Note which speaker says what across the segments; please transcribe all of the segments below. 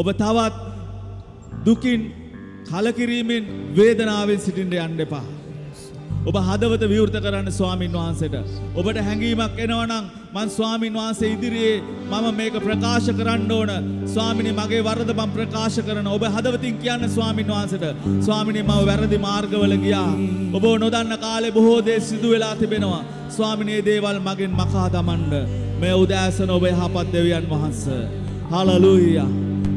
Speaker 1: ඔබ තවත් දුකින් කලකිරීමෙන් වේදනාවෙන් සිටින්න යන්න එපා. ඔබ හදවත විවෘත කරන්න ස්වාමින් වහන්සේට. ඔබට හැඟීමක් එනවනම් මං ස්වාමින් වහන්සේ ඉදිරියේ මම මේක ප්‍රකාශ කරන්න ඕන. ස්වාමිනේ මගේ වරද මම ප්‍රකාශ කරන. ඔබ හදවතින් කියන්න ස්වාමින් වහන්සේට. ස්වාමිනේ මම වැරදි මාර්ගවල ගියා. ඔබ නොදන්න කාලේ බොහෝ දේ සිදු වෙලා තිබෙනවා. ස්වාමිනේ දේවල් මගෙන් මකා දමන්න. මේ උදෑසන ඔබ යහපත් දෙවියන් වහන්සේ. හලලූයා.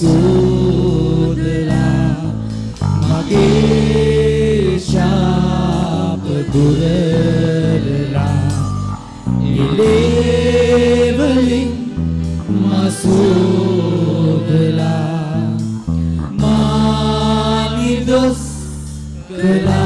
Speaker 2: සෝදලා මගේ ශාප පුරලා ඉලේවලින් මසෝදලා මානිදොස් කළා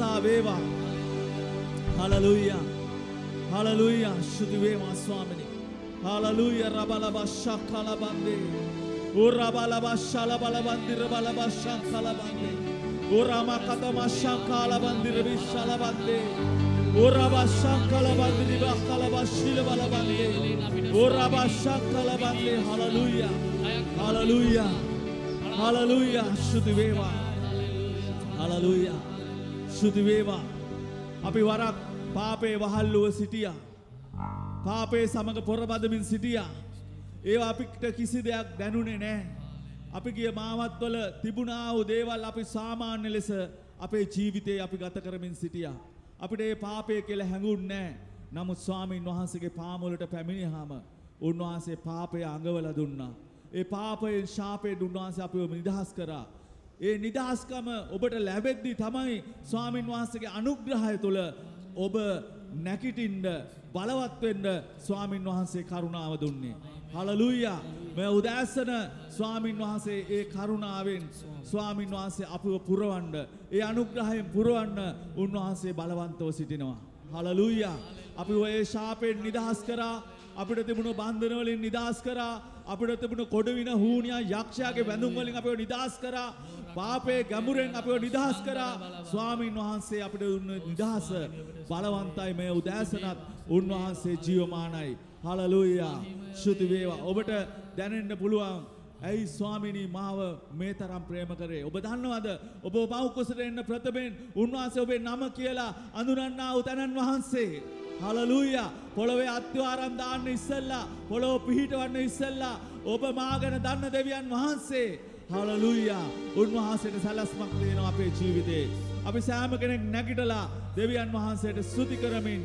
Speaker 1: ආසා වේවා. හලලුයා. හලලුයා ශුති වේවා ස්වාමිනේ. හලලුයා රබලබෂා කලබන්දේ. උරබලබෂා ලබලබන්දිර බලබෂා කලබන්දේ. උරමකතමෂා කලබන්දිර විශලබන්දේ. උරබෂා කලබන්දිර බහලබෂිල බලබන්දේ. උරබෂා කලබන්දේ හලලුයා. හලලුයා. හලලුයා ශුති වේවා. ශෘති වේවා. අපි වරක් පාපේ වහල්ලුව සිටියා. පාපේ සමග පොරබදමින් සිටියා. ඒවා අපිට කිසි දෙයක් දැනුනේ නෑ. අපි ගිය මාවත්වල තිබුණා වූ දේවල් අපි සාමාන්‍ය ලෙස අපේ ජීවිතේ අපි ගත කරමින් සිටියා. අපිට ඒ පාපය කියලා හැඟුන්නේ නෑ. නමුත් ස්වාමීන් වහන්සේගේ පාමුලට පැමිණියාම උන්වහන්සේ පාපය අඟවලා දුන්නා. ඒ පාපයෙන් ශාපයෙන් උන්වහන්සේ අපිව නිදහස් කරා. ඒ නිදහස්කම ඔබට ලැබෙද්දී තමයි ස්වාමින් වහන්සේගේ අනුග්‍රහය තුළ ඔබ නැකිටින්න බලවත් වෙන්න ස්වාමින් වහන්සේ කරුණාව දුන්නේ. හලලුයියා. මේ උදෑසන ස්වාමින් වහන්සේ ඒ කරුණාවෙන් ස්වාමින් වහන්සේ අපව පුරවන්න, ඒ අනුග්‍රහයෙන් පුරවන්න උන්වහන්සේ බලවන්තව සිටිනවා. හලලුයියා. අපි ඔය ශාපෙන් නිදහස් කරා අපිට තිබුණු බන්ධන වලින් නිදහස් කරා අපිට තිබුණු කොඩවින හූනියා යක්ෂයාගේ වැඳුම් වලින් අපිව නිදහස් කරා පාපයේ ගැඹුරෙන් අපව නිදහස් කරා ස්වාමීන් වහන්සේ අපිට දුන්න නිදහස බලවන්තයි මේ උදෑසනත් උන්වහන්සේ ජීවමානයි හලලූයා ශෘති වේවා ඔබට දැනෙන්න පුළුවන් ඇයි ස්වාමිනී මාව මේ තරම් ප්‍රේම කරේ ඔබ දන්නවද ඔබ පව්කුසට එන්න ප්‍රථමයෙන් උන්වහන්සේ ඔබේ නම කියලා අඳුනන්නා වූ තැනන් වහන්සේ හලලූයා පොළොවේ අත්වාරම් දාන්න ඉස්සෙල්ලා පොළොව පිහිටවන්න ඉස්සෙල්ලා ඔබ මාගෙන දන්න දෙවියන් වහන්සේ හලලුයියා උන්වහන්සේට සැලැස්මක් දෙනවා අපේ ජීවිතේ. අපි සෑම කෙනෙක් නැගිටලා දෙවියන් වහන්සේට ස්තුති කරමින්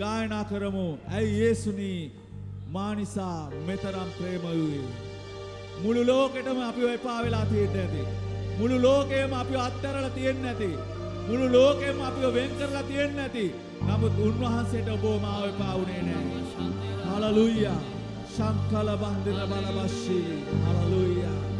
Speaker 1: ගායනා කරමු. ඇයි යේසුනි මානිසා මෙතරම් ප්‍රේම වූයේ. මුළු ලෝකෙටම අපිව එපා වෙලා තියෙන්න ඇති. මුළු ලෝකයම අපිව අත්හැරලා තියෙන්න ඇති. මුළු ලෝකෙම අපිව වෙන් කරලා තියෙන්න ඇති. නමුත් උන්වහන්සේට ඔබවම ආව එපා වුණේ නැහැ. හලලුයියා. ශංකල බන්දින බලවශී. හලලුයියා.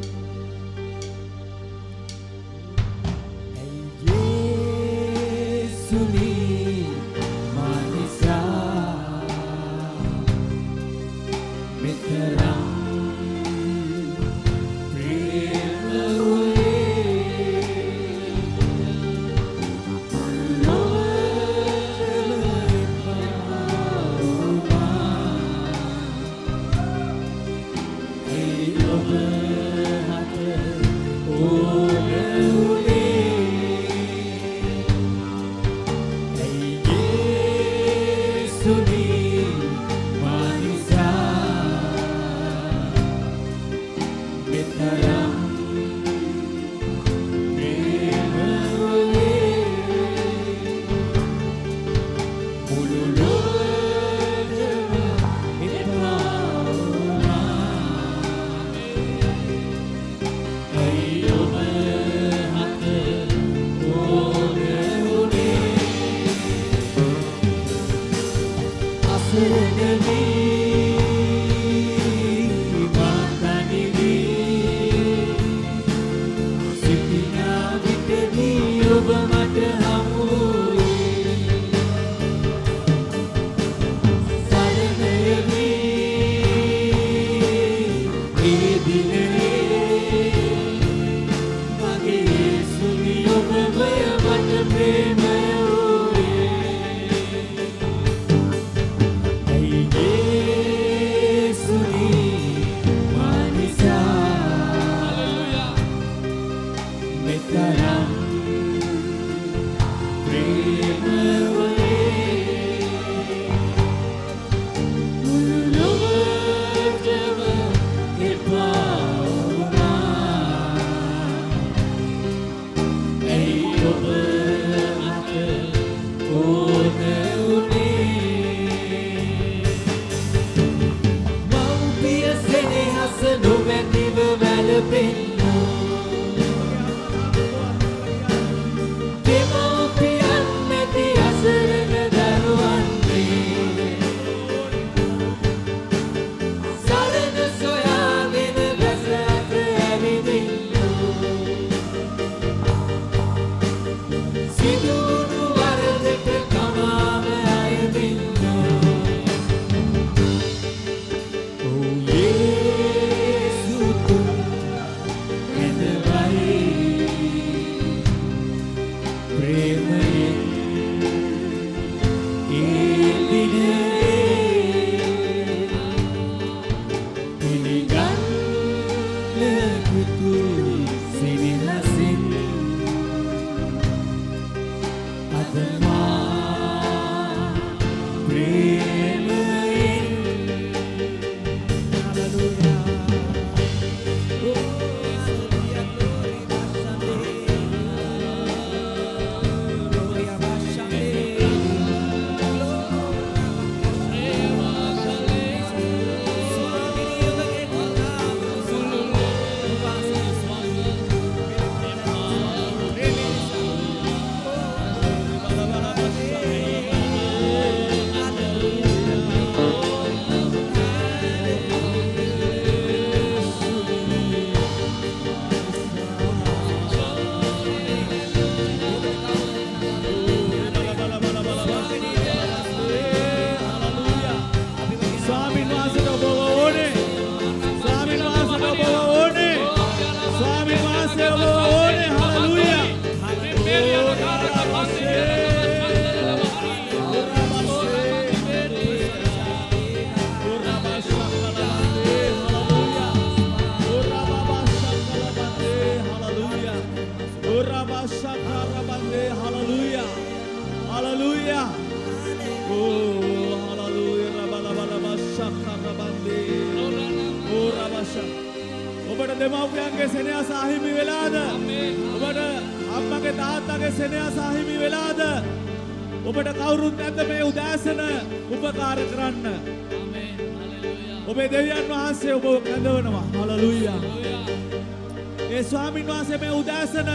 Speaker 1: ස්වාමින්වාසේ මේ උදෑසන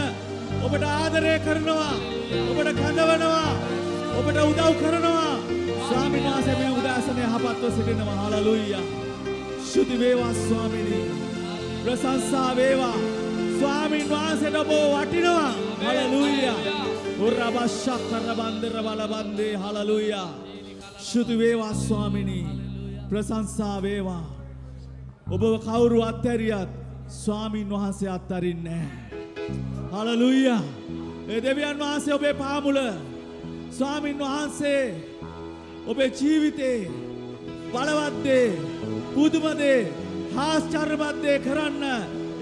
Speaker 1: ඔබට ආදරය කරනවා ඔබට කඳවනවා ඔබට උදව් කරනවා ස්වාමින්වාසේ මේ උදෑසන යහපත්ව සිටිනවා හලලුයියා ශුති වේවා ස්වාමිනී ප්‍රශංසා වේවා ස්වාමින්වාසේට ඔබ වටිනවා හලලුයියා උරබස්සකරබන්දර බලබන්දේ හලලුයියා ශුති වේවා ස්වාමිනී ප්‍රශංසා වේවා ඔබව කවුරු අත්හැරියත් ස්වාමීන් වහන්සේ අත්තරින්නේ හලලුයියා ඒ දෙවියන් වහන්සේ ඔබේ පාමුල ස්වාමින් වහන්සේ ඔබේ ජීවිතේ බලවත්දේ පුදුමදේ හාස්චර්මත්දේ කරන්න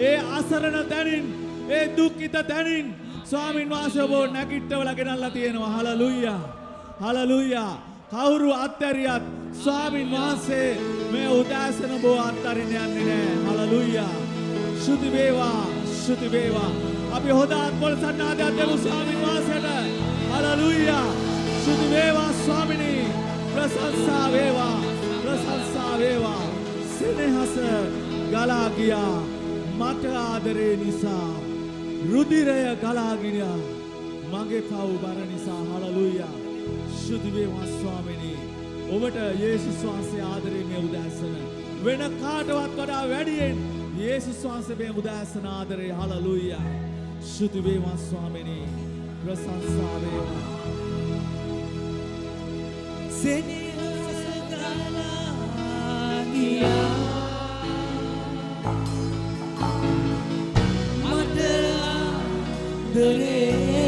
Speaker 1: ඒ අසරණ දැනින් ඒ දුක්කිත දැනින් ස්වාමින් වහන්සේ ඔබ නැගිට්ටවල ගෙනල්ලා තියෙනවා හලලුයියා හලලුයියා කවුරු අත්තරියත් ස්වාමින් වහන්සේ මේ උදෑසන බෝ අත්තරින්න යන්නේ නෑ හලලුයියා ශෘති වේවා ශෘති වේවා අපි හොඳ අත්වල සන්නාදයක් දෙමු ස්වාමීන් වහන්සේට හලෙලූයා ශෘති වේවා ස්වාමිනී ප්‍රශංසා වේවා ප්‍රශංසා වේවා සෙනෙහස ගලා ගියා මට ආදරේ නිසා රුධිරය ගලා ගියා මගේ පව් බර නිසා හලෙලූයා ශෘති වේවා ස්වාමිනී ඔබට යේසුස් වහන්සේ ආදරේ මේ උදෑසන වෙන කාටවත් වඩා වැඩියෙන් యేసు శ్వాసమే ఉదాసనాదరే హలలుయ శృతివేవా స్వామిని ప్రశంసావేవా
Speaker 3: Yeah. the name.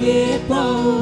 Speaker 2: Get those.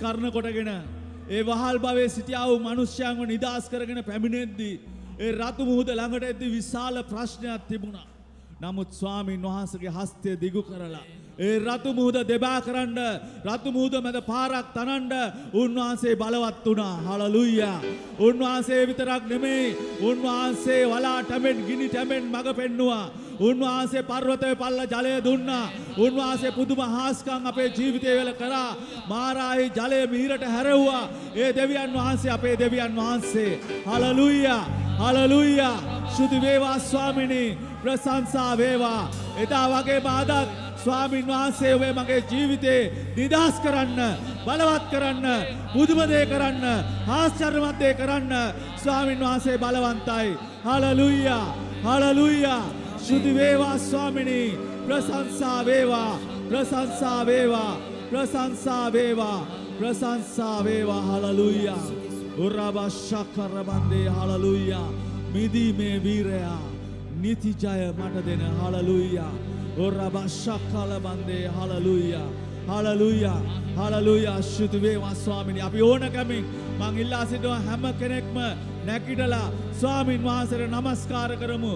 Speaker 1: කෙලෙස් කරණ කොටගෙන ඒ වහල් භවයේ සිටියාව මනුෂ්‍යයන්ව නිදහස් කරගෙන පැමිණෙද්දී ඒ රතු මුහුද ළඟට එද්දී විශාල ප්‍රශ්නයක් තිබුණා. නමුත් ස්වාමීන් වහන්සේගේ හස්තය දිගු කරලා ඒ රතු මුහුද දෙබා කරන්න රතු මුහුද මැද පාරක් තනන්න උන්වහන්සේ බලවත් වුණා. හලලුයියා. උන්වහන්සේ විතරක් නෙමෙයි උන්වහන්සේ වලා ටැමෙන් ගිනි ටැමෙන් මඟ පෙන්නවා. උන්වහන්සේ පර්වතය පල්ල ජලය දුන්නා. උන්වහන්සේ පුදුම හාස්කම් අපේ ජීවිතය වෙල කරා. මාරායි ජලය මිහිරට හැරව්වා. ඒ දෙවියන් වහන්සේ අපේ දෙවියන් වහන්සේ. හලලුයියා. හලලුයියා. සුදු වේවා ස්වාමිනී. ප්‍රශංසා වේවා. එදා වගේ බාදක් ස්වාමින් වහන්සේ ඔබේ මගේ ජීවිතේ නිදහස් කරන්න බලවත් කරන්න බුදුමදේ කරන්න ආශ්චර්යමත් දේ කරන්න ස්වාමින් වහන්සේ බලවන්තයි හලලුයියා හලලුයියා සුදු වේවා ස්වාමිනී ප්‍රශංසා වේවා ප්‍රශංසා වේවා ප්‍රශංසා වේවා ප්‍රශංසා වේවා හලලුයියා උරබශකරබන්දේ හලලුයියා මිදීමේ වීරයා නිතිජය මට දෙන හලලුයියා ඔරබශක්කලබන්දේ හලලුයා. හලලුයා හලලුය අශ්‍යුතු වේවා ස්වාමිනි අපි ඕනකමින් මං ඉල්ලා සිටුව හැම කෙනෙක්ම නැකිටලා ස්වාමින් වහන්සේට নমස්කාර කරමු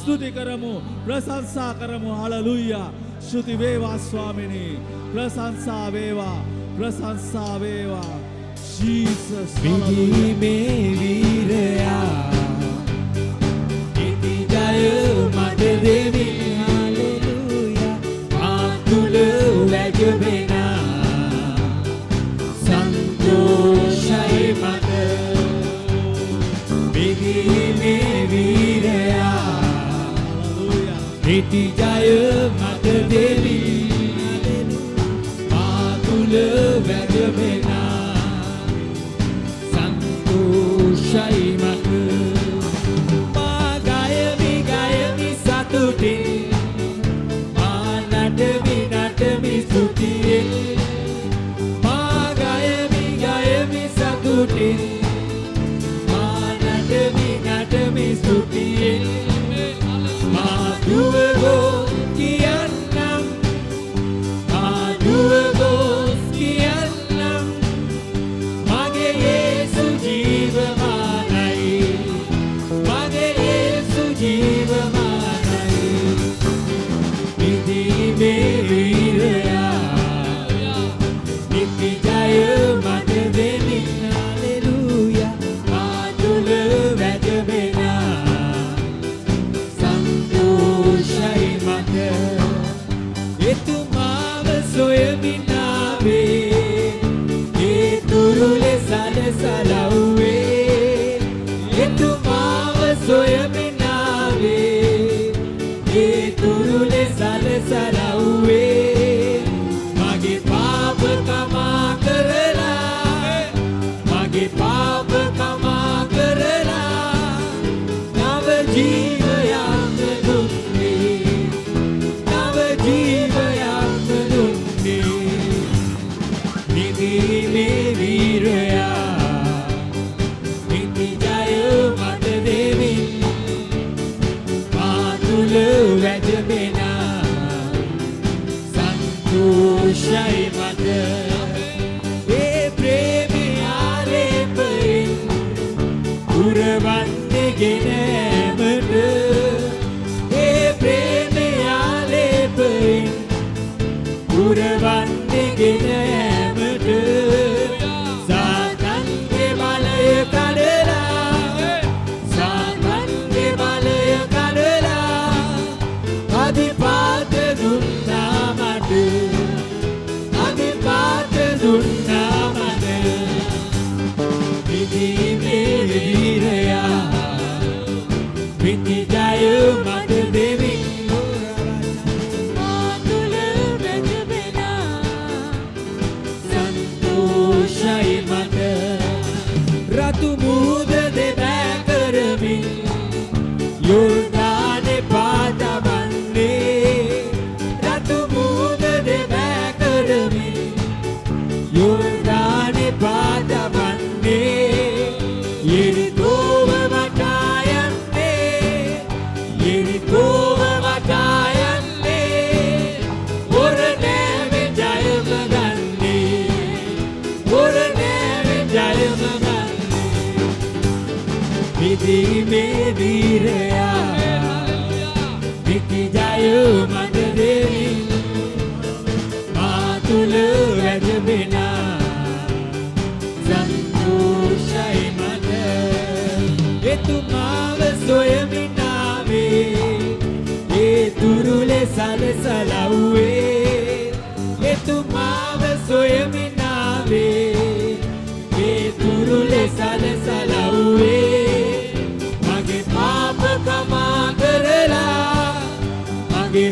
Speaker 1: ස්තුති කරමු ප්‍රශංසා කරමු හලලුයා ශුති වේවා ස්වාමිනි ප්‍රශංසා වේවා ප්‍රශංසා වේවා ජීසස් විදීමේ වීරයා
Speaker 2: ඉති ජය මට දෙවි නැගවෙන සන්තෝෂයි මත බිගීමේ වීරයා හිටි ජය මත දෙවි මාතුලේ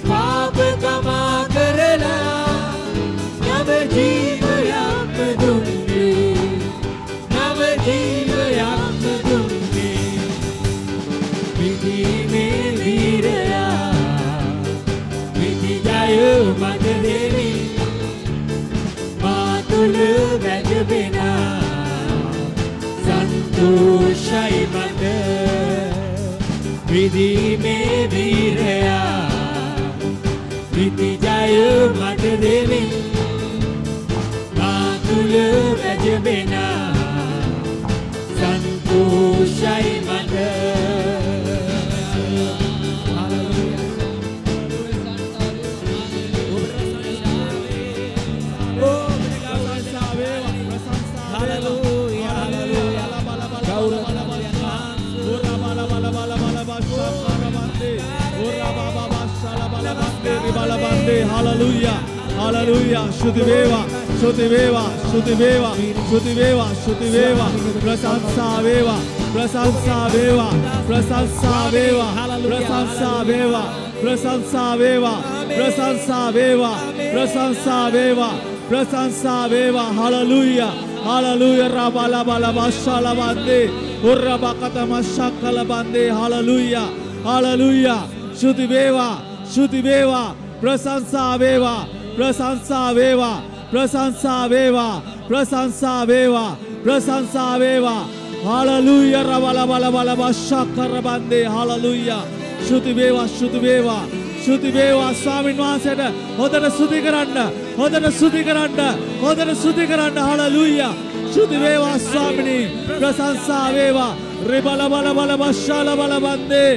Speaker 2: පාප තමා කරලා නව ජීවයක්ම දුන්නේ නව ජීවයක්ම දුන්නේ විදීමේ වීරයා විදිජය මට දෙවි මාතුල වැජබෙනා සන්තෝෂයි මට විදීමේ වීරයා හිති ජය මට දෙමින් මාතුල වැජබෙන සන්තෝෂයින
Speaker 1: హల్లెలూయా శృతి వేవా శృతి వేవా శృతి వేవా శృతి వేవా శృతి వేవా ప్రశంసావేవా ప్రశంసావేవా ప్రశంసావేవా ప్రశంసావేవా ప్రశంసావేవా ప్రశంసావేవా ప్రశంసావేవా ప్రశంసావేవా హల్లెలూయా హల్లెలూయా రబల బల బషల బందే ఉర్ర బకత మషకల బందే హల్లెలూయా హల్లెలూయా శృతి వేవా శృతి వేవా ప్రశంసావేవా ප්‍රශංසා වේවා ප්‍රශංසා වේවා ප්‍රශංසා වේවා ප්‍රශංසා වේවා හලලුයා රබල බල බල වශකර බන්දේ හලලුයා ශෘති වේවා ශෘති වේවා ශෘති වේවා ස්වාමීන් වහන්සේට හොඳට ශෘති කරන්න හොඳට ශෘති කරන්න හොඳට ශෘති කරන්න හලලුයා ශෘති වේවා ස්වාමිනී ප්‍රශංසා වේවා රිබල බල බල වශාල බල බන්දේ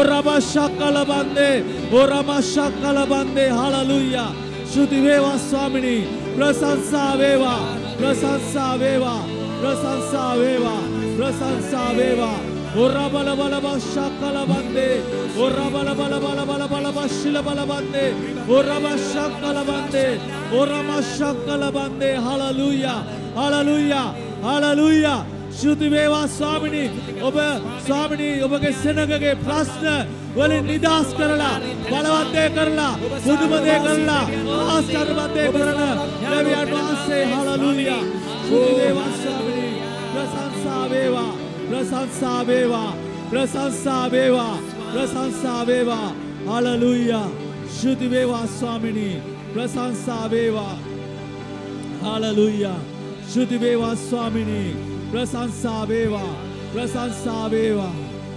Speaker 1: ඔරබ ශක්කල බන්දේ ඔරම ශක්කල බන්දේ හලලුයා ස්තුති වේවා ස්වාමිනි ප්‍රශංසා වේවා ප්‍රශංසා වේවා ප්‍රශංසා වේවා ප්‍රශංසා වේවා ඔරා බල බල බශකල බන්දේ ඔරා බල බල බල බල බල බශිල බල බන්දේ ඔරා බශකල බන්දේ ඔරා මශකල බන්දේ හලලූයා හලලූයා හලලූයා ශෘති වේවා ස්වාමිනි ඔබ ස්වාමිනි ඔබගේ සෙනගගේ ප්‍රශ්න বল নিদাস করলা বলবন্তে করলা বুদ্ধিমতে করলা অহসরমতে করলা হেভি অ্যাডভান্স হেলেলুয়া গোদে വാসাবে প্লাসংসা বেওয়া প্লাসংসা বেওয়া প্লাসংসা বেওয়া প্লাসংসা বেওয়া হেলেলুয়া শ্রুতি বেওয়া স্বামীনি প্লাসংসা বেওয়া হেলেলুয়া শ্রুতি বেওয়া স্বামীনি প্লাসংসা বেওয়া প্লাসংসা বেওয়া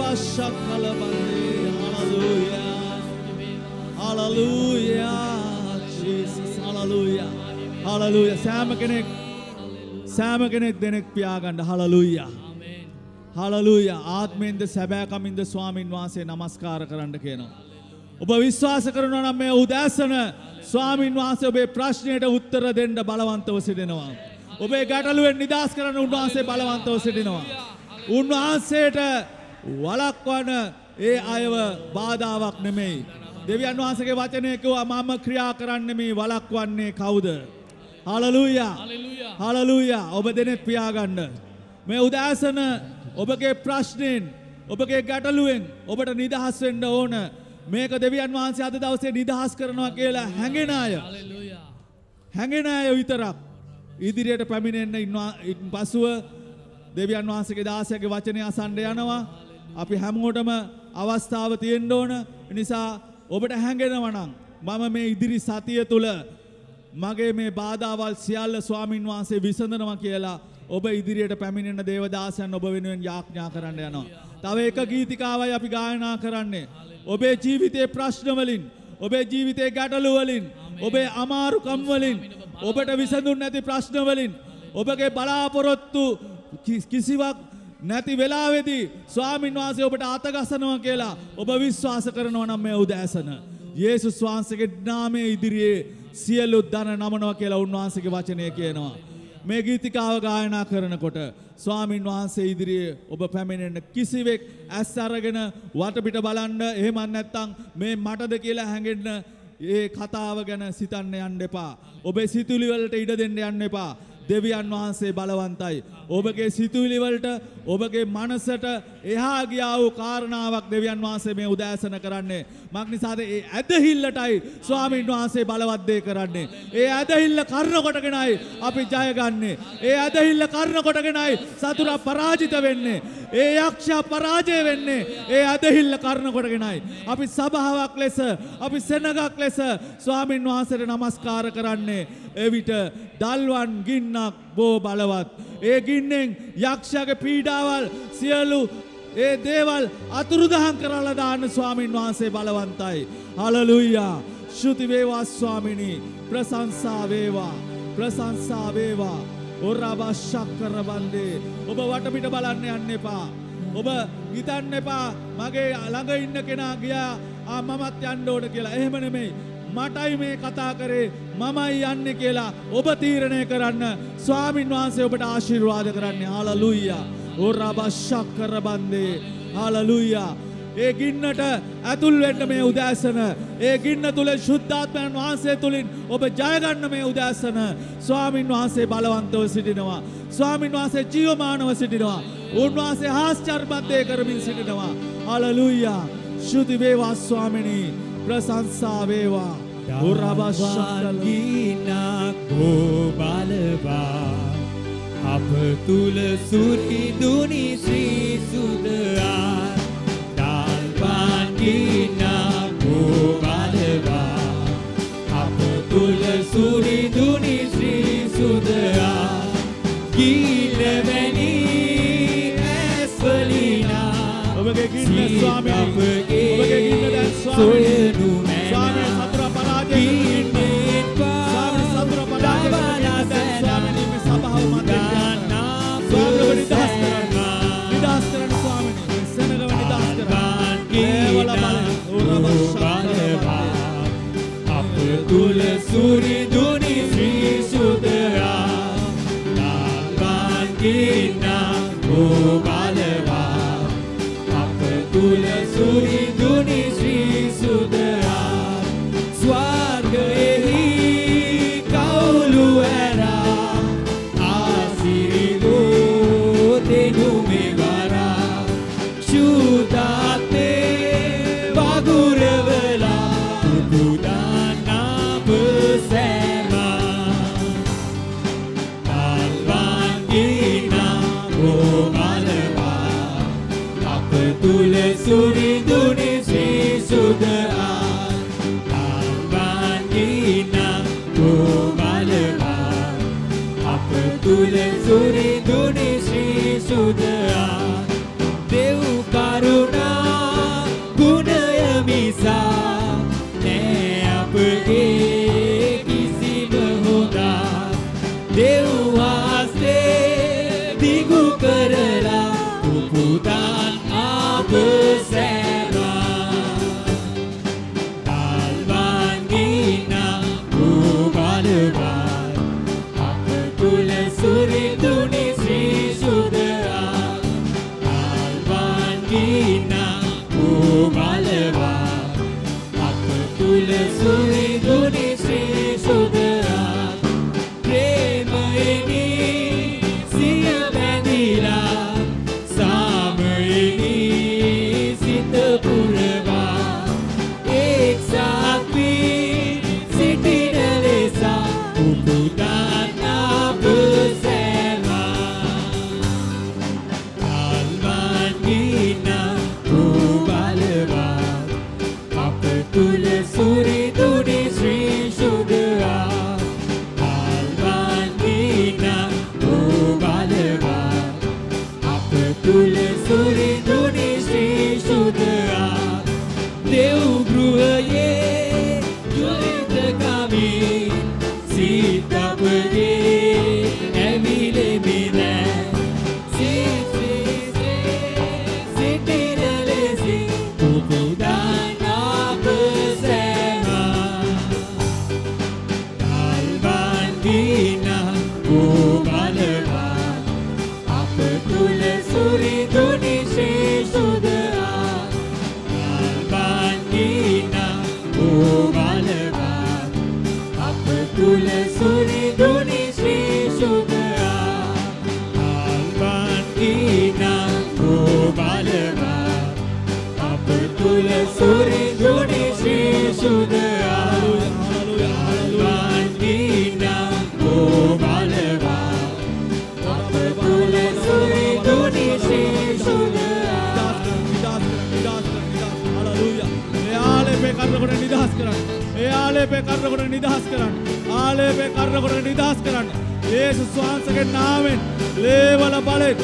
Speaker 1: Hallelujah. Hallelujah. Jesus. Hallelujah. Hallelujah. සෑම කෙනෙක් සෑම කෙනෙක් දෙනෙක් පියාගන්න හලලුයියා. හලලුයිය ආත්මෙන්ද සැබෑකමින්ද ස්වාමින් වහන්සේ නමස්කාර කරන්න කියනවා. ඔබ විශ්වාස කරනවා නම් මේ උදෑසන ස්වාමින් වහන්සේ ඔබේ ප්‍රශ්නයට උත්තර දෙන්න බලවන්තව සිටිනවා. ඔබේ ගැටලුවෙන් නිදහස් කරන්න උන්වහන්සේ බලවන්තව සිටිනවා. උන්වහන්සේට වලක්වන ඒ අයව බාධාවක් නෙමෙයි. දෙවියන් වහන්සේගේ වචනය කිව්වා මම ක්‍රියා කරන්නේ මේ වලක්වන්නේ කවුද? හලලූයා. හලලූයා. ඔබ දෙනෙක් පියාගන්න. මේ උදාසන ඔබගේ ප්‍රශ්නෙන් ඔබගේ ගැටලුවෙන් ඔබට නිදහස් වෙන්න ඕන. මේක දෙවියන් වහන්සේ අද දවසේ නිදහස් කරනවා කියලා හැඟෙන අය. හැඟෙන අය විතරක් ඉදිරියට පැමිණෙන්න ඉන්නවා පසුව දෙවියන් වහන්සේගේ දාසයගේ වචනය අසන්න යනවා. අපි හැමෝටම අවස්ථාව තියෙන්න ඕන නිසා ඔබට හැඟෙනවනම් මම මේ ඉදිරි සතිය තුළ මගේ මේ බාධාවල් සියල්ල ස්වාමින් වහන්සේ විසඳනවා කියලා ඔබ ඉදිරියට පැමිණෙන දේවදාසයන් ඔබ වෙනුවෙන් යාඥා කරන්න යනවා. තව එක ගීතිකාවයි අපි ගායනා කරන්නේ. ඔබේ ජීවිතයේ ප්‍රශ්න වලින්, ඔබේ ජීවිතයේ ගැටලු වලින්, ඔබේ අමාරුකම් වලින්, ඔබට විසඳුන් නැති ප්‍රශ්න වලින්, ඔබගේ බලාපොරොත්තු කිසිවක් නැති වෙලාවෙදී ස්වාමින් වහන්සේ ඔබට අතගසනවා කියලා ඔබ විශ්වාස කරනවා නම් මේ උදෑසන. යේසුස් වහන්සේගේ නාමයේ ඉදිරියේ සියලු දන නමනවා කියලා උන්වහන්සේගේ වචනය කියනවා. මේ ගීතිකාව ගායනා කරනකොට ස්වාමින් වහන්සේ ඉදිරියේ ඔබ පැමිණෙන කිසිවෙක් ඇස් අරගෙන වටපිට බලන්න එහෙමත් නැත්නම් මේ මටද කියලා හැඟෙන්න ඒ කතාව ගැන සිතන්න යන්න එපා. ඔබේ සිතුවිලි වලට ඉඩ දෙන්න යන්න එපා. දෙවියන් වහන්සේ බලවන්තයි. ඔබගේ සිතුවිලිවලට ඔබගේ මනසට එහා ගියා වූ කාරණාවක් දෙවියන් වහන්සේ මේ උදෑසන කරන්නේ. මක් නිසාද ඒ ඇදහිල්ලටයි ස්වාමීන් වහන්සේ බලවත් දේ කරන්නේ. ඒ ඇදහිල්ල කර්ණ කොටගෙනයි අපි ජය ගන්නෙ. ඒ ඇදහිල්ල කර්ණ කොටගෙනයි සතුරා පරාජිත වෙන්නේ. ඒ යක්ෂයා පරාජය වෙන්නේ. ඒ ඇදහිල්ල කර්ණ කොටගෙනයි. අපි සභාවක් ලෙස අපි සෙනගක් ලෙස ස්වාමින් වහන්සේට নমස්කාර කරන්නේ. එවිට දල්වන් ගින්න ගණනක් බෝ බලවත්. ඒ ගින්නෙන් යක්ෂගේ පීඩාවල් සියලු ඒ දේවල් අතුරුදහන් කරලා දාන්න ස්වාමින් වහන්සේ බලවන්තයි. හලලුයියා. ශෘති වේවා ස්වාමිනී. ප්‍රශංසා වේවා. ප්‍රශංසා වේවා. ඔරබශක් කරවන්නේ. ඔබ වටපිට බලන්න යන්න එපා. ඔබ හිතන්න එපා මගේ ළඟ ඉන්න කෙනා ගියා ආ මමත් යන්න ඕන කියලා. එහෙම නෙමෙයි. මටයි මේ කතා කරේ මමයි යන්නේ කියලා ඔබ තීරණය කරන්න ස්වාමින් වහන්සේ ඔබට ආශිර්වාද කරන්නේ හාලලුයියා ඕරාබශ්ශක් කරබන්දේ හාලලුයියා ඒ ගින්නට ඇතුල් වෙන්න මේ උදෑසන ඒ ගින්න තුල ශුද්ධාත්මයන් වහන්සේ තුලින් ඔබ ජයගන්න මේ උදෑසන ස්වාමින් වහන්සේ බලවන්තව සිටිනවා ස්වාමින් වහන්සේ ජීවමානව සිටිනවා උන්වහන්සේ ආශ්චර්යමත් දේ කරමින් සිටිනවා හalleluya ශුති වේවා ස්වාමිනී ප්‍රසංසා වේවා
Speaker 2: උරබශාල්ගීනක් හෝ බලවා අප තුල සුරිදුනි ශ්‍රී සුදආ ඩාල්පාන්ගීනක් හෝ බලවා අප තුල සුරිදුනි ශ්‍රී සුදආ ගීලවැනි ඇස්වලිනා ඔබගේ
Speaker 1: ගින්න ස්වාමී ඔබගේ සොයනු මෑ සතුර පරාජයට සතුර පරාජයට සභාව මත ගන්නා ස්වාමීන් නිදහස් කරන්න නිදහස් කරන්න ස්වාමීන් සෙනගව නිදහස් කරන්න කේවල බල උරවශාලවා
Speaker 2: අප තුල සූරි දුනි ශ්‍රී සුදරා නාගාන් කිනා ඕබා
Speaker 1: ඒසුස් වහන්සගේ නාවෙන් ලේවල බලෙන්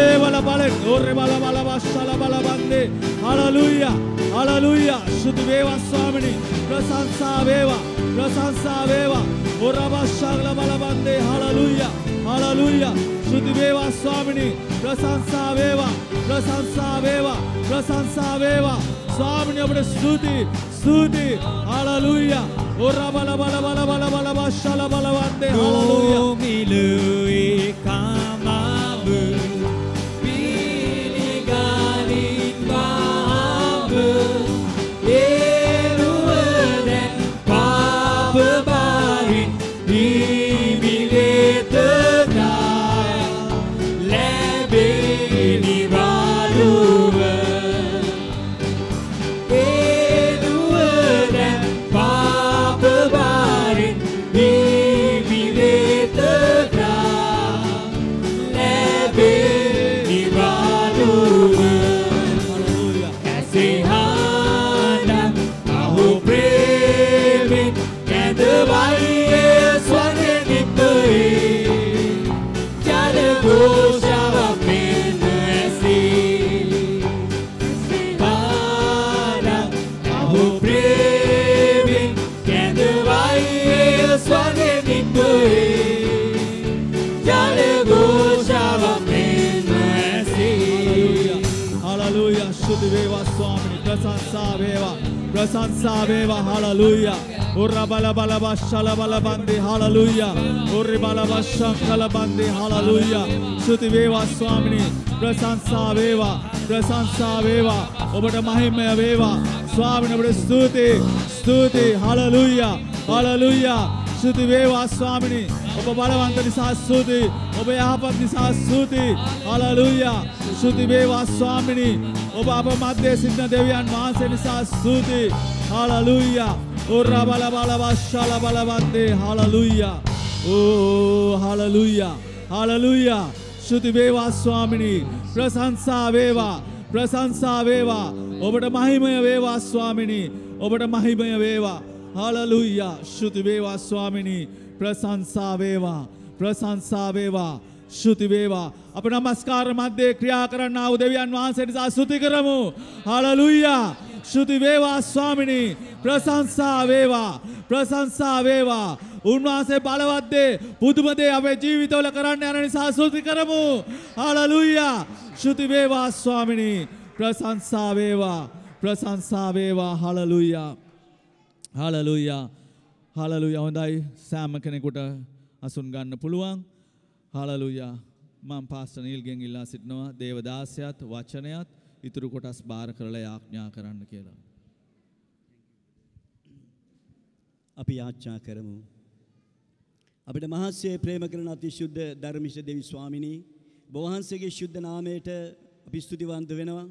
Speaker 1: ඒවල බලෙන් ඕරෙ බල බල වශ්ශල බල බන්නේ හලලුයිය හලලුයිය ශුදු වේවස්වාමිනි ප්‍රසංසා වේවා ප්‍රසංසා වේවා ඔරවශ්ශල බල බන්නේ හලලුයිය හලලුයිය ශුදු වේවස්වාමිනි ප්‍රසංසා වේවා ප්‍රසංසා වේවා ප්‍රසංසා වේවා ස්වාමිනි ඔබට ස්තුති ස්තුති හලලුයිය Hallelujah. ප්‍රශංසා වේවා හලලුයා උර්ර බල බල බස්සල බල බන්දි හලලුයා උර්රි බල බස්සම් කල බන්දි හලලුයා ශෘති වේවා ස්වාමිනේ ප්‍රශංසා වේවා ප්‍රශංසා වේවා ඔබට මහිමය වේවා ස්වාමිනේ ඔබට ස්තුති ස්තුති හලලුයා හලලුයා ස්තුති වේවා ස්වාමිනේ ඔබ බලවන්ත නිසා ස්තුති ඔබ යහපත් නිසා ස්තුති හලලුයා ස්තුති වේවා ස්වාමිනේ ඔබ අප මැදේ සිටින දෙවියන් වහන්සේ නිසා ස්තුති Hallelujah. Oh, Rabalabalabashalabalabatte. Hallelujah. Oh, hallelujah. Hallelujah. ශෘති වේවා ස්වාමිනී ප්‍රසංසා වේවා ප්‍රසංසා වේවා ඔබට මහිමය වේවා ස්වාමිනී ඔබට මහිමය වේවා හලලුයියා ශෘති වේවා ස්වාමිනී ප්‍රසංසා වේවා ප්‍රසංසා වේවා ශෘති වේවා අප නමස්කාර මැද්දේ ක්‍රියා කරන්නා වූ දෙවියන් වහන්සේ නිසා స్తుති කරමු හලලුයියා ශෘති වේවා ස්වාමිනී ප්‍රශංසා වේවා ප්‍රශංසා වේවා උන්වහන්සේ බලවත් දේ පුදුම දේ අපේ ජීවිතවල කරන්න යන නිසා స్తుති කරමු හලලුයා ශෘති වේවා ස්වාමිනී ප්‍රශංසා වේවා ප්‍රශංසා වේවා හලලුයා හලලුයා හලලුයා හොඳයි සෑම කෙනෙකුට අසුන් ගන්න පුළුවන් හලලුයා මම පාස්ටර් නීල්ගෙන් ඉල්ලා සිටිනවා දේවදාසයත් වචනයත් ඉතුරු කොටස් බාර
Speaker 4: කරලා යාඥා කරන්න කියලා. අපි යාඥා කරමු. අපිට මහත්සේ ප්‍රේම කරන අතිශුද්ධ ධර්මිෂ දෙවි ස්වාමිනී බෝහන්සේගේ ශුද්ධ නාමයට අපි ස්තුතිවන්ත වෙනවා.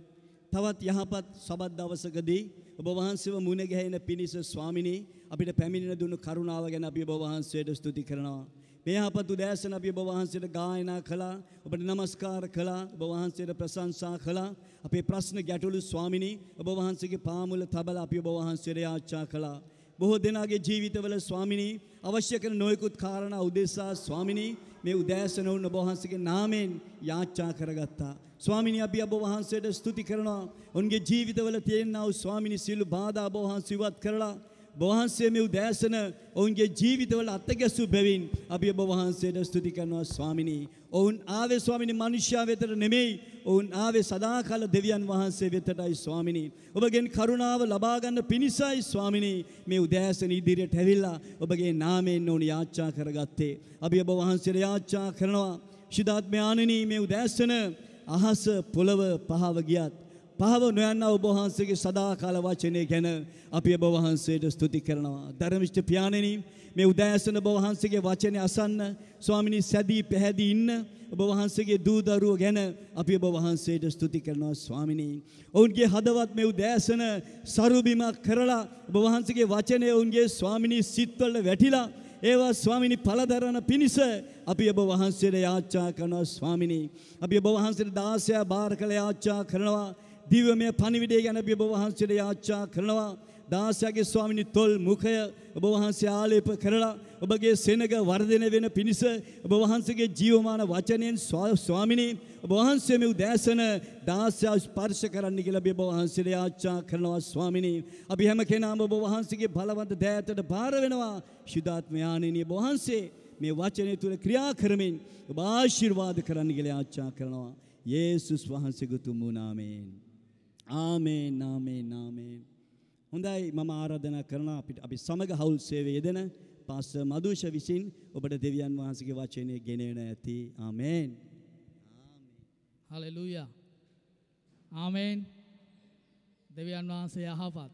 Speaker 4: තවත් යහපත් සබත් දවසකදී ඔබ වහන්සේව මුණ ගැහෙන පිණිස ස්වාමිනී අපිට පැමිණෙන දුන්නු කරුණාව ගැන අපි ඔබ වහන්සේට ස්තුති කරනවා. මේ යහපත් උදෑසන අපි ඔබ වහන්සේට ගායනා කළා, ඔබට নমස්කාර කළා, ඔබ වහන්සේට ප්‍රශංසා කළා. අපේ ප්‍රශ්න ගැටළු ස්වාමිනී ඔබ වහන්සේගේ පාමුල තබලා අපි ඔබ වහන්සේට යාච්ඡා කළා. බොහෝ දෙනාගේ ජීවිතවල ස්වාමිනී අවශ්‍ය කරන නොයෙකුත් කාරණා උදෙසා ස්වාමිනී මේ උදෑසන වුණ ඔබ වහන්සේගේ නාමයෙන් යාච්ඡා කරගත්තා. ස්වාමිනී අපි ඔබ වහන්සේට ස්තුති කරනවා. උන්ගේ ජීවිතවල තියෙනා වූ ස්වාමිනී සියලු බාධා ඔබ වහන්සේ ඉවත් කරලා බවහන්සේ මේ උදෑසන ඔවුන්ගේ ජීවිතවල අත්ගැසු බැවින් අපි ඔබ වහන්සේට ස්තුති කරනවා ස්වාමිනී. ඔවුන් ආවේ ස්වාමිනී මිනිස්යා වෙතට නෙමෙයි. ඔවුන් ආවේ සදාකාල දෙවියන් වහන්සේ වෙතටයි ස්වාමිනී. ඔබගෙන් කරුණාව ලබා ගන්න පිණිසයි ස්වාමිනී මේ උදෑසන ඉදිරියට ඇවිල්ලා ඔබගේ නාමයෙන් ඔවුන් යාච්ඡා කරගත්තේ. අපි ඔබ වහන්සේට යාච්ඡා කරනවා. ශිදාත්මයාණනී මේ උදෑසන අහස පොළව පහව ගියත් පහව නොයන්න ඔබ වහන්සේගේ සදාකාල වචනය ගැන අපි ඔබ වහන්සේට ස්තුති කරනවා. ධර්මිෂ්ඨ පියාණෙනි මේ උදෑසන ඔබ වහන්සේගේ වචනේ අසන්න ස්වාමිනී සැදී පැහැදී ඉන්න ඔබ වහන්සේගේ දූ දරුවෝ ගැන අපි ඔබ වහන්සේට ස්තුති කරනවා ස්වාමිනී. ඔවුන්ගේ හදවත් මේ උදෑසන සරුබිමක් කරලා ඔබ වහන්සේගේ වචනේ ඔවුන්ගේ ස්වාමිනී සිත්වල වැටිලා ඒවා ස්වාමිනි පලදරන පිණිස අපි ඔබ වහන්සේට යාච්චා කරනවා ස්වාමිනී. අපි ඔබ වහන්සේට දාසය බාර කළ යාච්චා කරනවා. දිව්‍යමය පණිවිඩය ගැන අපි ඔබ වහන්සේට යාච්ඡා කරනවා. දාසයාගේ ස්වාමිනි තොල් මුඛය ඔබ වහන්සේ ආලේප කරලා ඔබගේ සෙනග වර්ධනය වෙන පිණිස ඔබ වහන්සේගේ ජීවමාන වචනයෙන් ස්වාමිනි ඔබ වහන්සේ මේ උදෑසන දාසයා ස්පර්ශ කරන්න කියලා අපි ඔබ වහන්සේට යාච්ඡා කරනවා ස්වාමිනි අපි හැම කෙනාම ඔබ වහන්සේගේ බලවන්ත දෑතට බාර වෙනවා ශුද්ධාත්මයාණෙනි ඔබ වහන්සේ මේ වචනය තුල ක්‍රියා කරමින් ඔබ ආශිර්වාද කරන්න කියලා යාච්ඡා කරනවා යේසුස් වහන්සේගේ තුමු නාමයෙන් ආමේන් ආමේන් ආමේන් හොඳයි මම ආරාධනා කරනවා අපිට අපි සමග හවුල් සේවයේ යෙදෙන පාස්ස මදුෂ විසින් ඔබට දෙවියන් වහන්සේගේ වචනය ගෙනෙන ඇති ආමේන්
Speaker 5: හලෙලූයා ආමේන් දෙවියන් වහන්සේ යහපත්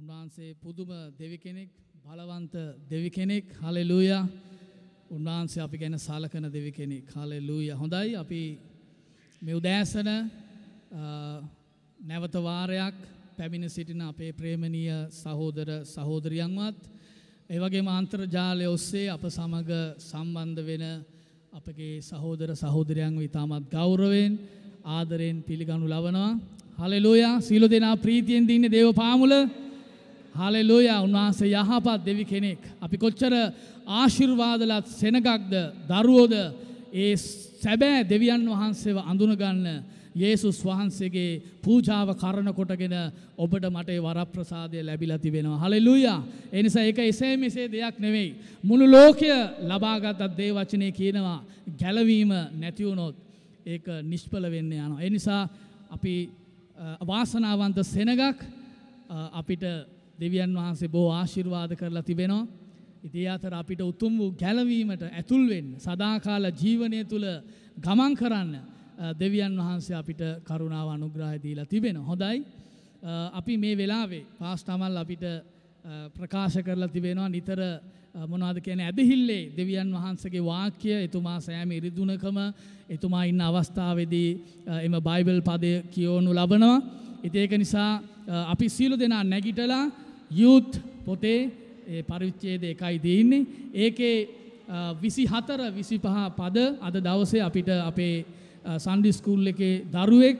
Speaker 5: උන්වහන්සේ පුදුම දෙවි කෙනෙක් බලවන්ත දෙවි කෙනෙක් හලෙලූයා උන්වහන්සේ අපි ගැන සලකන දෙවි කෙනෙක් හලෙලූයා හොඳයි අපි මේ උදෑසන නැවතවාරයක් පැමිණ සිටින අපේ ප්‍රේමණීය සහෝදර සහෝදරියන්වත් ඒවගේ මාන්ත්‍රජාලය ඔස්සේ අප සමග සම්බන්ධ වෙන අපගේ සහෝදර සහෝදරයන්ව ඉතාමත් ගෞරවෙන් ආදරයෙන් පිළිගනු ලබනවා. හලෙලෝයා සීලු දෙනා ප්‍රීතියෙන් දින්න දේව පාමුල හලෙලෝයා උන්වහන්සේ යහපත් දෙවි කෙනෙක්. අපි කොච්චර ආශිර්වාදලත් සෙනගක්ද දරුවෝද ඒ සැබෑ දෙවියන් වහන්සේව අඳුනගන්න යේසුස් වහන්සේගේ පූජාව කරන කොටගෙන ඔබට මට වරප්‍රසාදය ලැබිලා තිබෙනවා. හලෙලුයා. ඒ නිසා ඒක එසේ මෙසේ දෙයක් නෙවෙයි. මුළු ලෝකය ලබාගත් අද්දේ වචනේ කියනවා ගැලවීම නැති වුණොත් ඒක නිෂ්ඵල වෙන්න යනවා. ඒ නිසා අපි වාසනාවන්ත සෙනගක් අපිට දෙවියන් වහන්සේ බොහෝ ආශිර්වාද කරලා තිබෙනවා. ඉතින් අතර අපිට උතුම් වූ ගැලවීමට ඇතුල් වෙන්න සදාකාල ජීවනය තුල ගමන් කරන්න දෙවියන් වහන්සේ අපිට කරුණාව අනුග්‍රහය දීලා තිබෙන. හොඳයි. අපි මේ වෙලාවේ පාස්ටමල් අපිට ප්‍රකාශ කරලා තිබෙනවා නිතර මොනවාද කියන ඇදහිල්ලේ දෙවියන් වහන්සේගේ වාක්‍ය එතුමා සෑම ඉරිදුනකම එතුමා ඉන්න අවස්ථාවේදී එම බයිබල් පදය කියවනු ලබනවා. ඉතින් ඒක නිසා අපි සීලු දෙනා නැගිටලා යූත් පොතේ ඒ පරිච්ඡේද එකයි දෙන්නේ. ඒකේ 24 25 පද අද දවසේ අපිට අපේ සන්ඩි ස්කූල් එකේ දරුවෙක්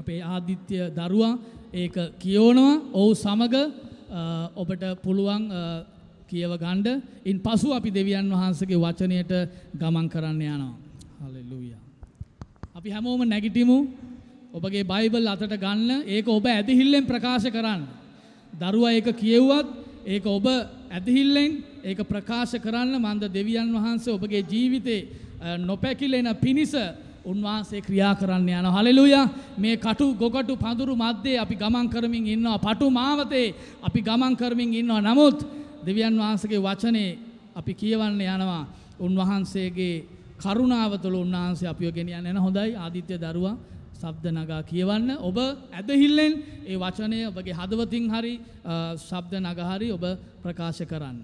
Speaker 5: අපේ ආදිත්‍ය දරුවා ඒක කියෝනවා ඔවු සමග ඔබට පුළුවන් කියව ගණ්ඩ ඉන් පසු අපි දෙවියන් වහන්සගේ වචනයට ගමන් කරන්න යනවා. හලෙලූය. අපි හැමෝම නැගිටිමු ඔබගේ බයිබල් අතට ගන්න ඒක ඔබ ඇදිහිල්ලෙන් ප්‍රකාශ කරන්න. දරුවා ඒක කියව්වත් ඒක ඔබ ඇදිහිල්ලෙන් ඒක ප්‍රකාශ කරන්න මන්ද දෙවියන් වහන්සේ ඔබගේ ජීවිතේ නොපැකිලෙන පිණිස උන්වහන්සේ ක්‍රියා කරන්න යන හලෙලුයා මේ කටු ගොකටු පඳුරු මැද්දේ අපි ගමන් කරමින් ඉන්නවා පටු මාවතේ අපි ගමන් කරමින් ඉන්නවා නමුත් දෙවියන් වහන්සේගේ වචනේ අපි කියවන්න යනවා උන්වහන්සේගේ කරුණාව තුළ උන්වහන්සේ අපිව ගෙනියන්න යන හොඳයි ආදිත්‍ය දරුවා ශබ්ද නගා කියවන්න ඔබ ඇදහිල්ලෙන් ඒ වචනය ඔබගේ හදවතින් හරි ශබ්ද නගහරි ඔබ ප්‍රකාශ
Speaker 6: කරන්න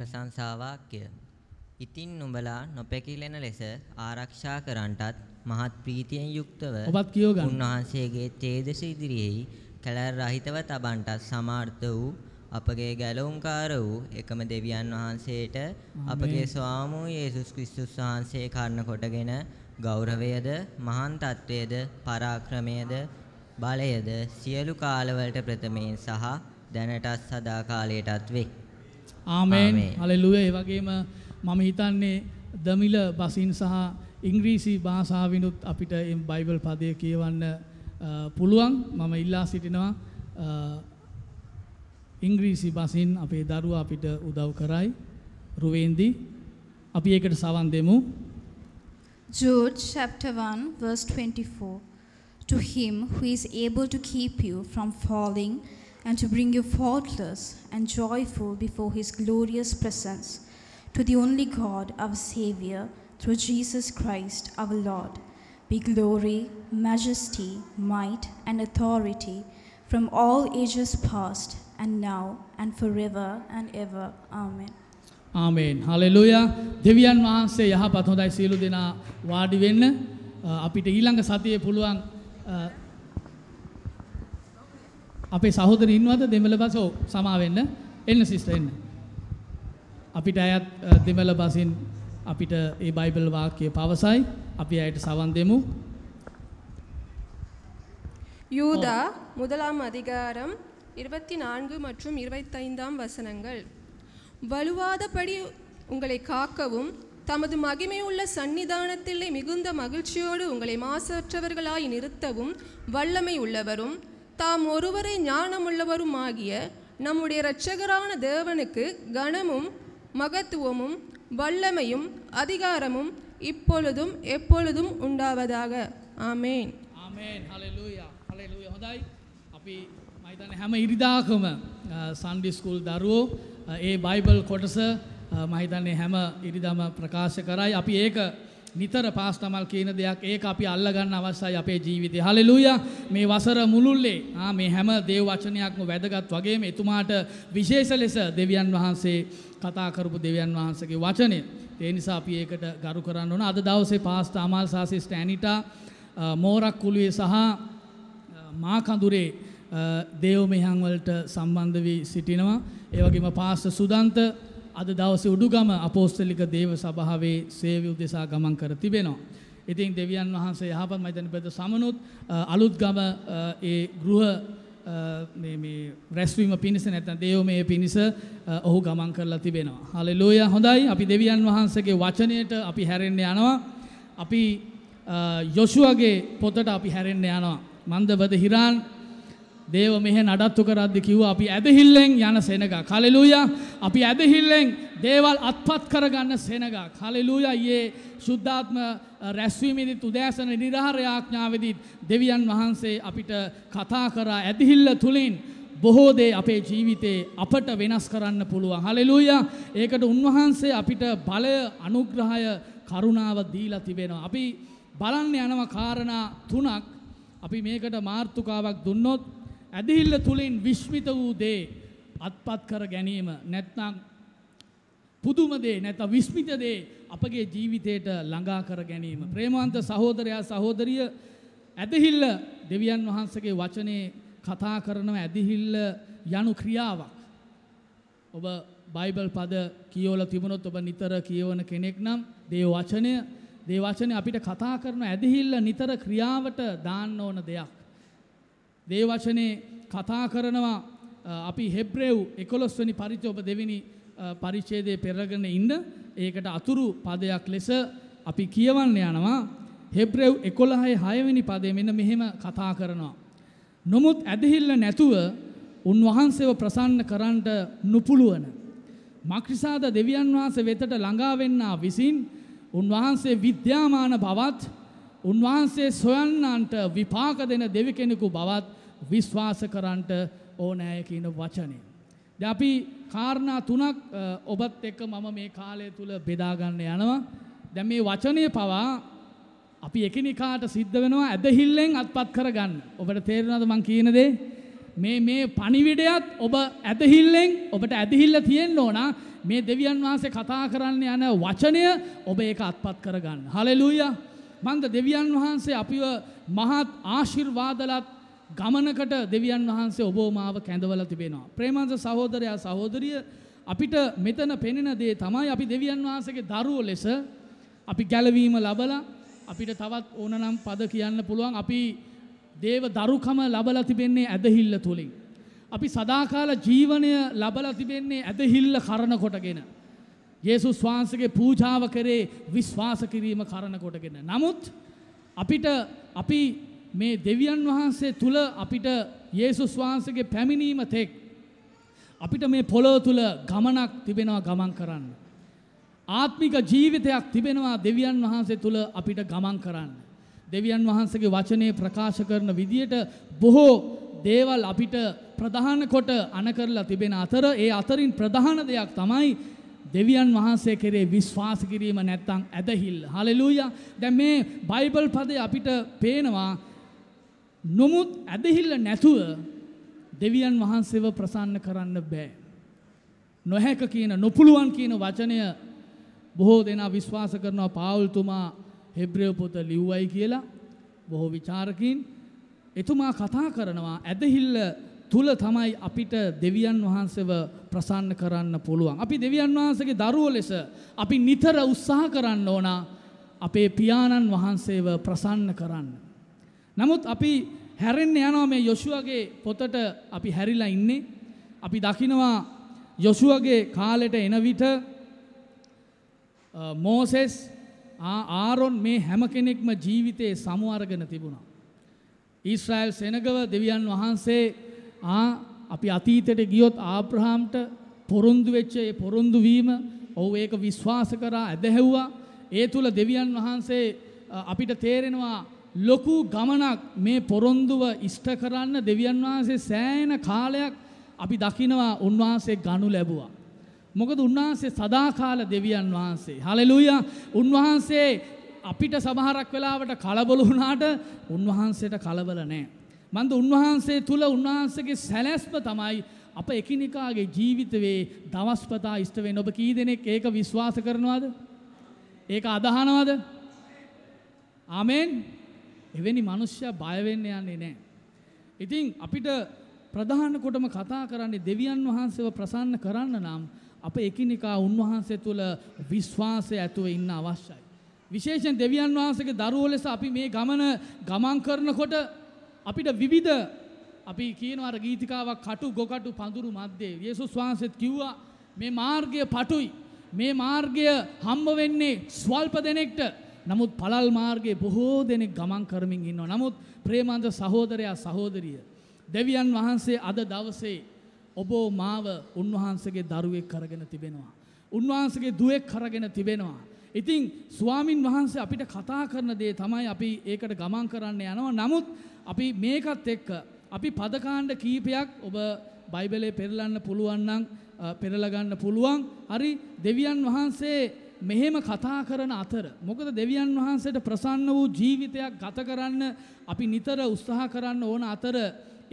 Speaker 6: ප්‍රශංසා වාක්‍ය. ඉතින් නුඹලා නොපැකිලෙන ලෙස ආරක්ෂා කරන්ටත් මහත් ප්‍රීතියෙන් යුක්තව ඔබත් කියෝ ගන්න. උන්වහන්සේගේ තේජස ඉදිරියේ කැලැර රහිතව තබන්ටත් සමාර්ථ වූ අපගේ ගැලවුම්කාර වූ එකම දෙවියන් වහන්සේට අපගේ ස්වාමෝ යේසුස් ක්‍රිස්තුස් වහන්සේ කරන කොටගෙන ගෞරවයද මහාන් තත්වයේද පරාක්‍රමයේද බලයද සියලු කාලවලට ප්‍රථමයෙන් සහ දැනටත් සදා කාලයටත් වේ. ආමේන්
Speaker 5: හලෙලුවේ ඒ වගේම මම හිතන්නේ දමිල බසින් සහ ඉංග්‍රීසි භාෂාවිනුත් අපිට බයිබල් පදය කියවන්න පුළුවන් මම ඉල්ලා සිටිනවා ඉංග්‍රීසි බසින් අපේ දරුව අපිට උදව් කරයි රුවේන්දි අපි ඒකට සවන් දෙමු
Speaker 6: Jude chapter 1 verse 24 To him who is able to keep you from falling and to bring you faultless and joyful before his glorious presence, to the only God, our Savior, through Jesus Christ our Lord, be glory, majesty, might, and authority from all ages past and now and forever and ever. Amen.
Speaker 5: Amen. Hallelujah. දෙවියන් වහන්සේ යහපත් හොඳයි සියලු දෙනා වාඩි වෙන්න අපේ සහෝදර ඉන්නවද දෙමළ බස ඔව් සමාවෙන්න එන්න සිස්ටර් එන්න අපිට අයත් දෙමළ බසින් අපිට ඒ බයිබල් වාක්‍ය පවසයි අපි අයට සවන් දෙමු
Speaker 6: யூதா முதலாம் அதிகாரம் இருபத்தி நான்கு மற்றும் இருபத்தைந்தாம் வசனங்கள் வலுவாதபடி உங்களை காக்கவும் தமது மகிமையுள்ள சந்நிதானத்திலே மிகுந்த மகிழ்ச்சியோடு உங்களை மாசற்றவர்களாய் நிறுத்தவும் வல்லமை உள்ளவரும் தாம் ஒருவரை ஞானமுள்ளவருமாகிய நம்முடைய இரட்சகரான தேவனுக்கு கனமும் மகத்துவமும் வல்லமையும் அதிகாரமும் இப்பொழுதும் எப்பொழுதும் உண்டாவதாக ஆமேன்
Speaker 5: ஆமேன் ආමේන් හලෙලූයා හලෙලූය හොඳයි மைதான මයිතන හැම ඉරිදාකම සන්ඩිස්කුල් දරුවෝ ඒ බයිබල් කොටස මහිතන්නේ හැම ඉරිදම ප්‍රකාශ කරයි අපි ஏக නිතර පාස්ටමල් කියන දෙයක් ඒක අපි අල්ලගන්න අවශ්‍යයි අපේ ජීවිතේ. හලෙලූයා. මේ වසර මුළුල්ලේ ආ මේ හැම දේව වචනයක්ම වැදගත් වගේම එතුමාට විශේෂ ලෙස දෙවියන් වහන්සේ කතා කරපු දෙවියන් වහන්සේගේ වචනය. ඒ නිසා අපි ඒකට ගරු කරන්න ඕන. අද දවසේ පාස්ට අමාල් සාසිස්ට ඇනිටා මෝරක් කුළුවේ සහ මා කඳුරේ දේව මෙහන් වලට සම්බන්ධ වී සිටිනවා. ඒ වගේම පාස්ට සුදන්ත අද දවසේ උඩුගම අපෝස්තලික දේව සභාවේ සේවය උදෙසා ගමන් කර තිබෙනවා. ඉතින් දෙවියන් වහන්සේ යහපත් මම හිතන්නේ බෙද සමනුත් අලුත්ගම ඒ ගෘහ රැස්වීම පිණිස නැතන් දේව මේ පිණිස ඔහු ගමන් කරලා තිබෙනවා. හලෙ ලෝය හොඳයි අපි දෙවියන් වහන්සගේ වචනයට අපි හැරෙන්න්න යනවා. අපි යොෂුවගේ පොතට අපි හැරෙන්න්න යනවා. මන්දවද හිරාන් දේව මෙහෙ නඩත්තු කරද්දි කිව්ව අපි ඇදහිල්ලෙන් යන සෙනගක් හලෙලූයා අපි ඇදහිල්ලෙන් දේවල් අත්පත් කරගන්න සෙනගක් හලෙලූයා ඊයේ සුද්ධාත්ම රැස්වීමේදී තුදෑසන නිරහාර යාඥාවේදී දෙවියන් වහන්සේ අපිට කතා කරා ඇදහිල්ල තුලින් බොහෝ දේ අපේ ජීවිතේ අපට වෙනස් කරන්න පුළුවන් හලෙලූයා ඒකට උන්වහන්සේ අපිට බලය අනුග්‍රහය කරුණාව දීලා තිබෙනවා අපි බලන්න යනවා කාරණා තුනක් අපි මේකට මාර්තුකාවක් දුන්නොත් ඇදහිල්ල තුළින් විශ්මිත වූ දේ අත්පත් කර ගැනීම නැත්නම් පුදුම දේ නැත්නම් විශ්මිත දේ අපගේ ජීවිතයට ළඟා කර ගැනීම ප්‍රේමවන්ත සහෝදරයා සහෝදරිය ඇදහිල්ල දෙවියන් වහන්සේගේ වචනේ කතා කරනව ඇදහිල්ල යනු ක්‍රියාවක් ඔබ බයිබල් පද කියෝල තිබුණොත් ඔබ නිතර කියවන කෙනෙක් නම් දේ වචනය දේ වචනය අපිට කතා කරන ඇදහිල්ල නිතර ක්‍රියාවට දාන්න ඕන දෙයක් දේවචනේ කතා කරනවා අපි හෙබ්‍රෙව් එකොළොස්වනි පරිචෝප දෙවිනි පරිච්ඡේදය පෙරගෙන ඉන්න ඒකට අතුරු පදයක් ලෙස අපි කියවන්න යනවා හෙබ්‍රෙව් එකොළහයි හයවෙනි පදය මෙන්න මෙහෙම කතා කරනවා. නොමුත් ඇදහිල්ල නැතුව උන්වහන්සේව ප්‍රසන්න කරන්නට නුපුළුවන. මක්‍රිසාද දෙවියන් වහන්සේ වෙතට ළඟාවෙන්නා විසින් උන්වහන්සේ විද්‍යාමාන බවත් උන්වහන්සේ සොයන්නන්ට විපාක දෙන දෙවි කෙනෙකු බවත් විශ්වාස කරන්නට ඕනෑ කියන වචනය. ද අපි කාරණා තුනක් ඔබත් එක්ක මම මේ කාලය තුළ බෙදාගන්න යනවා. දැ මේ වචනය පවා අපි එකනිකාට සිද්ධ වෙනවා ඇදහිල්ලෙන් අත්පත් කරගන්න. ඔබට තේරෙනද මං කියනදේ. මේ මේ පණිවිඩයත් ඔබ ඇදහිල්ලෙන් ඔබට ඇදහිල්ල තියෙන් ඕන මේ දෙවියන් වහන්සේ කතා කරන්න යන වචනය ඔබ ඒක අත්පත් කරගන්න. හලෙලූයා. මන්ද දෙවියන් වහන්සේ අපිව මහත් ආශිර්වාදලත් ගමනකට දෙවියන් වහන්සේ ඔබෝමාව කැඳවල තිබෙනවා. ප්‍රේමන්ස සහෝදරයා සහෝදරිය අපිට මෙතන පෙනෙන දේ තමයි අපි දෙවියන් වහන්සේගේ දරුවෝ ලෙස අපි ගැලවීම ලබලා අපිට තවත් ඕනනම් පද කියන්න පුළුවන් අපි දේව දරුකම ලබලා තිබෙන්නේ ඇදහිල්ල තුලින්. අපි සදාකාල ජීවනය ලබලා තිබෙන්නේ ඇදහිල්ල කරන කොටගෙන. යේසුස් වහන්සේගේ පූජාව කරේ විශ්වාස කිරීම කරන කොටගෙන. නමුත් අපිට අපි මේ දෙවියන් වහන්සේ තුල අපිට යේසුස් වහන්සේගේ පැමිණීම තෙක් අපිට මේ පොළොව තුල ගමනක් තිබෙනවා ගමන් කරන්න. ආත්මික ජීවිතයක් තිබෙනවා දෙවියන් වහන්සේ තුල අපිට ගමන් කරන්න. දෙවියන් වහන්සේගේ වචනේ ප්‍රකාශ කරන විදියට බොහෝ දේවල් අපිට ප්‍රධාන කොට අනකරලා තිබෙන අතර ඒ අතරින් ප්‍රධාන දෙයක් තමයි දෙවියන් වහන්සේ කෙරේ විශ්වාස කිරීම නැත්තං ඇදහිල්. හලෙලූයා දැ මේ බයිබල් පදය අපිට පේනවා නොමුත් ඇදහිල්ල නැතුව දෙවියන් වහන්සේව ප්‍රසන්න කරන්න බෑ. නොහැක කියන නොපුළුවන් කියන වචනය බොහෝ දෙනා විශ්වාස කරනවා පාවුල්තුමා හෙබ්‍රයෝ පොත ලිව්වයි කියලා බොහෝ විචාරකින් එතුමා කතා කරනවා ඇදහිල්ල තුල තමයි අපිට දෙවියන් වහන්සේව ප්‍රසන්න කරන්න පුළුවන්. අපි දෙවියන් වහන්සේගේ දරුවෝ ලෙස අපි නිතර උත්සාහ කරන්න ඕන අපේ පියාණන් වහන්සේව ප්‍රසන්න කරන්න. නමුත් අපි හැරෙන්න යනවා මේ යොෂුවගේ පොතට අපි හැරිලා ඉන්නේ. අපි දකිනවා යොෂුවගේ කාලෙට එන විට මෝසෙස් ආරොන් මේ හැම කෙනෙක්ම ජීවිතේ සමු අරගෙන තිබුණා. ඊශ්‍රායෙල් සෙනගව දෙවියන් වහන්සේ ආ අපි අතීතයට ගියොත් ආබ්‍රහාම්ට පොරොන්දු වෙච්ච ඒ පොරොන්දු වීම ඔහු ඒක විශ්වාස කරා ඇදහැව්වා ඒ තුල දෙවියන් වහන්සේ අපිට තේරෙනවා ලොකු ගමනක් මේ පොරොන්දුව ඉෂ්ට කරන්න දෙවියන් වහන්සේ සෑහෙන කාලයක් අපි දකිනවා උන්වහන්සේ ගනු ලැබුවා මොකද උන්වහන්සේ සදාකාල දෙවියන් වහන්සේ. හලෙලූයා උන්වහන්සේ අපිට සමහරක් වෙලාවට කලබල වුණාට උන්වහන්සේට කලබල නෑ. මන්ද උන්වහන්සේ තුළ උන්වහන්සගේ සැලැස්ම තමයි අප එකිනෙකාගේ ජීවිතවේ දවස්පතා ඉස්ටවේ නොබ කී දෙනෙක් ඒක විශ්වාස කරනවාද. ඒක අදහනවාද. ආමෙන් එවැනි මනුෂ්‍ය බයවෙන්න යන්නේ නෑ. ඉතින් අපිට ප්‍රධානකොටම කතා කරන්නේ දෙවියන් වහන්සේව ප්‍රසන්න කරන්න නම් අප එකිනෙකා උන්වහන්සේ තුළ විශ්වාසය ඇතුව ඉන්න අවශ්‍යයි. විශේෂෙන් දෙවියන් වහන්සේගේ දරුවෝ ලෙස අපි මේ ගමන ගමන් කරනකොට අපිට විවිධ අපි කියනවාර ගීතිකාවක් කටු ගොකටු පඳුරු මැද්දේ යේසුස් වහන්සේත් කිව්වා මේ මාර්ගය පටුයි මේ මාර්ගය හම්බ වෙන්නේ ස්වල්ප දෙනෙක්ට නමුත් පළල් මාර්ගයේ බොහෝ දෙනෙක් ගමන් කරමින් ඉන්නවා නමුත් ප්‍රේමන්ත සහෝදරයා සහෝදරිය දෙවියන් වහන්සේ අද දවසේ ඔබ මාව උන්වහන්සේගේ දරුවෙක් කරගෙන තිබෙනවා උන්වහන්සේගේ දුවෙක් කරගෙන තිබෙනවා ඉතින් ස්වාමින් වහන්සේ අපිට කතා කරන දේ තමයි අපි ඒකට ගමන් කරන්න යනවා නමුත් අපි මේකත් එක්ක අපි පදකාණ්ඩ කීපයක් ඔබ බයිබලේ පෙරලන්න පුළුවන්නම් පෙරලගන්න පුළුවන් හරි දෙවියන් වහන්සේ මෙහෙම කතා කරන අතර මොකද දෙවියන් වහන්සේට ප්‍රසන්න වූ ජීවිතයක් ගත කරන්න අපි නිතර උත්සාහ කරන්න ඕන අතර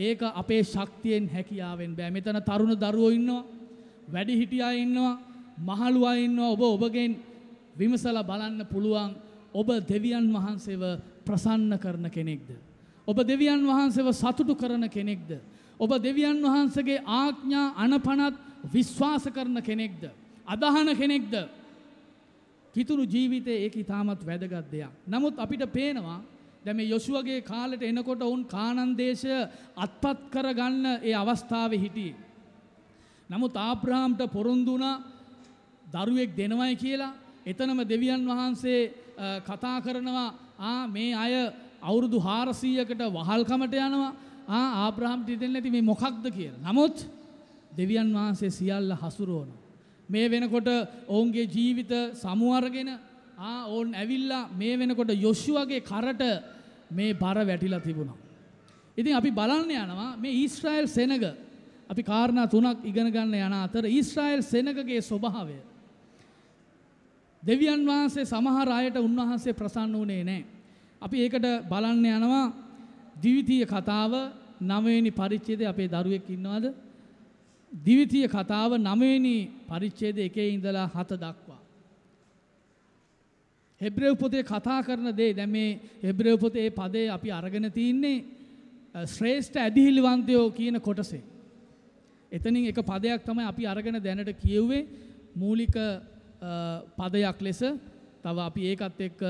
Speaker 5: ඒක අපේ ශක්තියෙන් හැකියාවෙන් බෑ මෙතන තරුණ දරුවෝ ඉන්නවා වැඩිහිටියා ඉන්නවා මහලුවා ඉන්නවා ඔබ ඔබගෙන් විමසලා බලන්න පුළුවන් ඔබ දෙවියන් වහන්සේව ප්‍රසන්න කරන කෙනෙක්ද ඔබ දෙවියන් වහන්සේව සතුටු කරන කෙනෙක්ද. ඔබ දෙවියන් වහන්සගේ ආඥා අනපනත් විශ්වාස කරන කෙනෙක්ද. අදහන කෙනෙක්ද. කිතුරු ජීවිතය ඒක ඉතාමත් වැදගත් දෙයක්. නමුත් අපිට පේනවා දැම යොසුවගේ කාලට එනකොට ඔවුන් කානන්දේශය අත්පත් කරගන්න ඒ අවස්ථාව හිටිය. නමුත් ආප්‍රාම්ට පොරොන්දුන දරුවෙක් දෙනවයි කියලා එතනම දෙවියන් වහන්සේ කතා කරනවා මේ අය අවුරුදු හාරසීයකට වහල්කමට යනවා ආබ්‍රහම්ටි දෙන්න ඇති මේ මොකක්ද කියල. නමුත් දෙවියන් වහන්සේ සියල්ල හසුරුවන. මේ වෙනකොට ඔවුන්ගේ ජීවිත සමුවර්ගෙන ඕන් ඇවිල්ලා මේ වෙනකොට යොෂ්ුවගේ කරට මේ බර වැටිලා තිබුණා. ඉතින් අපි බලන්න යනවා මේ ඊස්ට්‍රයිල් සෙනග අපි කාරණා තුනක් ඉගෙනගන්න යන අතර ඊස්ට්‍රයිල් සෙනගගේ ස්වභාවය. දෙවියන් වහන්සේ සමහර අයට උන්වහන්සේ ප්‍රසන්න වනේ නෑ. අපි ඒකට බලන්න යනවා දිවිතීය කතාව නවවෙනි පරිච්ඡේදයේ අපේ දරුවෙක් ඉන්නවද? දිවිතීය කතාව නවවෙනි පරිච්ඡේදයේ එකේ ඉඳලා හත දක්වා. හෙබ්‍රෙව් පොතේ කතා කරන දේ දැන් මේ හෙබ්‍රෙව් පොතේ පදේ අපි අරගෙන තින්නේ ශ්‍රේෂ්ඨ ඇදහිලිවන්තයෝ කියන කොටසේ. එතනින් එක පදයක් තමයි අපි අරගෙන දැනට කියුවේ මූලික පදයක් ලෙස තව අපි ඒකත් එක්ක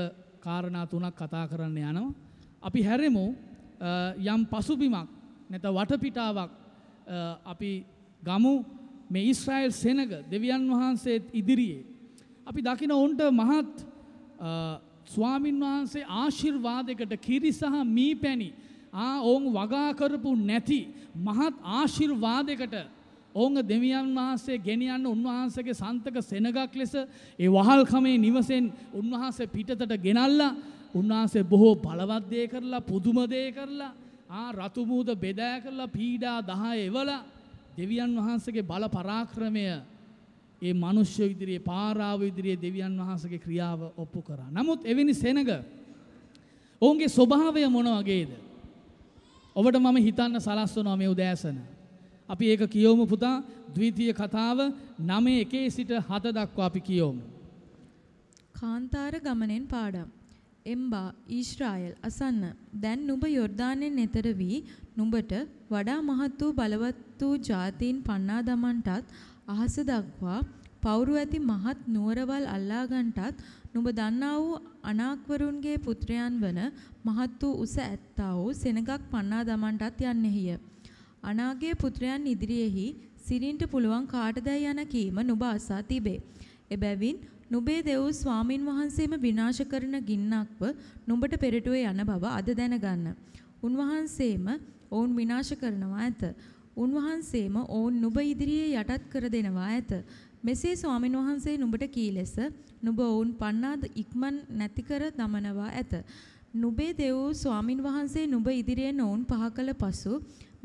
Speaker 5: කාරණා තුනක් කතා කරන්න යනවා. අපි හැරෙමු යම් පසුබිමක් නැත වටපිටාවක් අපි ගමු මේ ඉස්රායිල් සෙනග දෙවියන් වහන්සේත් ඉදිරියේ. අපි දකින ඔවුන්ට මහත් ස්වාමින් වහන්සේ ආශිර්වාදයකට කිරි සහ මී පැණි ආ ඔවුන් වගාකරපු නැති මහත් ආශිර්වාදයකට ඔවුන් දෙවියන් වහන්සේ ගෙනියන්න උන්වහන්සේගේ සන්තක සෙනගක් ලෙස ඒ වහල්කමේ නිවසෙන් උන්වහන්සේ පිටතට ගෙනල්ලා උන්වහන්සේ බොහෝ බලවත් දේ කරලා පුදුම දේ කරලා ආ රතු මූද බෙදා කරලා පීඩා 10 එවලා දෙවියන් වහන්සේගේ බල පරාක්‍රමය ඒ මිනිස්ය ඉදිරියේ පාරාව ඉදිරියේ දෙවියන් වහන්සේගේ ක්‍රියාව ඔප්පු කරා. නමුත් එවැනි සෙනඟ ඔවුන්ගේ ස්වභාවය මොන වගේද? ඔබට මම හිතන්න සලස්වනවා මේ උදෑසන. අපි ඒක කියවමු පුතා ද්විතීය කතාව 9 එකේ සිට 7 දක්වා අපි කියවමු.
Speaker 6: කාන්තාර ගමනෙන් පාඩම්. එම්බා ඊශ්‍රායෙල් අසන්න දැන් නුඹ යොර්දානෙන් එතර වී නුඹට වඩා මහත් වූ බලවත් වූ ජාතීන් පන්නා දමන්ටත් අහස දක්වා පවුරු ඇති මහත් නුවරවල් අල්ලාගන්ටත් නුඹ දන්නා වූ අනාක්වරුන්ගේ පුත්‍රයන් වන මහත් වූ උස ඇත්තා වූ සෙනගක් පන්නා දමන්ටත් යන්නේය. අනාගය පුත්‍රයන් ඉදිරියේහි සිරින්ට පුළුවන් කාටදැයි යන කීම නුඹ අසා තිබේ. එබැවින් නුඹේ දෙව් ස්වාමින් වහන්සේම විනාශ කරන ගින්නක්ව නුඹට පෙරටුවේ යන බව අද දැනගන්න. උන්වහන්සේම ඔවුන් විනාශ කරනවා ඇත. උන්වහන්සේම ඔවුන් නුඹ ඉදිරියේ යටත් කර දෙනවා ඇත. මෙසේ ස්වාමින් වහන්සේ නුඹට කී ලෙස නුඹ ඔවුන් පන්නාද ඉක්මන් නැති කර දමනවා ඇත. නුඹේ දෙව් ස්වාමින් වහන්සේ නුඹ ඉදිරියෙන් ඔවුන් පහ කළ පසු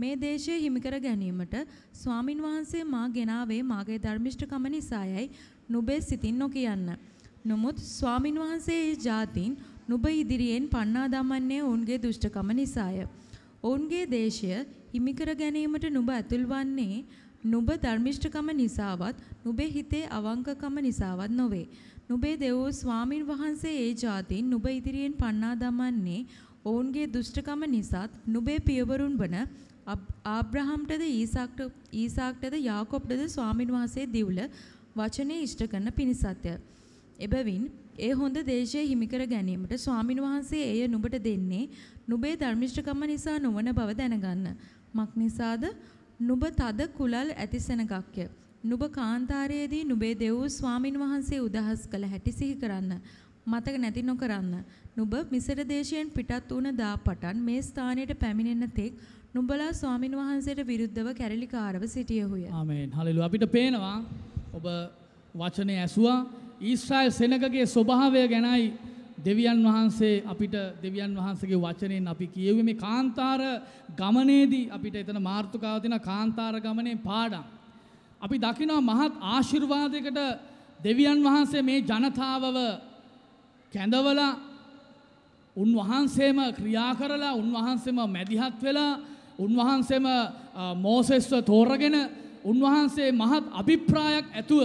Speaker 6: මේ දේශය හිමිකර ගැනීමට ස්වාමින් වහන්සේ මා ගෙනාවේ මාගේ ධර්මිෂ්ඨකම නිසායයි නුඹේ සිතින් නොකියන්න. නමුත් ස්වාමින් වහන්සේ ඒ ජාතින් නුඹ ඉදිරියෙන් පන්නා දමන්නේ ඔවුන්ගේ දුෂ්ටකම නිසාය. ඔවුන්ගේ දේශය හිමිකර ගැනීමට නුඹ ඇතුල්වන්නේ නුඹ ධර්මිෂ්ඨකම නිසාවත් නුඹේ හිතේ අවංකකම නිසාවත් නොවේ. නුඹේ දෙවෝ ස්වාමින් වහන්සේ ඒ ජාතින් නුඹ ඉදිරියෙන් පන්නා දමන්නේ ඔවුන්ගේ දුෂ්ටකම නිසාත් නුඹේ පියවරුන් වන ආබ්‍රහම්ටද ඊසාක්ට ඊසාක්ටද යාකොබ්ටද ස්වාමීන් වහන්සේ දිවුල වචනේ ඉෂ්ට කරන පිණිසත්ය. එබැවින් ඒ හොඳ දේශය හිමිකර ගැනීමට ස්වාමීන් වහන්සේ එය නුඹට දෙන්නේ නුඹේ ධර්මිෂ්ඨකම නිසා නොවන බව දැනගන්න. මක් නිසාද? නුඹ තද කුලල් ඇති සෙනගක්ය. නුඹ කාන්තාරයේදී නුඹේ දෙව් ස්වාමින් වහන්සේ උදහස් කළ හැටි සිහි කරන්න. මතක නැති නොකරන්න. නුඹ මිසර දේශයෙන් පිටත් වුණ දාපටන් මේ ස්ථානයට පැමිණෙන තෙක් නුඹලා ස්වාමින් වහන්සේට විරුද්ධව කැරලිකාරව සිටියහුය.
Speaker 5: ආමෙන්. හලෙලුයා. අපිට පේනවා ඔබ වචනේ ඇසුවා ඊශ්‍රායෙල් සෙනගගේ ස්වභාවය ගැනයි දෙවියන් වහන්සේ අපිට දෙවියන් වහන්සේගේ වචනයෙන් අපි කියුවේ මේ කාන්තාර ගමනේදී අපිට එතන මාර්තුකාව දෙන කාන්තාර ගමනේ පාඩම්. අපි දකිනවා මහත් ආශිර්වාදයකට දෙවියන් වහන්සේ මේ ජනතාවව කැඳවලා උන්වහන්සේම ක්‍රියා කරලා උන්වහන්සේම මැදිහත් වෙලා උන්වහන්සේම මෝසෙස්ව තෝරගෙන උන්වහන්සේ මහත් අභිප්‍රායක් ඇතුව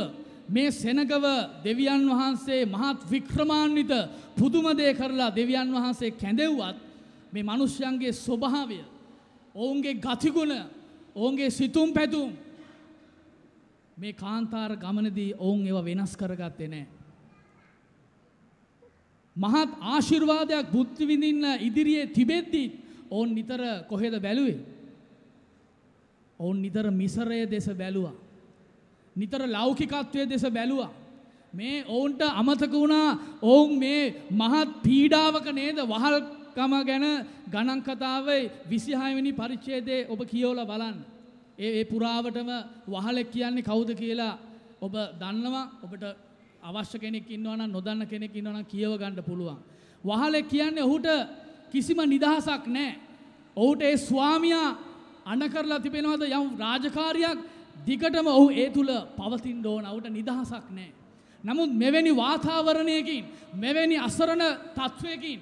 Speaker 5: මේ සෙනගව දෙවියන් වහන්සේ මහත් වික්‍රමාන්විත පුදුම දේ කරලා දෙවියන් වහන්සේ කැඳෙව්වත් මේ මිනිස්යන්ගේ ස්වභාවය ඔවුන්ගේ ගතිගුණ ඔවුන්ගේ සිතුම් පැතුම් මේ කාන්තාර ගමනදී ඔවුන් ඒවා වෙනස් කරගත්තේ නැහැ. මහත් ආශිර්වාදයක් බුද්ධ විඳින්න ඉදිරියේ තිබෙද්දී ඔවුන් නිතර කොහෙද බැලුවේ. ඔවුන් නිතර මිසරය දෙස බැලුවා. නිතර ලෞකිකත්වය දෙස බැලුවා. මේ ඔවුන්ට අමතක වුණා ඔවුන් මේ මහත් පීඩාවක නේද වහල්කම ගැන ගණන්කතාවයි විසිහායවැනි පරිච්චේදේ ඔබ කියෝල බලන්න. ඒ ඒ පුරාවටම වහලෙක් කියන්නේ කවුද කියලා ඔබ දන්නවා ඔබට අවශ්‍ය කෙනෙක් ඉන්නවනම් නොදන්න කෙනෙක් ඉන්නවනම් කියව ගන්න පුළුවන්. වහලෙක් කියන්නේ ඔහුට කිසිම නිදහසක් නෑ. ඔහුට ඒ ස්වාමයා අනකරලා තිබෙනවද යම් රාජකාරයක් දිගටම ඔහු ඒ තුළ පවතින් ඕන ඔවුට නිදහසක් නෑ. නමුත් මෙවැනි වාතාවරණයකින් මෙවැනි අසරණ තත්ත්වයකින්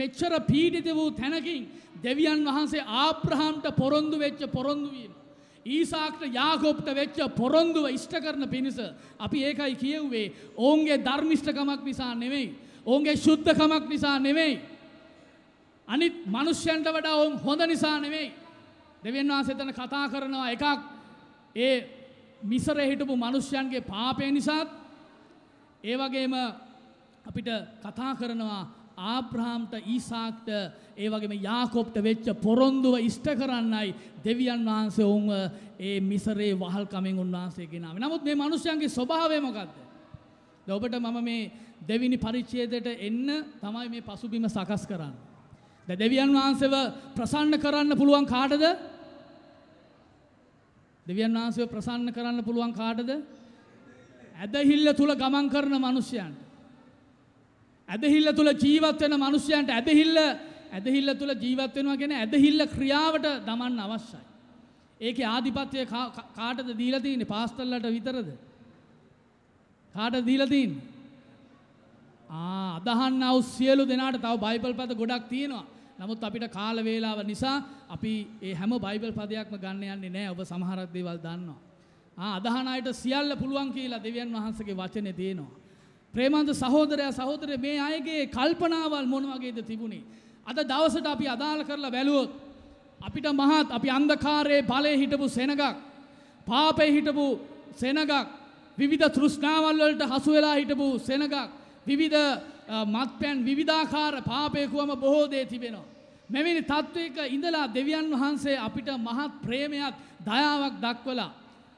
Speaker 5: මෙච්චර පීඩිත වූ තැනකින් දෙවියන් වහන්සේ ආප්‍රහාම්ට පොරොන්දු වෙච්ච පොරොන්දුවීම. ඊසාක්ට යාගොප්ට වෙච්ච පොරොන්දුව ඉෂ්ට කරන පිණිස අපි ඒකයි කියව්වේ ඔවුන්ගේ ධර්මිෂ්ඨකමක් නිසා නෙවෙයි. ඔවුන්ගේ ශුද්ධකමක් නිසා නෙවෙයි. අනිත් මනුෂ්‍යන්ට වඩා ඔවුන් හොඳ නිසා නෙවෙයි. දෙවියන් වහන්සේ එතන කතා කරනවා එකක් ඒ මිසරේ හිටපු මනුෂ්‍යයන්ගේ පාපය නිසාත් ඒ වගේම අපිට කතා කරනවා ආබ්‍රහාම්ට ඊසාක්ට ඒ වගේම යාකොප්ට වෙච්ච පොරොන්දුව ඉෂ්ට කරන්නයි දෙවියන් වහන්සේ ඔවුන් ඒ මිසරේ වහල් කමෙන් උන්වහන්සේ ගෙනාවේ. නමුත් මේ මිනිස්යන්ගේ ස්වභාවය මොකද්ද? ඔබට මම මේ දෙවිනි පරිච්ඡේදයට එන්න තමයි මේ පසුබිම සකස් කරන්නේ. ද දෙවියන් වහන්සේව ප්‍රසන්න කරන්න පුළුවන් කාටද? දෙවියන් වහන්සේව ප්‍රසන්න කරන්න පුළුවන් කාටද? ඇදහිල්ල තුල ගමන් කරන මිනිසයන්ට. ඇදහිල්ල තුල ජීවත් වෙන මිනිසයන්ට ඇදහිල්ල ඇදහිල්ල තුල ජීවත් වෙනවා කියන්නේ ඇදහිල්ල ක්‍රියාවට දමන්න අවශ්‍යයි. ඒකේ ආධිපත්‍ය කාටද දීලා තියෙන්නේ? පාස්තරලට විතරද? කාටද දීලා තියෙන්නේ? අදහන්න අව් සියලු දෙනාට තව බයිබල් පත ගොඩක් තියෙනවා. නමුත් අපිට කාල වේලාව නිසා අපි ඒ හැම බයිබල් පදයක්ම ගන්න යන්නේ නෑ ඔබ සමහරක් දේවල් දන්නවා. ආ අදහන අයට සියල්ල පුළුවන් කියලා දෙවියන් වහන්සේගේ වචනේ තියෙනවා. ප්‍රේමන්ත සහෝදරයා සහෝදරය මේ අයගේ කල්පනාවල් මොන වගේද තිබුණේ? අද දවසට අපි අදාළ කරලා බැලුවොත් අපිට මහත් අපි අන්ධකාරයේ බලේ හිටපු සෙනගක් පාපේ හිටපු සෙනගක් විවිධ තෘෂ්ණාවල් වලට හසු වෙලා හිටපු සෙනගක් විවිධ මත්පැන් විවිධාකාර පාපයකුවම බොහෝ දේ තිබෙනවා. මෙවැනි තත්ත්වයක ඉඳලා දෙවියන් වහන්සේ අපිට මහත් ප්‍රේමයක් දයාවක් දක්වලා.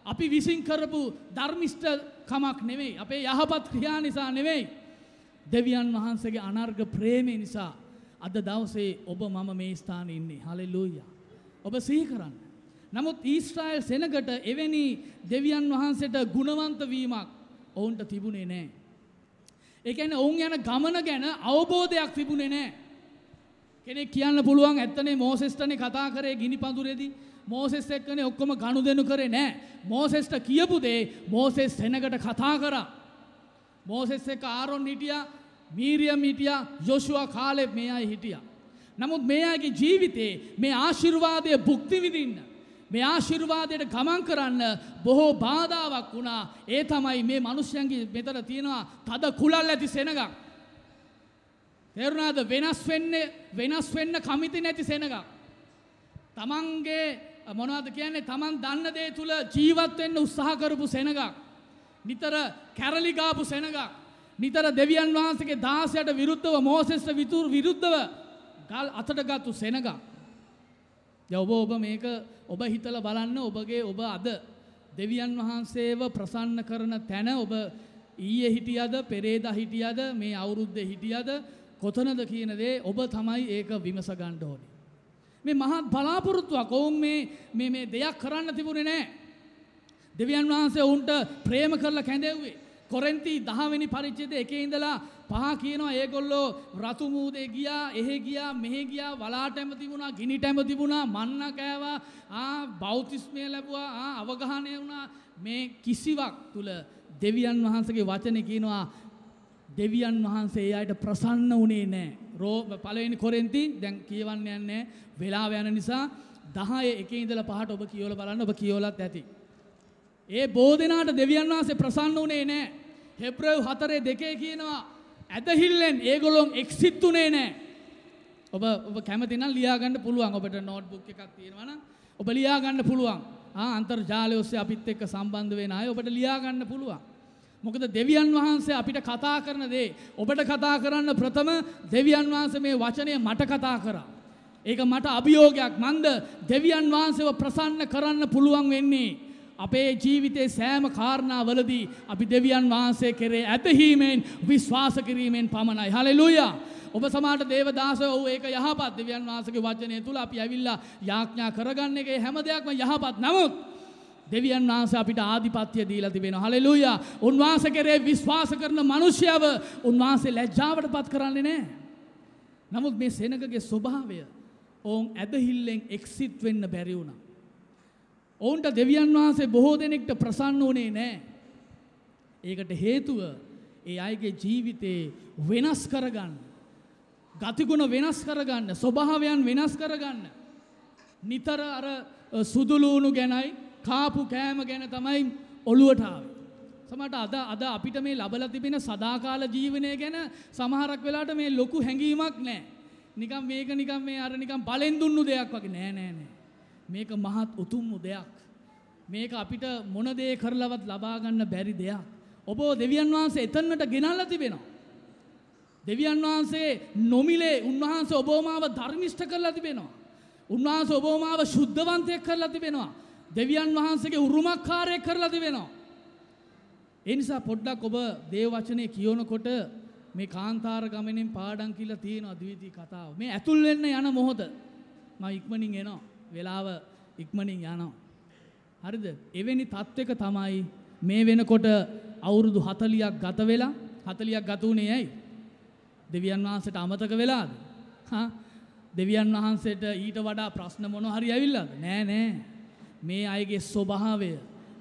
Speaker 5: අපි විසින් කරපු ධර්මිෂ්ඨකමක් නෙවෙයි. අපේ යහපත් ක්‍රියා නිසා නෙවෙයි. දෙවියන් වහන්සේගේ අනර්ග ප්‍රේමය නිසා අද දවසේ ඔබ මම මේ ස්ථානයේ ඉන්නේ. හලෙලූයා. ඔබ සිහි කරන්න. නමුත් ඊශ්‍රායෙල් සෙනගට එවැනි දෙවියන් වහන්සේට ගුණවන්ත වීමක් ඔවුන්ට තිබුණේ නැහැ. එකන ඔවුන් යන ගමන ගැන අවබෝධයක් තිබුණේ නෑ. කෙනෙක් කියන්න පුළුවන් ඇත්තනේ මෝසෙස්ටනේ කතා කරේ ගිනි පඳුරේදී මෝසෙස් එක්කනේ ඔක්කොම ගනුදෙනු කරේ නෑ. මෝසෙස්ට කියපු දේ මෝසෙස් සෙනගට කතා කරා. මෝසෙස් එක්ක ආරොන් හිටියා, මීරියම් හිටියා, යොෂුවා කාලේ මේ අය හිටියා. නමුත් මේ අයගේ ජීවිතේ මේ ආශිර්වාදය භුක්ති විඳින්න මේ ආශිර්වාදයට ගමන් කරන්න බොහෝ බාධාවක් වුණා ඒ තමයි මේ මනුෂ්‍යයන්ගේ මෙතන තියෙනවා තද කුලල් ඇති සෙනගක් තේරුණාද වෙනස් වෙන්න වෙනස් වෙන්න කමිති නැති සෙනගක් තමන්ගේ මොනවද කියන්නේ තමන් දන්න දේ තුල ජීවත් වෙන්න උත්සාහ කරපු සෙනගක් නිතර කැරලි ගාපු සෙනගක් නිතර දෙවියන් වහන්සේගේ 16ට විරුද්ධව මෝසෙස්ට විරුද්ධව ගල් අතට ගත්තු සෙනගක් ඔබ ඔබ මේක ඔබ හිතල බලන්න ඔබගේ ඔබ අද දෙවියන් වහන්සේව ප්‍රසන්න කරන තැන ඔබ ඊයේ හිටියද පෙරේද හිටියද මේ අවුරුද්ද හිටියද කොතනද කියන දේ ඔබ තමයි ඒක විමස ගන්න ඕනේ. මේ මහත් බලාපොරොත්තුවක් ඔවුන් මේ මේ මේ දෙයක් කරන්න තිබුණේ නැහැ. දෙවියන් වහන්සේ ඔවුන්ට ප්‍රේම කරලා කැඳෙව්වේ. කොරෙන්ති දහවෙනි පරිච්ඡේදයේ එකේ ඉඳලා පහ කියනවා ඒගොල්ලෝ රතු මූදේ ගියා, එහෙ ගියා, මෙහෙ ගියා, වලාටම තිබුණා, ගිනිටම තිබුණා, මන්න කෑවා, ආ බෞතිස්මය ලැබුවා, ආ අවගහණය වුණා. මේ කිසිවක් තුල දෙවියන් වහන්සේගේ වචනේ කියනවා දෙවියන් වහන්සේ ඒ අයට ප්‍රසන්න වුණේ නැහැ. රෝ පළවෙනි කොරෙන්ති දැන් කියවන්න යන්නේ වෙලාව යන නිසා 10 එකේ ඉඳලා පහට ඔබ කියවලා බලන්න ඔබ කියවලත් ඇති. ඒ බෝධනාට දෙවියන් වහන්සේ ප්‍රසන්න වුණේ නැහැ. හෙබ්‍රව් හතරේ දෙකේ කියනවා ඇදහිල්ලෙන් ඒගොලොන් එක්සිත්තුනේ නෑ ඔබ ඔබ කැමතිනම් ලියාගන්න පුළුවන් ඔබට නෝට් බුක් එකක් තියෙනවන ඔබ ලියාගන්න පුළුවන් අන්තර්ජාලය ඔස්සේ අපිත් එක්ක සම්බන්ධ වෙන අය ඔබට ලියාගන්න පුළුවන් මොකද දෙවියන් වහන්සේ අපිට කතා කරන දේ ඔබට කතා කරන්න ප්‍රථම දෙවියන් වහන්සේ මේ වචනය මට කතා කරා ඒක මට අභියෝගයක් මන්ද දෙවියන් වහන්සේව ප්‍රසන්න කරන්න පුළුවන් වෙන්නේ අපේ ජීවිතේ සෑම කාරණාවලදී අපි දෙවියන් වහන්සේ කෙරේ ඇතහීමෙන් විශ්වාස කිරීමෙන් පමණයි. හලෙලුයා. ඔබ සමාට දේවදාස ඔහු ඒක යහපත් දෙවියන් වහන්සේගේ වචනය තුල අපි ඇවිල්ලා යාඥා කරගන්න එකේ හැම දෙයක්ම යහපත්. නමුත් දෙවියන් වහන්සේ අපිට ආධිපත්‍ය දීලා තිබෙනවා. හලෙලුයා. උන්වහන්සේ කෙරේ විශ්වාස කරන මිනිසයව උන්වහන්සේ ලැජ්ජාවටපත් කරන්නේ නැහැ. නමුත් මේ සෙනගගේ ස්වභාවය ඔවුන් ඇදහිල්ලෙන් එක්සිට් වෙන්න බැරි වුණා. ඔවුන්ට දෙවියන් වහන්සේ බොහෝ දෙනෙක්ට ප්‍රසන්න වුණේ නෑ. ඒකට හේතුව ඒ අයගේ ජීවිතේ වෙනස් කරගන්න. ගතිගුණ වෙනස් කරගන්න ස්වභාවයන් වෙනස් කරගන්න. නිතර අර සුදුලූුණු ගැනයි කාපු කෑම ගැන තමයි ඔළුවටාව. සමට අද අද අපිට මේ ලබල තිබෙන සදාකාල ජීවනය ගැන සමහරක් වෙලාට මේ ලොකු හැඟීමක් නෑ. නිකම් මේක නිකම් මේ අර නිකම් බලෙන් දුන්නු දෙයක් වගේ නෑ නෑ නෑ. මේක මහත් උතුම්ම දෙයක්. මේක අපිට මොන දේ කරලවත් ලබා ගන්න බැරි දෙයක්. ඔබෝ දෙවියන් වහන්සේ එතනට ගෙනල්ලා තිබෙනවා. දෙවියන් වහන්සේ නොමිලේ උන්වහන්සේ ඔබෝමාව ධර්මිෂ්ඨ කරලා තිබෙනවා. උන්වහන්සේ ඔබෝමාව ශුද්ධවන්තයෙක් කරලා තිබෙනවා. දෙවියන් වහන්සේගේ උරුමකාරයෙක් කරලා තිබෙනවා. ඒ නිසා පොඩ්ඩක් ඔබ දේව වචනේ කියනකොට මේ කාන්තාර ගමනෙන් පාඩම් කියලා තියෙනවා ද්විතී කතාව. මේ ඇතුල් වෙන්න යන මොහොත මම ඉක්මනින් එනවා. වෙලාව ඉක්මනින් යනවා. හරිද එවැනි තත්ත්වක තමයි මේ වෙනකොට අවුරුදු 40ක් ගත වෙලා 40ක් ගත උනේ ඇයි දෙවියන් වහන්සේට අමතක වෙලාද හා දෙවියන් වහන්සේට ඊට වඩා ප්‍රශ්න මොන හරි ඇවිල්ලාද නෑ නෑ මේ අයගේ ස්වභාවය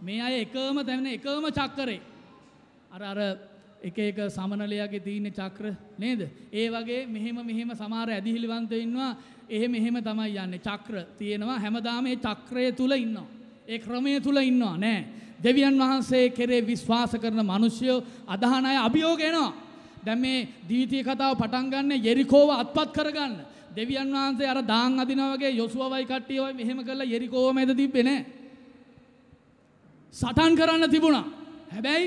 Speaker 5: මේ අය එකම තැන එකම චක්කරේ අර අර එක එක සමනලයාගේ තියෙන චක්‍ර නේද ඒ වගේ මෙහෙම මෙහෙම සමහර ඇදිහිලිවන්තව ඉන්නවා එහෙම එහෙම තමයි යන්නේ චක්‍ර තියෙනවා හැමදාම මේ චක්‍රය තුල ඉන්නවා ඒ ක්‍රමය තුළ ඉන්නවා නෑ. දෙවියන් වහන්සේ කෙරේ විශ්වාස කරන මනුෂ්‍යයෝ අදහන අය අභියෝගයනවා. දැන් මේ දීතිය කතාව පටන් ගන්න යෙරිකෝව අත්පත් කරගන්න. දෙවියන් වහන්සේ අර දාන් අදිනා වගේ යොසුවවයි කට්ටිය වයි මෙහෙම කරලා යෙරිකෝව මැද තිබ්බේ නෑ. සටන් කරන්න තිබුණා. හැබැයි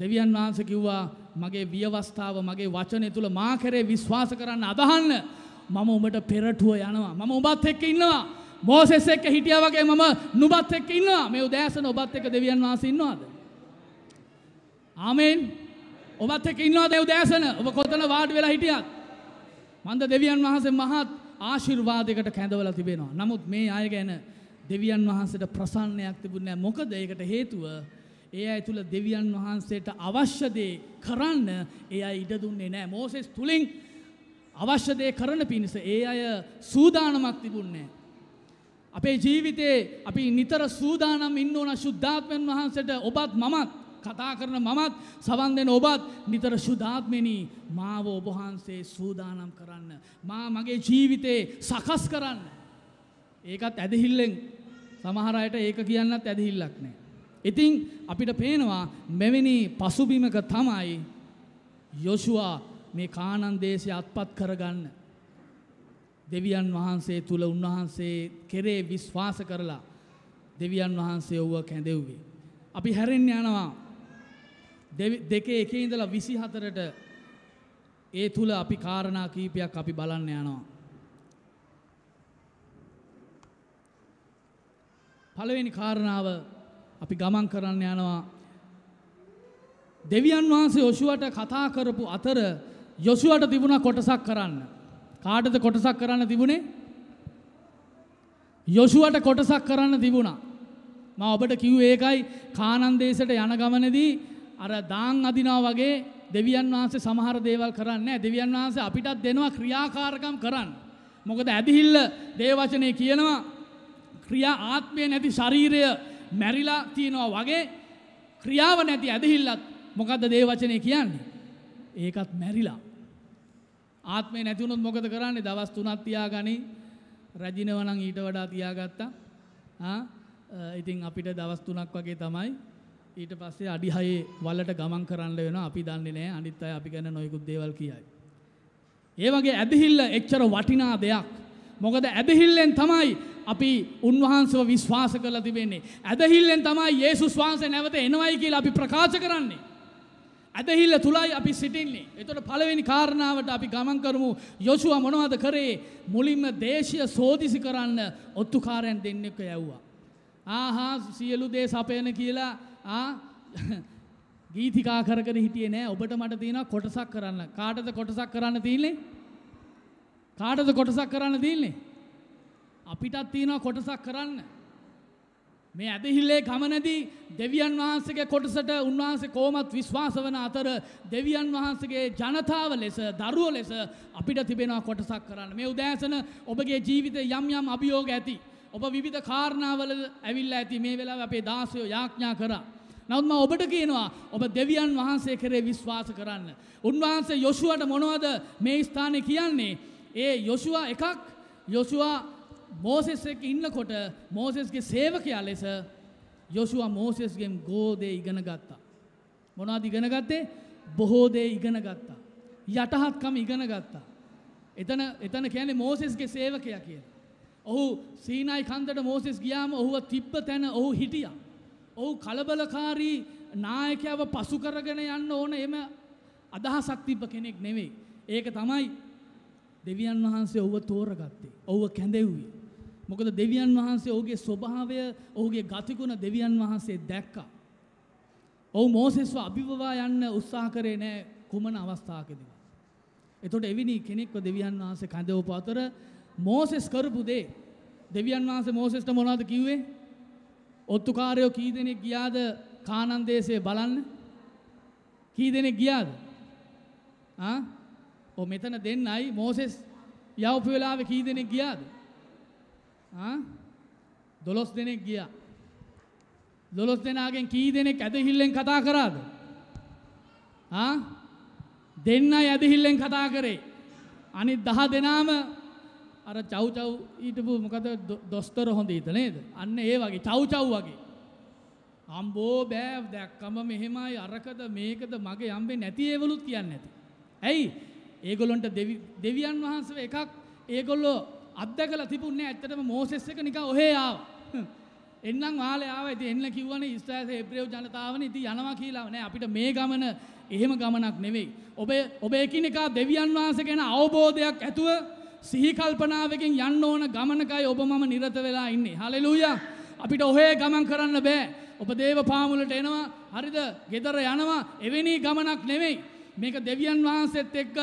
Speaker 5: දෙවියන් වහන්සේ කිව්වා මගේ විවස්ථාව මගේ වචනය තුල මා කරේ විශ්වාස කරන්න අදහන්න මම උඹට පෙරටුව යනවා. මම ඔබත් එක්ක ඉන්නවා. මෝසෙස් එක්ක හිටියා වගේ මම නුඹත් එක්ක ඉන්නවා. මේ උදෑසන ඔබත් එක්ක දෙවියන් වහන්සේ ඉන්නවද? ආමෙන්. ඔබත් එක්ක ඉන්නවද උදෑසන? ඔබ කොතන වාඩි වෙලා හිටියත්? මන්ද දෙවියන් වහන්සේ මහත් ආශිර්වාදයකට කැඳවලා තිබෙනවා. නමුත් මේ අය ගැන දෙවියන් වහන්සේට ප්‍රසන්නයක් තිබුණේ නැහැ. මොකද ඒකට හේතුව ඒ අය තුල දෙවියන් වහන්සේට අවශ්‍ය දේ කරන්න ඒ අය ඉඩ දුන්නේ නැහැ. මෝසෙස් තුලින් අවශ්‍ය දේ කරන පිණිස ඒ අය සූදානමක් තිබුණේ නැහැ. අපේ ජීවිතේ අපි නිතර සූදානම් ඉන්න ඕන ශුද්ධාත්මයන් වහන්සේට ඔබත් මමත් කතා කරන මමත් සවන් දෙන ඔබත් නිතර ශුද්ධාත්මෙනි මාව ඔබ වහන්සේ සූදානම් කරන්න මා මගේ ජීවිතේ සකස් කරන්න ඒකත් ඇදහිල්ලෙන් සමහර අයට ඒක කියන්නත් ඇදහිල්ලක් නෑ ඉතින් අපිට පේනවා මෙවැනි පසුබිමක තමයි යොෂුවා මේ කානන් දේශය අත්පත් කරගන්න දෙවියන් වහන්සේ තුල උන්වහන්සේ කෙරේ විශ්වාස කරලා දෙවියන් වහන්සේ ඔව්ව කැඳෙව්වේ. අපි හැරෙන්න යනවා දෙකේ එකේ ඉඳලා 24ට ඒ තුල අපි කාරණා කීපයක් අපි බලන්න යනවා. පළවෙනි කාරණාව අපි ගමන් කරන්න යනවා දෙවියන් වහන්සේ යොෂුවට කතා කරපු අතර යොෂුවට තිබුණා කොටසක් කරන්න. කාටද කොටසක් කරන්න තිබුණේ යොෂුවට කොටසක් කරන්න තිබුණා. මම ඔබට කිව්ව ඒකයි කානන් දේශයට යන ගමනේදී අර දාන් අදිනා වගේ දෙවියන් වහන්සේ සමහර දේවල් කරන්නේ නැහැ. දෙවියන් වහන්සේ අපිටත් දෙනවා ක්‍රියාකාරකම් කරන්න. මොකද ඇදිහිල්ල දේවචනේ කියනවා ක්‍රියා ආත්මය නැති ශරීරය මැරිලා තියෙනවා වගේ ක්‍රියාව නැති ඇදිහිල්ලත් මොකද්ද දේවචනේ කියන්නේ? ඒකත් මැරිලා. ආත්මේ නැති වුණොත් මොකද කරන්නේ? දවස් 3ක් තියාගනි. රජිනව නම් ඊට වඩා තියාගත්තා. ආ ඉතින් අපිට දවස් 3ක් වගේ තමයි ඊට පස්සේ අඩි 6 වලට ගමන් කරන්න වෙනවා. අපි දන්නේ නැහැ. අනිත් අය අපි ගැන නොයෙකුත් දේවල් කියයි.
Speaker 6: ඒ වගේ ඇදහිල්ල
Speaker 5: එච්චර වටිනා දෙයක්. මොකද ඇදහිල්ලෙන් තමයි අපි උන්වහන්සේව විශ්වාස කරලා තිබෙන්නේ. ඇදහිල්ලෙන් තමයි යේසුස් වහන්සේ නැවත එනවයි කියලා අපි ප්‍රකාශ කරන්නේ. ඇදහිල්ල තුලයි අපි සිටින්නේ. එතකොට පළවෙනි කාරණාවට අපි ගමන් කරමු. යොෂුවා මොනවද කරේ? මුලින්ම දේශීය සෝදිසි කරන්න ඔත්තුකාරයන් දෙන්නෙක් යවුවා. ආහා සියලු දේ සපයන කියලා ආ ගීතිකා කරගෙන හිටියේ නෑ. ඔබට මට තියෙනවා කොටසක් කරන්න. කාටද කොටසක් කරන්න තියෙන්නේ? කාටද කොටසක් කරන්න තියෙන්නේ? අපිටත් තියෙනවා කොටසක් කරන්න. මේ ඇදහිල්ලේ ගමනදී දෙවියන් වහන්සේගේ කොටසට උන්වහන්සේ කොහොමත් විශ්වාස වන අතර දෙවියන් වහන්සේගේ ජනතාව ලෙස දරුවෝ ලෙස අපිට තිබෙනවා කොටසක් කරන්න. මේ උදෑසන ඔබගේ ජීවිතේ යම් යම් අභියෝග ඇති. ඔබ විවිධ කාරණාවල ඇවිල්ලා ඇති මේ වෙලාවේ අපේ දාසයෝ යාඥා කරා. නමුත් මම ඔබට කියනවා ඔබ දෙවියන් වහන්සේ කරේ විශ්වාස කරන්න. උන්වහන්සේ යොෂුවට මොනවද මේ ස්ථානේ කියන්නේ? ඒ යොෂුවා එකක් යොෂුවා මෝසෙස් එක්ක ඉන්නකොට මෝසෙස්ගේ සේවකයා ලෙස යොෂුවා මෝසෙස්ගෙන් ගෝදේ ඉගෙන ගත්තා. මොනවද ඉගෙන ගත්තේ? බොහෝ දේ ඉගෙන ගත්තා. යටහත්කම ඉගෙන ගත්තා. එතන එතන කියන්නේ මෝසෙස්ගේ සේවකයා කියලා. ඔහු සීනයි කන්දට මෝසෙස් ගියාම ඔහුව තිබ්බ තැන ඔහු හිටියා. ඔහු කලබලකාරී නායකයව පසු කරගෙන යන්න ඕන එම අදහසක් තිබ්බ කෙනෙක් නෙවෙයි. ඒක තමයි දෙවියන් වහන්සේ ඔහුව තෝරගත්තේ. ඔහුව කැඳෙව්වේ. මොකද දෙවියන් වහන්සේ ඔහුගේ ස්වභාවය ඔහුගේ ගතිගුණ දෙවියන් වහන්සේ දැක්කා. ඔහු මෝසෙස්ව අභිවවා යන්න උත්සාහ කරේ නෑ කුමන අවස්ථාවකදීවත්. එතකොට එවැනි කෙනෙක්ව දෙවියන් වහන්සේ කඳවපු අතර මෝසෙස් කරපු දේ දෙවියන් වහන්සේ මෝසෙස්ට මොනවද කිව්වේ? ඔත්තුකාරයෝ කී දෙනෙක් ගියාද කානන් දේශේ බලන්න? කී දෙනෙක් ගියාද? ආ? ඔ මෙතන දෙන්නයි මෝසෙස් යවපු වෙලාවේ කී දෙනෙක් ගියාද? දොළොස් දෙනෙක් ගියා. දොළොස් දෙනාගෙන් කී දෙනෙක් ඇදහිල්ලෙන් කතා කරාද? දෙන්න ඇදහිල්ලෙන් කතා කරේ. අනිත් දහ දෙනාම අර චව්චව් ඊටපු මොකද දොස්තර හොඳ ඊත නේද? අන්න ඒ වගේ චව්චව් වගේ. අම්බෝ බෑ දැක්කම මෙහෙමයි අරකද මේකද මගේ යම්බේ නැති ඒවලුත් කියන්නේ නැති. ඇයි? ඒගොල්ලන්ට දෙවියන් වහන්සේ එකක් ඒගොල්ලෝ අත්දැකලා තිබුණේ ඇත්තටම මෝසෙස් එක නිකන් ඔහේ ආවා. එන්නම් වාලේ ආවා. ඉතින් එන්න කිව්වනේ ඉස්රායල් හෙබ්‍රේව ජනතාවනේ ඉතින් යනවා කියලා. නෑ අපිට මේ ගමන එහෙම ගමනක් නෙවෙයි. ඔබේ ඔබේ එකිනෙකා දෙවියන් වහන්සේ ගැන අවබෝධයක් ඇතුව සිහි කල්පනාවකින් යන්න ඕන ගමනකයි ඔබ මම නිරත වෙලා ඉන්නේ. හalleluya. අපිට ඔහේ ගමන් කරන්න බෑ. ඔබ දේව පාමුලට එනවා. හරිද? ගෙදර යනවා. එවැනි ගමනක් නෙවෙයි. මේක දෙවියන් වහන්සේත් එක්ක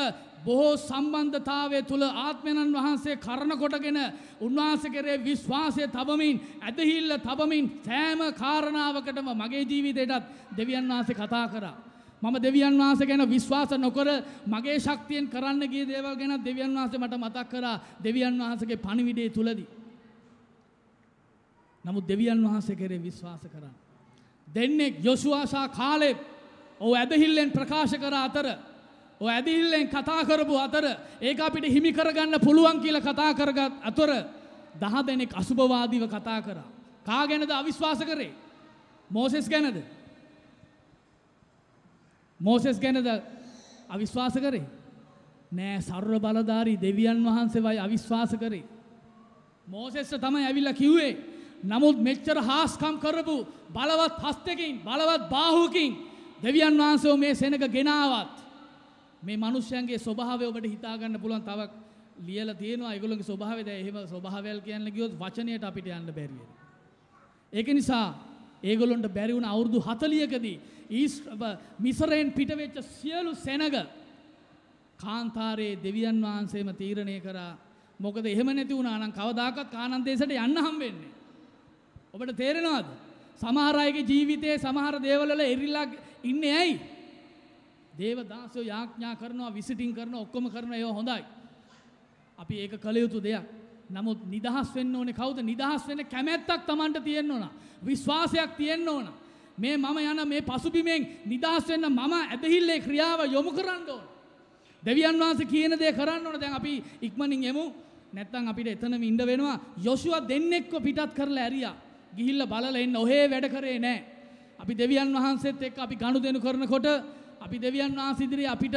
Speaker 5: බොහෝ සම්බන්ධතාවය තුළ ආත්මයණන් වහන්සේ කරණ කොටගෙන උන්වහන්සේ කෙරේ විශ්වාසය තබමින් ඇදහිල්ල තබමින් සෑම කාරණාවකටම මගේ ජීවිතයටත් දෙවියන් වහන්සේ කතා කරා. මම දෙවියන් වහන්සේ ගැන විශ්වාස නොකර මගේ ශක්තියෙන් කරන්න ගිය දේවල් ගැන දෙවියන් වහන්සේ මට මතක් කරා දෙවියන් වහන්සේගේ පණිවිඩය තුලදී. නමුත් දෙවියන් වහන්සේ කෙරේ විශ්වාස කරන්න. දෙන්නේ යොසුආසා කාලේ ඔව් ඇදහිල්ලෙන් ප්‍රකාශ කර අතර ඔය ඇදිහිල්ලෙන් කතා කරපු අතර ඒක අපිට හිමි කරගන්න පුළුවන් කියලා කතා කරගත් අතර දහ දෙනෙක් අසුභවාදීව කතා කරා. කා ගැනද අවිශ්වාස කරේ? මෝසෙස් ගැනද? මෝසෙස් ගැනද අවිශ්වාස කරේ? නෑ සර්ව බලධාරී දෙවියන් වහන්සේවයි අවිශ්වාස කරේ. මෝසෙස්ට තමයි ඇවිල්ලා කිව්වේ නමුත් මෙච්චර හාස්කම් කරපු බලවත් හස්තකින් බලවත් බාහුවකින් දෙවියන් වහන්සේව මේ සෙනඟ ගෙනාවත් මේ මනුෂ්‍යයන්ගේ ස්වභාවය ඔබට හිතා ගන්න පුළුවන් තව ලියලා තියෙනවා ඒගොල්ලෝගේ ස්වභාවය දැන් එහෙම ස්වභාවයල් කියන්න ගියොත් වචනයට අපිට යන්න බැරි වෙනවා. ඒක නිසා ඒගොල්ලොන්ට බැරි වුණ අවුරුදු 40කදී ඊස් මිසරෙන් පිටවෙච්ච සියලු සෙනඟ කාන්තාරයේ දෙවියන් වහන්සේම තීරණය කරා. මොකද එහෙම නැති වුණා නම් කවදාකවත් කානන් දේශයට යන්න හම්බෙන්නේ. ඔබට තේරෙනවද? සමහර අයගේ ජීවිතයේ සමහර දේවල් වල එරිලා ඉන්නේ ඇයි? දේවදාසයෝ යාඥා කරනවා විසිටින් කරනවා ඔක්කොම කරන ඒවා හොඳයි. අපි ඒක කළ යුතු දෙයක්. නමුත් නිදහස් වෙන්න ඕනේ කවුද? නිදහස් වෙන්න කැමැත්තක් Tamanට තියෙන්න ඕන. විශ්වාසයක් තියෙන්න ඕන. මේ මම යන මේ පසුබිමෙන් නිදහස් වෙන්න මම ඇදහිල්ලේ ක්‍රියාව යොමු කරන්න ඕන. දෙවියන් වහන්සේ කියන දේ කරන්න ඕන. දැන් අපි ඉක්මනින් යමු. නැත්තම් අපිට එතනම ඉන්න වෙනවා. යොෂුවා දෙන්නෙක්ව පිටත් කරලා ඇරියා. ගිහිල්ලා බලලා එන්න ඔහේ වැඩ කරේ නැහැ. අපි දෙවියන් වහන්සේත් එක්ක අපි ගනුදෙනු කරනකොට අපි දෙවියන් වහන්සිදිරි අපිට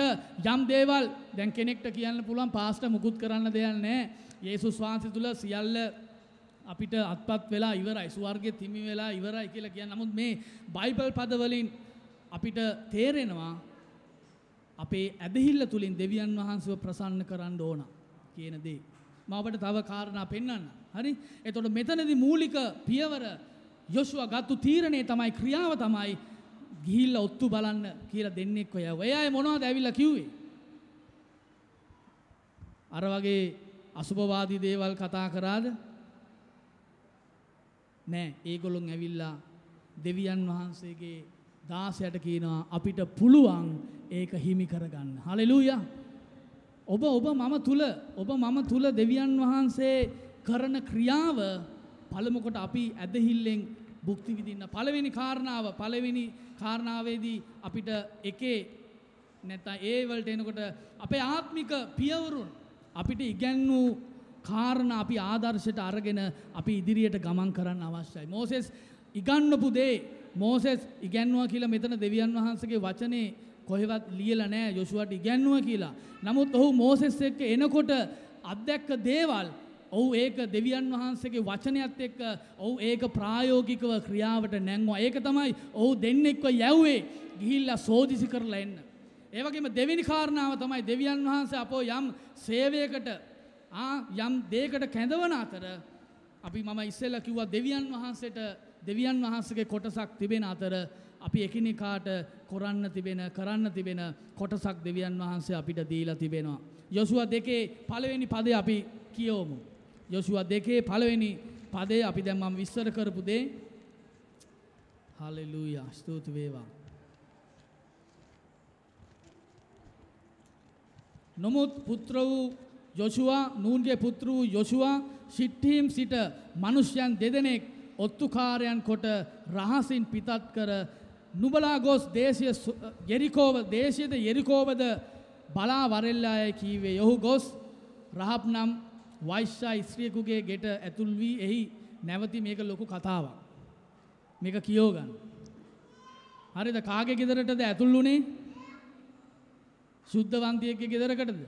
Speaker 5: යම් දේවල් දැන් කෙනෙක්ට කියන්න පුළුවන් පාස්ට මුකුත් කරන්න දෙයන්නේ යේසුස් වහන්සේ තුළ සියල්ල අපිට අත්පත් වෙලා ඉවරයි ස්වර්ගය තිමි වෙලා ඉවරයි කියලා කියන්න නමුත් මේ බයිබල් පදවලින් අපිට තේරෙනවා අපේ ඇදහිල්ල තුළින් දෙවියන් වහන්සේව ප්‍රසන්න කරන්න ඕන කියන දේ. මම ඔබට තව කාරණා පෙන්වන්න. හරි? එතකොට මෙතනදී මූලික පියවර යොෂුවා ගත්තු තීරණය තමයි ක්‍රියාව තමයි ගිහිල්ල ඔත්තු බලන්න කියලා දෙන්නෙක් ඔය ඔය අය මොනවද ඇවිල්ලා කිව්වේ අර වගේ අසුභවාදී දේවල් කතා කරාද නෑ ඒගොල්ලොන් ඇවිල්ලා දෙවියන් වහන්සේගේ දාසයට කියනවා අපිට පුළුවන් ඒක හිමි කරගන්න හලෙලූයා ඔබ ඔබ මම තුල ඔබ මම තුල දෙවියන් වහන්සේ කරන ක්‍රියාව පළමුකොට අපි ඇදහිල්ලෙන් භුක්ති විඳින්න පළවෙනි කාරණාව පළවෙනි කාරණාවේදී අපිට එකේ නැත්නම් ඒ වලට එනකොට අපේ ආත්මික පියවරුන් අපිට ඉගැන්වූ කාරණා අපි ආදර්ශයට අරගෙන අපි ඉදිරියට ගමන් කරන්න අවශ්‍යයි. මෝසෙස් ඉගන්නපු දේ මෝසෙස් ඉගැන්වුවා කියලා මෙතන දෙවියන් වහන්සේගේ වචනේ කොහෙවත් ලියලා නැහැ යොෂුවට ඉගැන්වුවා කියලා. නමුත් ඔහු මෝසෙස් එක්ක එනකොට අත්දැක්ක දේවල් ඔව් ඒක දෙවියන් වහන්සේගේ වචනයත් එක්ක ඔව් ඒක ප්‍රායෝගිකව ක්‍රියාවට නැංවා. ඒක තමයි ඔව් දෙන්නෙක්ව යැව්වේ ගිහිල්ලා සෝදිසි කරලා එන්න. ඒ වගේම දෙවෙනි කාරණාව තමයි දෙවියන් වහන්සේ අපෝ යම් සේවයකට ආ යම් දෙයකට කැඳවන අතර අපි මම ඉස්සෙල්ලා කිව්වා දෙවියන් වහන්සේට දෙවියන් වහන්සේගේ කොටසක් තිබෙන අතර අපි එකිනෙකාට කරන්න තිබෙන කරන්න තිබෙන කොටසක් දෙවියන් වහන්සේ අපිට දීලා තිබෙනවා. යොසුව දෙකේ පළවෙනි පදේ අපි කියවමු. යොසුවා දෙකේ පළවෙනි පදේ අපි දැන් මම විස්තර කරපු දේ හalleluya ස්තුති වේවා නමුත් පුත්‍ර වූ යොසුවා නූන්ගේ පුත්‍ර වූ යොසුවා සිට්ටීම් සිට මිනිසයන් දෙදෙනෙක් ඔත්තුකාරයන් කොට රහසින් පිටත් කර නුබලා ගොස් දේශය යෙරිකෝව දේශයද යෙරිකෝවද බලා වරෙල්ලාය කීවේ යොහු ගොස් රහප් නම් වෛශ්‍ය ස්ත්‍රියකුගේ ගෙට ඇතුල් වී එහි නැවති මේක ලොකු කතාවක්. මේක කියෝ ගන්න. හරිද කාගේ ගෙදරටද ඇතුල් වුණේ? සුද්ධවන්තියෙක්ගේ ගෙදරකටද?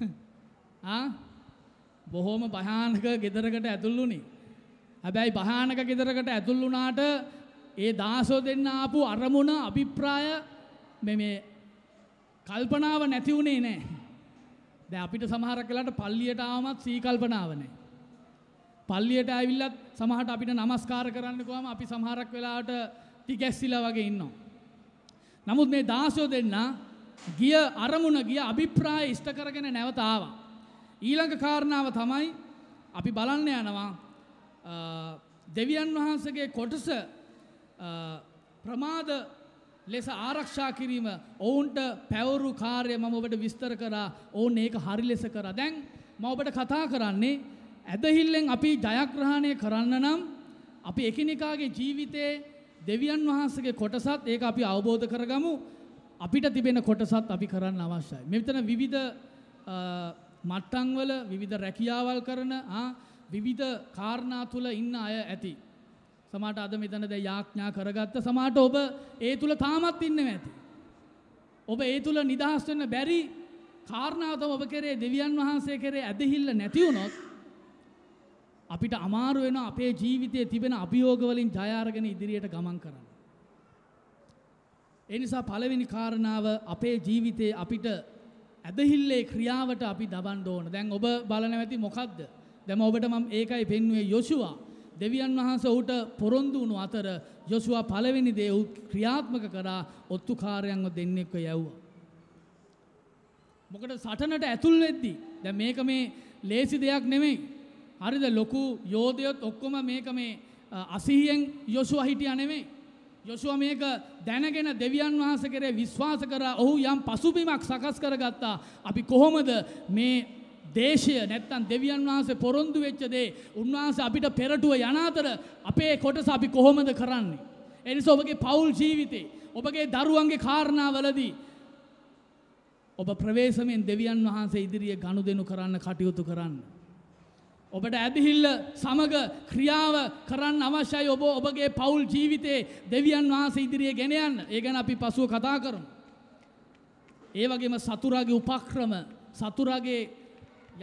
Speaker 5: ආ බොහොම භයානක ගෙදරකට ඇතුල් වුණේ. හැබැයි භයානක ගෙදරකට ඇතුල් වුණාට ඒ දාසෝ දෙන්න ආපු අරමුණ අභිප්‍රාය මේ මේ කල්පනාව නැති වුණේ නැහැ. දැන් අපිට සමහර කලකට පල්ලියට ආවමත් සීකල්පනාවනේ. පල්ලියට ඇවිල්ලත් සමහරට අපිට নমස්කාර කරන්න ගියාම අපි සමහරක් වෙලාවට ටිකැස්සිලා වගේ ඉන්නවා. නමුත් මේ දාසයෝ දෙන්න ගිය අරමුණ ගිය අභිප්‍රාය ඉෂ්ට කරගෙන නැවත ආවා. ඊළඟ කාරණාව තමයි අපි බලන්න යනවා දෙවියන් වහන්සේගේ කොටස ප්‍රමාද ලෙස ආරක්ෂා කිරීම ඔවුන්ට පැවරු කාර්ය මම ඔබට විස්තර කරා ඔවුන් ඒක හරි ලෙස කරා. දැන් මම ඔබට කතා කරන්නේ ඇදහිල්ලෙන් අපි ජයග්‍රහණය කරන්න නම් අපි එකිනෙකාගේ ජීවිතයේ දෙවියන් වහන්සේගේ කොටසත් ඒක අපි අවබෝධ කරගමු. අපිට තිබෙන කොටසත් අපි කරන්න අවශ්‍යයි. මෙතන විවිධ මට්ටම් වල විවිධ රැකියාවල් කරන ආ විවිධ කාරණා තුල ඉන්න අය ඇති. සමට අද මෙතන ද යාඥා කරගත්ත සමට ඔබ ඒ තුළ තාමත් ඉන්න ඇති. ඔබ ඒ තුළ නිදහස්වන්න බැරි කාරණාවතම ඔබ කරේ දෙවියන් වහන්සේ කරේ ඇදහිල්ල නැතිවුණොත් අපිට අමාරු වෙන අපේ ජීවිතයේ තිබෙන අභියෝගවලින් ජයාරගෙන ඉදිරියට ගමන් කරන්න. ඒ නිසා පළවෙනි කාරණාව අපේ ජීවිතයේ අපිට ඇදහිල්ලේ ක්‍රියාවට අපි දබන්න ඕන. දැන් ඔබ බලන ඇති මොකද්ද? දැන් ඔබට මම ඒකයි පෙන්වුවේ යොෂුවා. දෙවියන් වහන්සේ ඔහුට පොරොන්දු වුණු අතර යොසුවා පළවෙනි දේ ඔහු ක්‍රියාත්මක කරා ඔත්තුකාරයන්ව දෙන්නෙක්ව යවුවා. මොකද සටනට ඇතුල් වෙද්දී දැන් මේක මේ ලේසි දෙයක් නෙමෙයි. හරිද ලොකු යෝධයොත් ඔක්කොම මේක මේ අසීයෙන් යොසුවා හිටියා නෙමෙයි. යොසුවා මේක දැනගෙන දෙවියන් වහන්සේ කරේ විශ්වාස කරා ඔහු යම් පසුබිමක් සකස් කරගත්තා. අපි කොහොමද මේ දේශය නැත්තන් දෙවියන් වහන්සේ පොරොන්දු වෙච්ච දේ උන්වහන්සේ අපිට පෙරටුව යන අතර අපේ කොටස අපි කොහොමද කරන්නේ. එනිසා ඔබගේ පවුල් ජීවිතේ ඔබගේ දරුවන්ගේ කාරණාවලදී ඔබ ප්‍රවේශමෙන් දෙවියන් වහන්සේ ඉදිරියේ ගනුදෙනු කරන්න කටයුතු කරන්න. ඔබට ඇදහිල්ල සමග ක්‍රියාව කරන්න අවශ්‍යයි ඔබ ඔබගේ පවුල් ජීවිතේ දෙවියන් වහන්සේ ඉදිරියේ ගෙන යන්න. ඒ ගැන අපි පසුව කතා කරමු. ඒ වගේම සතුරාගේ උපක්‍රම සතුරාගේ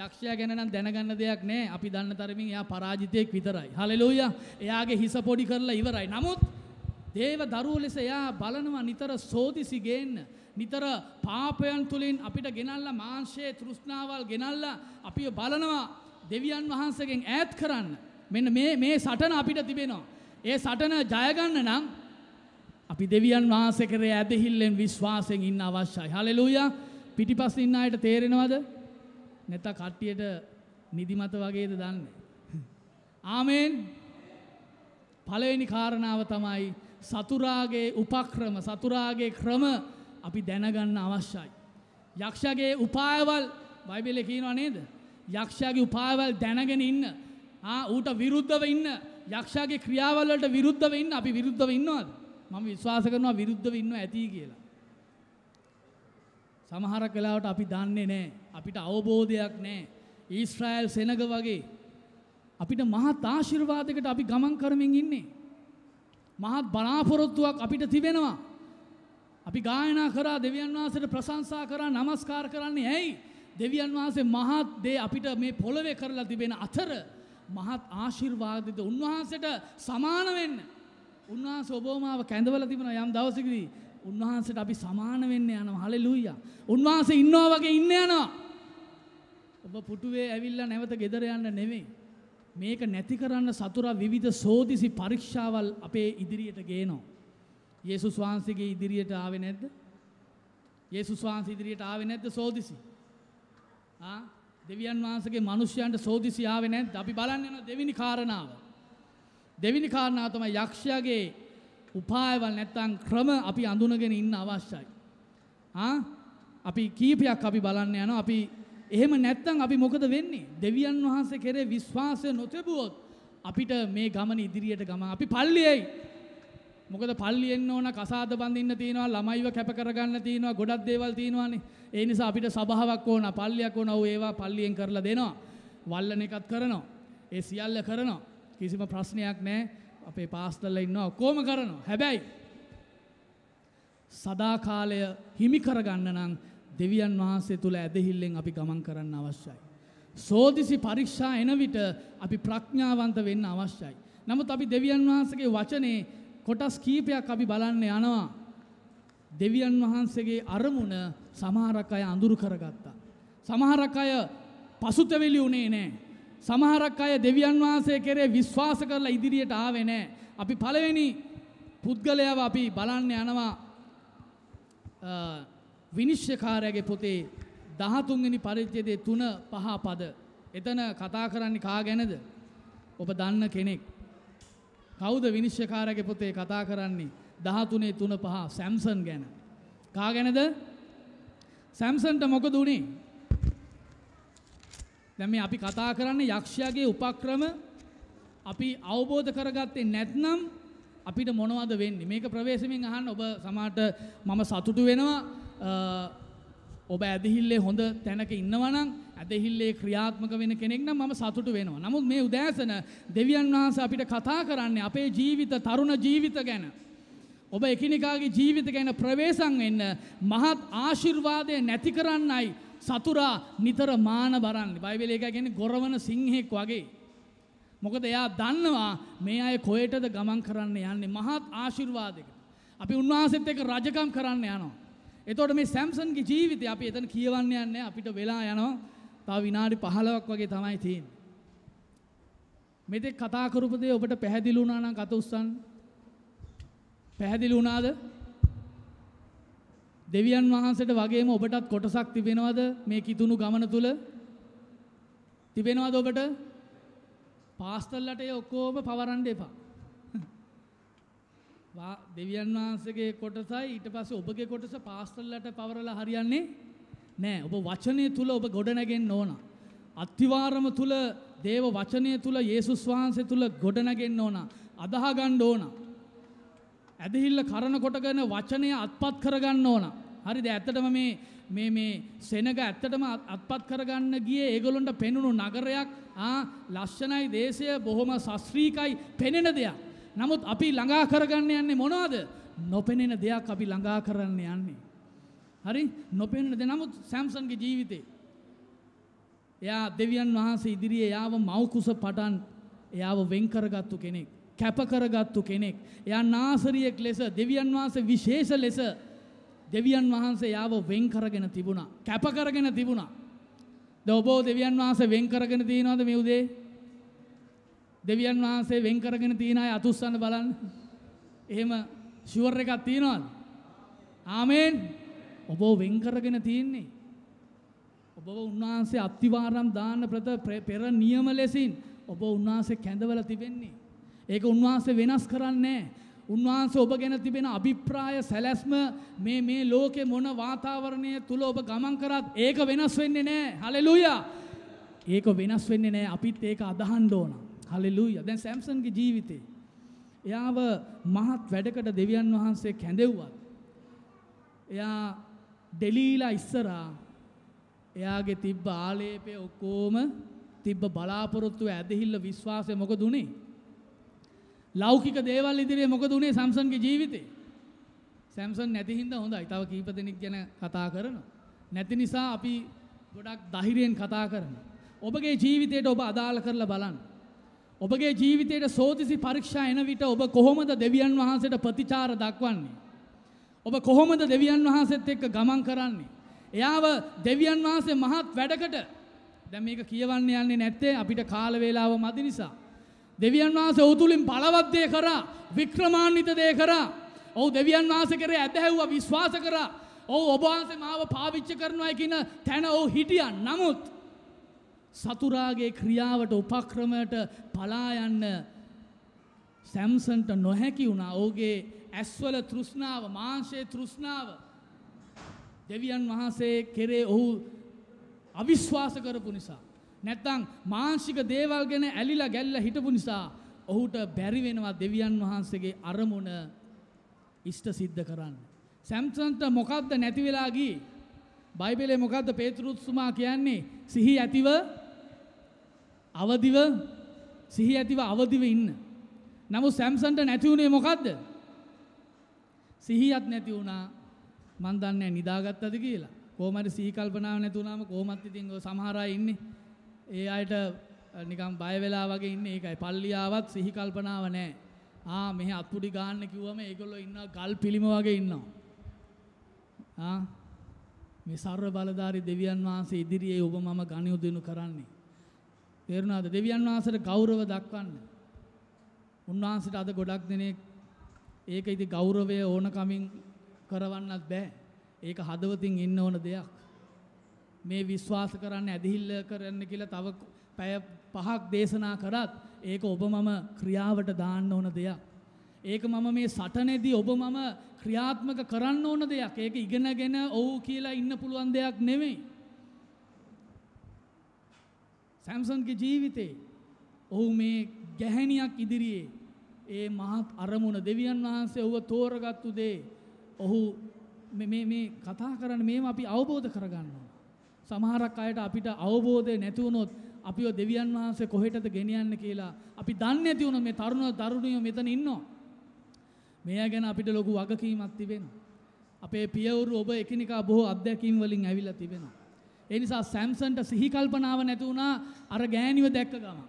Speaker 5: යක්ෂයා ගැන නම් දැනගන්න දෙයක් නැහැ. අපි දන්න තරමින් එයා පරාජිතයෙක් විතරයි. හalleluya. එයාගේ හිස පොඩි කරලා ඉවරයි. නමුත් දේව දරුවෝ ලෙස එයා බලනවා නිතර සෝදිසි ගේන්න. නිතර පාපයන් තුලින් අපිට ගෙනල්ලා මාංශයේ තෘෂ්ණාවල් ගෙනල්ලා අපිව බලනවා දෙවියන් වහන්සේගෙන් ඈත් කරන්න. මෙන්න මේ මේ සටන අපිට තිබෙනවා. ඒ සටන ජයගන්න නම් අපි දෙවියන් වහන්සේ කරේ ඇදහිල්ලෙන් විශ්වාසයෙන් ඉන්න අවශ්‍යයි. හalleluya. පිටිපස්සින් ඉන්න අයට තේරෙනවද? නැත කට්ටියට නිදිමත වගේද දන්නේ. ආමෙන් පළවෙනි කාරණාව තමයි සතුරාගේ උපක්‍රම සතුරාගේ ක්‍රම අපි දැනගන්න අවශ්‍යයි. යක්ෂගේ උපායවල් බයිබලෙ කියනවා නේද? යක්ෂයාගේ උපායවල් දැනගෙන ඉන්න. ආ ඌට විරුද්ධව ඉන්න. යක්ෂයාගේ ක්‍රියාවල් වලට විරුද්ධව ඉන්න අපි විරුද්ධව ඉන්නවද? මම විශ්වාස කරනවා විරුද්ධව ඉන්නවා ඇති කියලා. සමහරක් වෙලාවට අපි දන්නේ නැහැ. අපිට අවබෝධයක් නැහැ. ඊශ්‍රායෙල් සෙනග වගේ අපිට මහත් ආශිර්වාදයකට අපි ගමන් කරමින් ඉන්නේ. මහත් බලාපොරොත්තුවක් අපිට තිබෙනවා. අපි ගායනා කරා දෙවියන් වහන්සේට ප්‍රශංසා කරා නමස්කාර කරන්නේ ඇයි? දෙවියන් වහන්සේ මහත් දේ අපිට මේ පොළවේ කරලා තිබෙන අතර මහත් ආශිර්වාදද උන්වහන්සේට සමාන වෙන්න. උන්වහන්සේ ඔබවමාව කැඳවලා තිබෙනවා යම් දවසකදී. උන්වහන්සේට අපි සමාන වෙන්න යනවා. හලෙලූයා. උන්වහන්සේ ඉන්නවා වගේ ඉන්න යනවා. ඔබ පුටුවේ ඇවිල්ලා නැවත ගෙදර යන්න නෙමෙයි. මේක නැති කරන්න සතුරා විවිධ සෝදිසි පරීක්ෂාවල් අපේ ඉදිරියට ගේනවා. යේසුස් වහන්සේගේ ඉදිරියට ආවේ නැද්ද? යේසුස් වහන්සේ ඉදිරියට ආවේ නැද්ද සෝදිසි? ආ දෙවියන් වහන්සේගේ මිනිස්යන්ට සෝදිසි ආවේ නැද්ද? අපි බලන්න යන දෙවෙනි කාරණාව. දෙවෙනි කාරණාව තමයි යක්ෂයාගේ උපායවල් නැත්තම් ක්‍රම අපි අඳුනගෙන ඉන්න අවශ්‍යයි. ආ අපි කීපයක් අපි බලන්න යනවා. අපි එහෙම නැත්තම් අපි මොකද වෙන්නේ? දෙවියන් වහන්සේ කෙරේ විශ්වාසය නොතිබුවොත් අපිට මේ ගමන ඉදිරියට ගම අපි පල්ලියයි. මොකද පල්ලියෙන් ඕන කසාද බඳින්න තියෙනවා ළමයිව කැප කරගන්න තියෙනවා ගොඩක් දේවල් තියෙනවානේ. ඒ නිසා අපිට සභාවක් ඕන, පල්ලියක් ඕන, ඔව් ඒවා පල්ලියෙන් කරලා දෙනවා. වල්ලන එකත් කරනවා. ඒ සියල්ල කරනවා. කිසිම ප්‍රශ්නයක් නැහැ. අපේ පාස්තරලා ඉන්නවා. කොහොම කරනවා. හැබැයි සදාකාලය හිමි කරගන්න නම් දෙවියන් වහන්සේ තුළ ඇදහිල්ලෙන් අපි ගමන් කරන්න අවශ්‍යයි. සෝදිසි පරීක්ෂා එන විට අපි ප්‍රඥාවන්ත වෙන්න අවශ්‍යයි. නමුත් අපි දෙවියන් වහන්සේගේ වචනේ කොටස් කීපයක් අපි බලන්න යනවා. දෙවියන් වහන්සේගේ අරමුණ සමහරක් අය අඳුරු කරගත්තා. සමහරක් අය පසුතැවිලි වුණේ නැහැ. සමහරක් අය දෙවියන් වහන්සේ කෙරේ විශ්වාස කරලා ඉදිරියට ආවේ නැහැ. අපි පළවෙනි පුද්ගලයාව අපි බලන්න යනවා විනිශ්්‍යකාරයගේ පොතේ දහතුන්ගනි පරිච්චේදේ තුන පහ පද. එතන කතා කරන්නේ කා ගැනද. ඔබ දන්න කෙනෙක්. කෞද විනිශ්්‍යකාරගේ පොතේ කතා කරන්නේ දහතුනේ තුන පහ සැම්සන් ගැන. කා ගැනද සැම්සන්ට මොක දුණේ. දැම අපි කතා කරන්නේ යක්ෂයාගේ උපක්‍රම අපි අවබෝධ කරගත්තේ නැත්නම් අපිට මොනවද වෙන්නේ මේක ප්‍රවේශමෙන් අහන්න ඔබ සමාට මම සතුටු වෙනවා ඔබ ඇදහිල්ලේ හොඳ තැනක ඉන්නවනම් ඇදහිල්ලේ ක්‍රියාත්මක වෙන කෙනෙක් නම් මම සතුටු වෙනවා. නමුත් මේ උදෑසන දෙවියන් වහන්සේ අපිට කතා කරන්නේ අපේ ජීවිත තරුණ ජීවිත ගැන. ඔබ එකිනෙකාගේ ජීවිත ගැන ප්‍රවේශම් වෙන්න මහත් ආශිර්වාදය නැති කරන්නයි සතුරා නිතර මාන බරන්නේ. බයිබලයේ කියන්නේ ගොරවන සිංහෙක් වගේ. මොකද එයා දන්නවා මේ අය කොහෙටද ගමන් කරන්න යන්නේ මහත් ආශිර්වාදයකට. අපි උන්වහන්සේත් එක්ක රජකම් කරන්න යනවා. එතකොට මේ සැම්සන්ගේ ජීවිතය අපි එතන කියවන්න යන්නේ අපිට වෙලා යනවා තව විනාඩි 15ක් වගේ තමයි තියෙන්නේ. මෙතෙක් කතා කරපු දේ ඔබට පැහැදිලි වුණා නම් අත උස්සන්න. පැහැදිලි වුණාද? දෙවියන් වහන්සේට වගේම ඔබටත් කොටසක් තිබෙනවද මේ කිතුණු ගමන තුල? තිබෙනවද ඔබට? පාස්තල්ලට ඒ ඔක්කොම පවරන්න එපා. දෙවියන් වහන්සේගේ කොටසයි ඊට පස්සේ ඔබගේ කොටස පාස්තරලට පවරලා හරියන්නේ නෑ. ඔබ වචනය තුල ඔබ ගොඩනගෙන්න ඕන. අත්තිවාරම තුල දේව වචනය තුල යේසුස් වහන්සේ තුල ගොඩනගෙන්න ඕන. අදාහ ගන්න ඕන. ඇදහිල්ල කරන කොටගෙන වචනය අත්පත් කරගන්න ඕන. හරිද? ඇත්තටම මේ මේ මේ සෙනග ඇත්තටම අත්පත් කරගන්න ගියේ ඒගොල්ලන්ට පෙනුණු නගරයක් ආ ලස්සනයි දේශය බොහොම සස්ත්‍රීකයි පෙනෙන දෙයක්. නමුත් අපි ළඟා කරගන්න යන්නේ මොනවද? නොපෙනෙන දෙයක් අපි ළඟා කරන්න යන්නේ. හරි? නොපෙනෙන දේ නමුත් සැම්සන්ගේ ජීවිතේ එයා දෙවියන් වහන්සේ ඉදිරියේ යාව මෞකුස පටන් එයාව වෙන් කරගත්තු කෙනෙක්, කැප කරගත්තු කෙනෙක්. එයා නාසරියෙක් ලෙස දෙවියන් වහන්සේ විශේෂ ලෙස දෙවියන් වහන්සේ යාව වෙන් කරගෙන තිබුණා. කැප කරගෙන තිබුණා. ද ඔබ දෙවියන් වහන්සේ වෙන් කරගෙන තියනවද මේ උදේ? දෙවියන් වහන්සේ වෙන් කරගෙන තියෙන අය අතුස්සන්න බලන්න. එහෙම ෂුවර් එකක් තියනවාද? ආමෙන්. ඔබ වෙන් කරගෙන තියෙන්නේ. ඔබ උන්වහන්සේ අත්තිවාරම් දාන්න ප්‍රත පෙර නියම ලෙසින් ඔබ උන්වහන්සේ කැඳවලා තිබෙන්නේ. ඒක උන්වහන්සේ වෙනස් කරන්නේ නැහැ. උන්වහන්සේ ඔබ ගැන තිබෙන අභිප්‍රාය සැලැස්ම මේ මේ ලෝකේ මොන වාතාවරණය තුල ඔබ ගමන් කරත් ඒක වෙනස් වෙන්නේ නැහැ. හලෙලූයා. ඒක වෙනස් වෙන්නේ නැහැ. අපිත් ඒක අදහන්න ඕන. හලෙලුය දැන් සැම්සන්ගේ ජීවිතේ. එයාව මහත් වැඩකට දෙවියන් වහන්සේ කැඳෙව්වත්. එයා ඩෙලීලා ඉස්සරා එයාගේ තිබ්බ ආලේපය ඔක්කෝම තිබ්බ බලාපොරොත්තුව ඇදහිල්ල විශ්වාසය මොකද උනේ? ලෞකික දේවල් ඉදිරියේ මොකද උනේ සම්සන්ගේ ජීවිතේ? සැම්සන් නැති හින්දා හොඳයි. තව කීප දෙනෙක් ගැන කතා කරනවා. නැති නිසා අපි ගොඩක් ධෛර්යයෙන් කතා කරනවා. ඔබගේ ජීවිතයට ඔබ අදාළ කරලා බලන්න. ඔබගේ ජීවිතයට සෝතිසි පරීක්ෂා එන විට ඔබ කොහොමද දෙවියන් වහන්සේට ප්‍රතිචාර දක්වන්නේ? ඔබ කොහොමද දෙවියන් වහන්සේත් එක්ක ගමන් කරන්නේ? එයාව දෙවියන් වහන්සේ මහත් වැඩකට දැන් මේක කියවන්න යන්නේ නැත්තේ අපිට කාල වේලාව මදි නිසා. දෙවියන් වහන්සේ උතුලින් බලවත් දේ කරා, වික්‍රමාන්විත දේ කරා. ඔව් දෙවියන් වහන්සේ කරේ ඇදහැව්වා විශ්වාස කරා. ඔව් ඔබ වහන්සේ මාව පාවිච්චි කරනවා කියන තැන ඔව් හිටියා. නමුත් සතුරාගේ ක්‍රියාවට උපක්‍රමයට පලා යන්න සැම්සන්ට නොහැකි වුණා. ඔහුගේ ඇස්වල තෘෂ්ණාව, මාංශයේ තෘෂ්ණාව දෙවියන් වහන්සේ කෙරේ ඔහු අවිශ්වාස කරපු නිසා නැත්තම් මාංශික දේවල් ගැන ඇලිලා ගැල්ලා හිටපු නිසා ඔහුට බැරි වෙනවා දෙවියන් වහන්සේගේ අරමුණ ඉෂ්ට සිද්ධ කරන්න. සැම්සන්ට මොකද්ද නැති වෙලා ගියේ? බයිබලයේ මොකද්ද පේතෘත්තුමා කියන්නේ? සිහි ඇතිව අවදිව සිහි ඇතිව අවදිව ඉන්න. නමුත් සැම්සන්ට නැති වුණේ මොකද්ද? සිහියක් නැති වුණා. මන් දන්නේ නිදාගත්තද කියලා. කොහොම හරි සිහි කල්පනාව නැති වුණාම කොහොමත් ඉතින් ඔය සමහර අය ඉන්නේ. ඒ අයට නිකන් බය වෙලා වගේ ඉන්නේ. ඒකයි පල්ලියාවත් සිහි කල්පනාව නැහැ. ආ මෙහෙ අත්පුඩි ගන්න කිව්වම ඒගොල්ලෝ ඉන්නවා ගල් පිළිම වගේ ඉන්නවා. ආ මේ සර්ව බලධාරි දෙවියන් වහන්සේ ඉදිරියේ ඔබ මම ගණ්‍යොදිනු කරන්නේ. තේරුණාද දෙවියන් වහන්සේට ගෞරව දක්වන්න. උන්වහන්සේට අද ගොඩක් දෙනෙක් ඒක ඉති ගෞරවය ඕනකමින් කරවන්නත් බෑ. ඒක හදවතින් ඉන්න ඕන දෙයක්. මේ විශ්වාස කරන්න ඇදහිල්ල කරන්න කියලා තව පැය පහක් දේශනා කරත් ඒක ඔබ මම ක්‍රියාවට දාන්න ඕන දෙයක්. ඒක මම මේ සටනේදී ඔබ මම ක්‍රියාත්මක කරන්න ඕන දෙයක්. ඒක ඉගෙනගෙන ඔව් කියලා ඉන්න පුළුවන් දෙයක් නෙමෙයි. සැම්සන්ගේ ජීවිතේ ඔහු මේ ගැහැණියක් ඉදිරියේ ඒ මහත් අරමුණ දෙවියන් වහන්සේ ඔහුව තෝරගත්තු දේ ඔහු මේ කතා කරන මේම අපි අවබෝධ කරගන්නවා. සමහරක් අයට අපිට අවබෝධය නැතිවුණොත් අපිෝ දෙවියන් වහන්සේ කොහෙටද ගෙනියන්න කියලා අපි දන්න ඇතිවුණ මේ තරුණ දරුණියෝ මෙතන ඉන්නවා. මෙය ගැන අපිට ලොකු වගකීමක් තිබෙන. අපේ පියවරු ඔබ එකනිකා බොහෝ අධ්‍යැකීම් වලින් ඇවිල්ලා තිබෙනවා. ඒ නිසා සැම්සන්ට සිහි කල්පනාව නැති වුණා අර ගෑණිව දැක්ක ගමන්.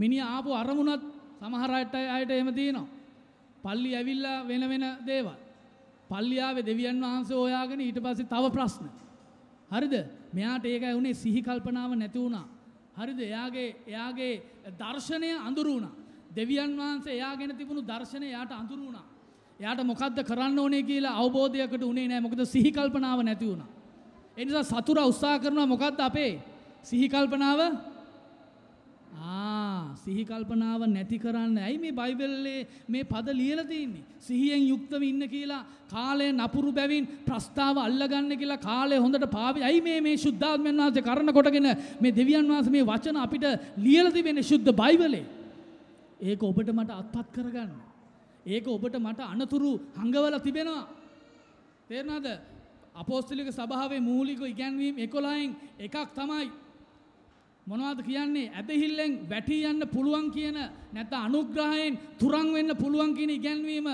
Speaker 5: මිනිහා ආපු අරමුණත් සමහර අයට අයට එහෙම තියෙනවා. පල්ලි ඇවිල්ලා වෙන වෙන දේවල්. පල්ලි ආවේ දෙවියන් වහන්සේ හොයාගෙන ඊට පස්සේ තව ප්‍රශ්න. හරිද? මෙයාට ඒකයි උනේ සිහි කල්පනාව නැති වුණා. හරිද? එයාගේ එයාගේ දර්ශනය අඳුරු වුණා. දෙවියන් වහන්සේ එයාගෙන තිබුණු දර්ශනය එයාට අඳුරු වුණා. එයාට මොකද්ද කරන්න ඕනේ කියලා අවබෝධයකට උනේ නැහැ. මොකද සිහි කල්පනාව නැති වුණා. එනිසා සතුරා උත්සාහ කරනවා මොකක්ද අපේ සිහිකල්පනාව සිහිකල්පනාව නැති කරන්න ඇයි මේ බයිබෙල්ලේ මේ පද ලියල තින්නේ. සිහියෙන් යුක්තව ඉන්න කියලා කාලය නපුරු බැවින් ප්‍රස්ථාව අල්ලගන්න කියලා කාලය හොඳට පාවි ඇයි මේ මේ ශුද්ධාත්මයන් වහන්සේ කරන කොටගෙන මේ දෙවියන් වහන්සේ මේ වචන අපිට ලියල තිබෙන ශුද්ධ බයිබලේ. ඒක ඔබට මට අත්පත් කරගන්න. ඒක ඔබට මට අනතුරු හංගවල තිබෙනවා. තේරෙනවද? අපෝස්තුලික සභාවේ මූලික ඉගැන්වීම් එකොළයින් එකක් තමයි. මොනවද කියන්නේ ඇදහිල්ලෙන් වැටී යන්න පුළුවන් කියන නැත අනුග්‍රහයෙන් තුරන් වෙන්න පුළුවන් කියන ඉගැන්වීම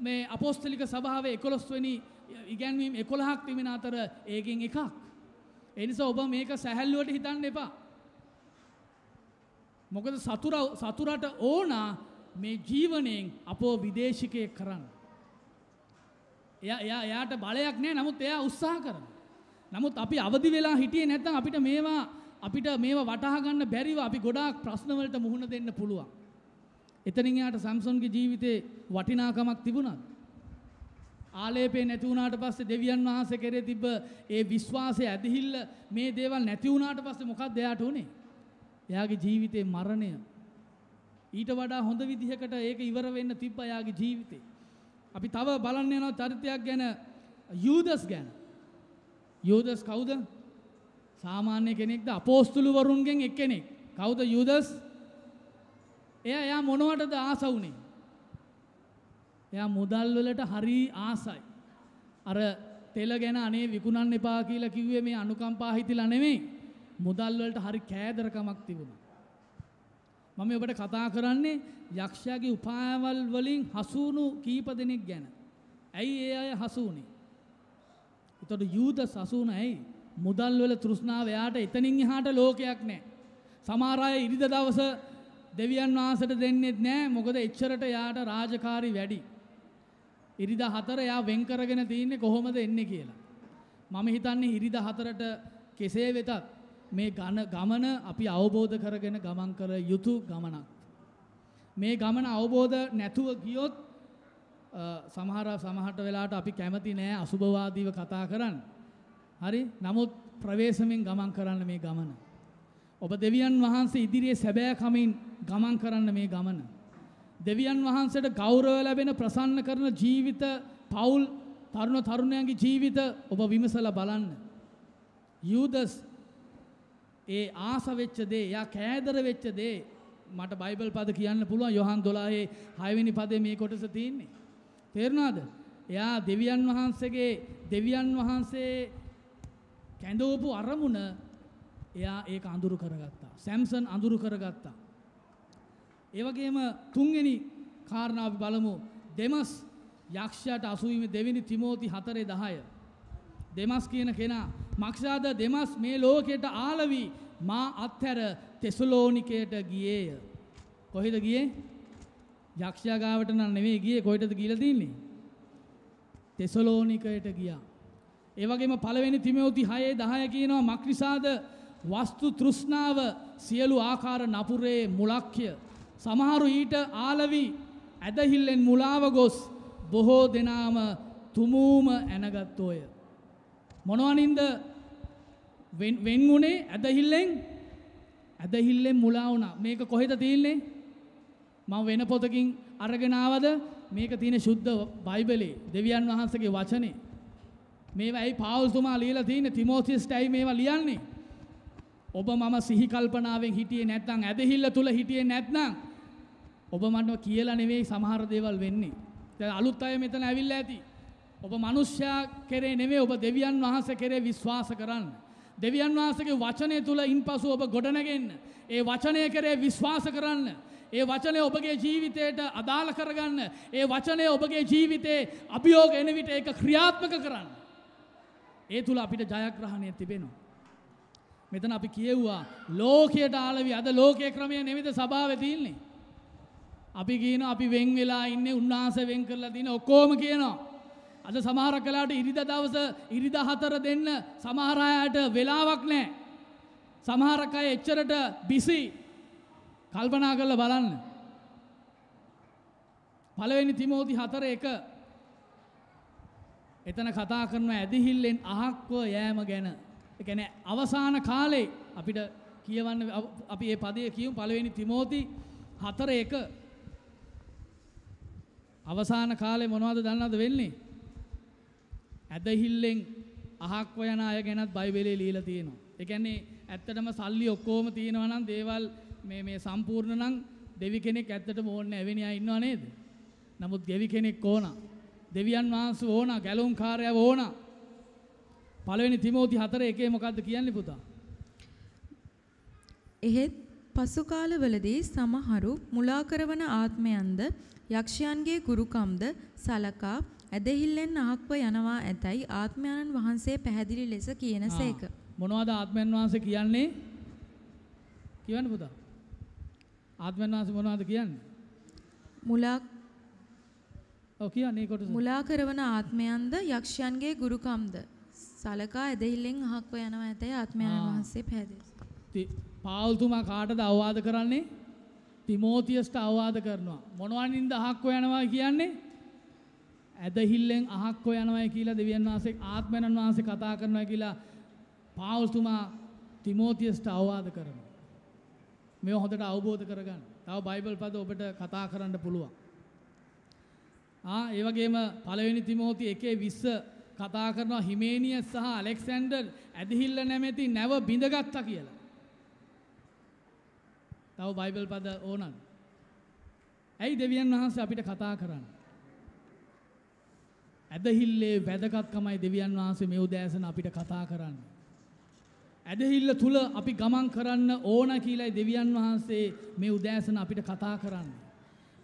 Speaker 5: මේ අපෝස්තුලික සභාවේ එකොළොස්වනි ඉගැන්වීම් එකොළහක් තිබෙන අතර ඒකෙන් එකක්. එනිසා ඔබ මේක සැහැල්ලුවට හිතන්න එපා. මොකද සතුරට ඕනා මේ ජීවනයෙන් අපෝ විදේශිකය කරන්න. එයා එයාට බලයක් නෑ නමුත් එයා උත්සාහ කරනවා. නමුත් අපි අවදි වෙලා හිටියේ නැත්නම් අපිට මේවා අපිට මේවා වටහා ගන්න බැරිව අපි ගොඩාක් ප්‍රශ්න වලට මුහුණ දෙන්න පුළුවන්. එතනින් එයාට සම්සන්ගේ ජීවිතේ වටිනාකමක් තිබුණා. ආලේපේ නැති වුණාට පස්සේ දෙවියන් වහන්සේ කෙරේ තිබ්බ ඒ විශ්වාසය ඇදහිල්ල මේ දේවල් නැති වුණාට පස්සේ මොකක්ද එයාට උනේ? එයාගේ ජීවිතේ මරණය ඊට වඩා හොඳ විදිහකට ඒක ඉවර වෙන්න තිබ්බා එයාගේ ජීවිතේ. අපි තව බලන්න යනවා චරිතයක් ගැන යූදස් ගැන. යූදස් කවුද? සාමාන්‍ය කෙනෙක්ද අපෝස්තුලුවරුන්ගෙන් එක්කෙනෙක්. කවුද යූදස්? එයා එයා මොනවටද ආස වුනේ? එයා මුදල් වලට හරි ආසයි. අර තෙල ගැන අනේ විකුණන්න එපා කියලා කිව්වේ මේ අනුකම්පා හිතිලා නෙමෙයි. මුදල් වලට හරි කෑදරකමක් තිබුණා. මම ඔබට කතා කරන්නේ යක්ෂයාගේ උපායවල් වලින් හසුණු කීප දෙනෙක් ගැන. ඇයි ඒ අය හසුුනේ? එතකොට යූදස් හසුුණ ඇයි? මුදල් වල තෘෂ්ණාව එයාට එතනින් එහාට ලෝකයක් නැහැ. සමහර අය ඉරිද දවස දෙවියන් වහන්සේට දෙන්නේත් නැහැ. මොකද එච්චරට එයාට රාජකාරි වැඩි. ඉරිදා හතර එයා වෙන් කරගෙන තින්නේ කොහොමද එන්නේ කියලා. මම හිතන්නේ ඉරිදා හතරට කෙසේ වෙතත් මේ ගන ගමන අපි අවබෝධ කරගෙන ගමන් කළ යුතු ගමනක්. මේ ගමන අවබෝධ නැතුව ගියොත් සමහර සමහට වෙලාට අපි කැමති නෑ අසුභවාදීව කතා කරන්න. හරි නමුත් ප්‍රවේශමෙන් ගමන් කරන්න මේ ගමන. ඔබ දෙවියන් වහන්සේ ඉදිරියේ සැබෑකමින් ගමන් කරන්න මේ ගමන. දෙවියන් වහන්සේට ගෞරව ලැබෙන ප්‍රසන්න කරන ජීවිත පවුල් තරුණ තරුණයන්ගේ ජීවිත ඔබ විමසලා බලන්න. යූදස් ඒ ආස වෙච්ච දේ, එයා කෑදර වෙච්ච දේ මට බයිබල් පද කියන්න පුළුවන් යොහන් 12 6වෙනි පදේ මේ කොටස තියෙන්නේ. තේරුණාද? එයා දෙවියන් වහන්සේගේ දෙවියන් වහන්සේ කැඳවපු අරමුණ එයා ඒක අඳුරු කරගත්තා. සැම්සන් අඳුරු කරගත්තා. ඒ වගේම තුන්වෙනි කාරණාව බලමු. දෙමස් යක්ෂයාට අසුවීම දෙවෙනි තිමෝති 4:10 දෙමස් කියන කෙනා මක්ෂාද දෙමස් මේ ලෝකයට ආලවි මා අත්හැර තෙසලෝනිකයට ගියේය. කොහෙද ගියේ? යක්ෂයා ගාවට නම් නෙවෙයි ගියේ කොහෙටද ගිහිලා තින්නේ? තෙසලෝනිකයට ගියා. ඒ වගේම පළවෙනි තිමෝති 6:10 කියනවා මක්නිසාද වස්තු තෘෂ්ණාව සියලු ආකාර නපුරේ මුලක්ය. සමහරු ඊට ආලවි ඇදහිල්ලෙන් මුලාව ගොස් බොහෝ දෙනාම තුමූම ඇනගත්තෝය. මොනවනින්ද වෙන්ගුණේ ඇදහිල්ලෙන් ඇදහිල්ලෙන් මුලා වුණා මේක කොහෙද තියෙන්නේ මම වෙන පොතකින් අරගෙන ආවද මේක තියෙන සුද්ධ බයිබලේ දෙවියන් වහන්සේගේ වචනේ මේවා ඇයි පාවුල්තුමා ලියලා තියෙන්නේ තිමෝතියස්ට ඇයි මේවා ලියන්නේ ඔබ මම සිහි කල්පනාවෙන් හිටියේ නැත්නම් ඇදහිල්ල තුල හිටියේ නැත්නම් ඔබ මට කියලා නෙවෙයි සමහර දේවල් වෙන්නේ දැන් අලුත් අය මෙතන ඇවිල්ලා ඇති ඔබ මනුෂ්‍යයා කෙරේ නෙමේ ඔබ දෙවියන් වහන්සේ කෙරේ විශ්වාස කරන්න. දෙවියන් වහන්සේගේ වචනය තුල ඉන්පසු ඔබ ගොඩනගෙන්න. ඒ වචනය කෙරේ විශ්වාස කරන්න. ඒ වචනය ඔබගේ ජීවිතයට අදාළ කරගන්න. ඒ වචනය ඔබගේ ජීවිතේ අභියෝග එන විට ඒක ක්‍රියාත්මක කරන්න. ඒ තුල අපිට ජයග්‍රහණය තිබෙනවා. මෙතන අපි කියෙව්වා ලෝකයට ආලවි අද ලෝකයේ ක්‍රමය නෙමෙයිද සභාවේ තියෙන්නේ. අපි කියන අපි වෙන් වෙලා ඉන්නේ උන්වහන්සේ වෙන් කරලා දින ඔක්කොම කියනවා. අද සමහර කලාට ඉරිද දවස ඉරිද හතර දෙන්න සමහර අයට වෙලාවක් නැහැ. සමහර කය එච්චරට බිසි. කල්පනා කරලා බලන්න. පළවෙනි තිමෝති 4:1 එතන කතා කරන ඇදිහිල්ලෙන් අහක්ව යෑම ගැන. ඒ කියන්නේ අවසාන කාලේ අපිට කියවන්න අපි මේ පදයේ කියමු පළවෙනි තිමෝති 4:1 අවසාන කාලේ මොනවද දන්නවද වෙන්නේ? ඇදහිල්ලෙන් අහක් වයන අය ගැනත් බයිබලේ ලීලා තියෙනවා. ඒ කියන්නේ ඇත්තටම සල්ලි ඔක්කොම තියෙනවා නම් දේවල් මේ මේ සම්පූර්ණ නම් දෙවි කෙනෙක් ඇත්තටම ඕනේ එවැනි අය ඉන්නව නේද? නමුත් දෙවි කෙනෙක් ඕන. දෙවියන් වහන්සේ ඕන, ගැලුම් කාර්යය ඕන. පළවෙනි තිමෝති 4 එකේ මොකද්ද කියන්නේ පුතා?
Speaker 6: එහෙත් පසු කාලවලදී සමහරු මුලා කරවන ආත්මයන්ද යක්ෂයන්ගේ ගුරුකම්ද සලකා ඇදහිල්ලෙන් අහක්ව යනවා ඇතැයි ආත්මයන්න් වහන්සේ පැහැදිලි ලෙස කියන සේක. මොනවද ආත්මයන් වහන්සේ කියන්නේ? කියවන්න පුතා.
Speaker 5: ආත්මයන් වහන්සේ මොනවද කියන්නේ? මුලා ඔව් කියන්නේ කොටස.
Speaker 6: මුලා කරන ආත්මයන්ද යක්ෂයන්ගේ ගුරුකම්ද සලකා ඇදහිල්ලෙන් අහක්ව යනවා ඇතැයි ආත්මයන් වහන්සේ පැහැදිලි.
Speaker 5: පාවුල්තුමා කාටද අවවාද කරන්නේ? තිමෝතියස්ට අවවාද කරනවා. මොනවනින්ද අහක්ව යනවා කියන්නේ? ඇදහිල්ලෙන් අහක් හොයනවා කියලා දෙවියන් වහන්සේ ආත්මයන් වහන්සේ කතා කරනවා කියලා පාවුල්තුමා තිමෝතියස්ට අවවාද කරනවා. මේ හොඳට අවබෝධ කරගන්න. තව බයිබල් පද ඔබට කතා කරන්න පුළුවන්. ආ ඒ වගේම පළවෙනි තිමෝති 1:20 කතා කරනවා හිමේනියස් සහ ඇලෙක්සැන්ඩර් ඇදහිල්ල නැමැති නැව බිඳගත්තා කියලා. තව බයිබල් පද ඕනන්. ඇයි දෙවියන් වහන්සේ අපිට කතා කරන්නේ? ඇදහිල්ලේ වැදගත්කමයි දෙවියන් වහන්සේ මේ උදෑසන අපිට කතා කරන්නේ. ඇදහිල්ල තුල අපි ගමන් කරන්න ඕන කියලායි දෙවියන් වහන්සේ මේ උදෑසන අපිට කතා කරන්නේ.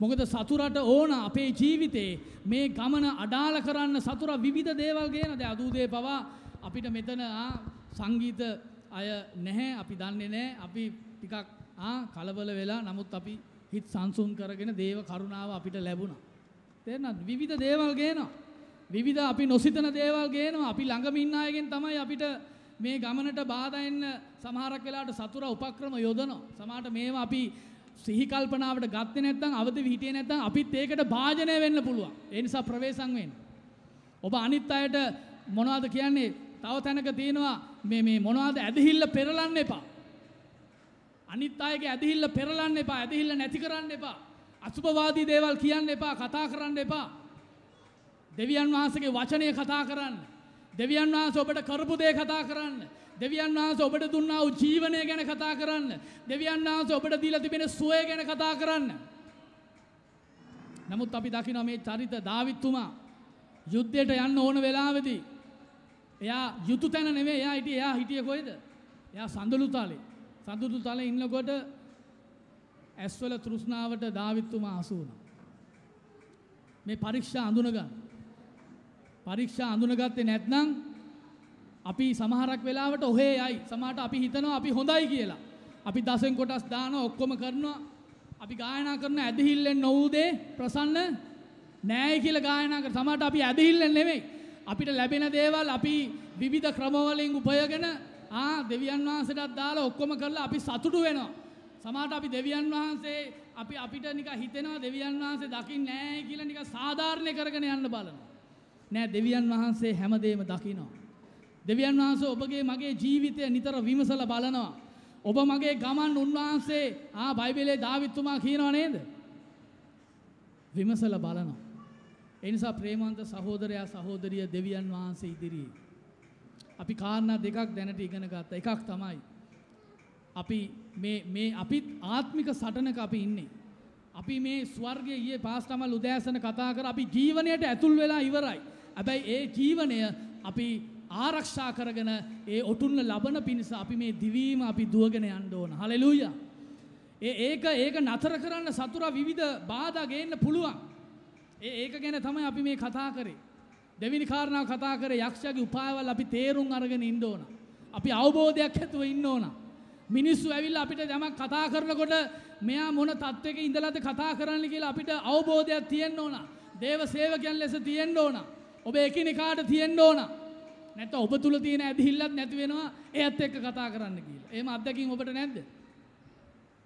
Speaker 5: මොකද සතුරට ඕන අපේ ජීවිතේ මේ ගමන අඩාල කරන්න සතුර විවිධ දේවල් ගේන දැන් අදූදේ පවා අපිට මෙතන සංගීත අය නැහැ අපි දන්නේ නැහැ අපි ටිකක් ආ කලබල වෙලා නමුත් අපි හිත සංසුන් කරගෙන දේව කරුණාව අපිට ලැබුණා තේරෙනවද විවිධ දේවල් ගේනවා විවිධ අපි නොසිතන දේවල් ගේනවා. අපි ළඟම ඉන්න අයගෙන් තමයි අපිට මේ ගමනට බාධා එන්න සමහරක් වෙලාවට සතුර උපක්‍රම යොදනවා. සමහරට මේවා අපි සිහි කල්පනාවට ගත්තේ නැත්නම් අවදි හිටියේ නැත්නම් අපිත් ඒකට භාජනය වෙන්න පුළුවන්. ඒ නිසා ප්‍රවේශම් වෙන්න. ඔබ අනිත් අයට මොනවද කියන්නේ? තව තැනක තියෙනවා මේ මේ මොනවද ඇදහිල්ල පෙරලන්න එපා. අනිත් අයගේ ඇදහිල්ල පෙරලන්න එපා. ඇදහිල්ල නැති කරන්න එපා. අසුභවාදී දේවල් කියන්න එපා. කතා කරන්න එපා. දෙවියන් වහන්සේගේ වචනය කතා කරන්න. දෙවියන් වහන්සේ ඔබට කරපු දේ කතා කරන්න. දෙවියන් වහන්සේ ඔබට දුන්නා වූ ජීවනය ගැන කතා කරන්න. දෙවියන් වහන්සේ ඔබට දීලා තිබෙන සුවය ගැන කතා කරන්න. නමුත් අපි දකිනවා මේ චරිත දාවිත්තුමා යුද්ධයට යන්න ඕන වෙලාවේදී එයා යුතු තැන නෙවෙයි එයා හිටියේ එයා හිටියේ කොහෙද? එයා සඳලු තලේ. සඳලු තලේ ඉන්නකොට ඇස්වල තෘෂ්ණාවට දාවිත්තුමා අසු වුණා. මේ පරීක්ෂා අඳුනගන්න. පරීක්ෂා අඳුනගත්තේ නැත්නම් අපි සමහරක් වෙලාවට ඔහේ යයි. සමහරට අපි හිතනවා අපි හොඳයි කියලා. අපි දසෙන් කොටස් දානවා ඔක්කොම කරනවා. අපි ගායනා කරන ඇදහිල්ලෙන් නොවූ දේ ප්‍රසන්න නෑයි කියලා ගායනා කර. සමහරට අපි ඇදහිල්ලෙන් නෙමෙයි. අපිට ලැබෙන දේවල් අපි විවිධ ක්‍රමවලින් උපයගෙන ආ දෙවියන් වහන්සේටත් දාලා ඔක්කොම කරලා අපි සතුටු වෙනවා. සමහරට අපි දෙවියන් වහන්සේ අපි අපිට නිකන් හිතෙනවා දෙවියන් වහන්සේ දකින්නේ නැහැ කියලා නිකන් සාධාරණ කරගෙන යන්න බලනවා. නෑ දෙවියන් වහන්සේ හැමදේම දකිනවා. දෙවියන් වහන්සේ ඔබගේ මගේ ජීවිතය නිතර විමසලා බලනවා. ඔබ මගේ ගමන් උන්වහන්සේ ආ බයිබලේ දාවිත්තුමා කියනවා නේද? විමසලා බලනවා. ඒ නිසා ප්‍රේමවන්ත සහෝදරයා සහෝදරිය දෙවියන් වහන්සේ ඉදිරියේ අපි කාරණා දෙකක් දැනට ඉගෙන ගත්තා. එකක් තමයි අපි මේ මේ අපිත් ආත්මික සටනක අපි ඉන්නේ. අපි මේ ස්වර්ගයේ ඊයේ පාස්ටමල් උදෑසන කතා කර අපි ජීවණයට ඇතුල් වෙලා ඉවරයි. හැබැයි ඒ ජීවනය අපි ආරක්ෂා කරගෙන ඒ ඔටුන්න ලබන පිණිස අපි මේ දිවීම අපි දුවගෙන යන්න ඕන. හලෙලූයා. ඒ ඒක ඒක නතර කරන්න සතුරා විවිධ බාධා ගේන්න පුළුවන්. ඒ ඒක ගැන තමයි අපි මේ කතා කරේ. දෙවෙනි කාරණාව කතා කරේ යක්ෂයාගේ උපායවල අපි තේරුම් අරගෙන ඉන්න ඕන. අපි අවබෝධයක් ඇතුව ඉන්න ඕන. මිනිස්සු ඇවිල්ලා අපිට යමක් කතා කරනකොට මෙයා මොන තත්වයක ඉඳලාද කතා කරන්න කියලා අපිට අවබෝධයක් තියෙන්න ඕන. දේව සේවකයන් ලෙස තියෙන්න ඕන. ඔබ එකිනෙකාට තියෙන්න ඕන. නැත්නම් ඔබ තුල තියෙන ඇදහිල්ලත් නැති වෙනවා එයත් එක්ක කතා කරන්න කියලා. එහෙම අත්දැකීම් ඔබට නැද්ද?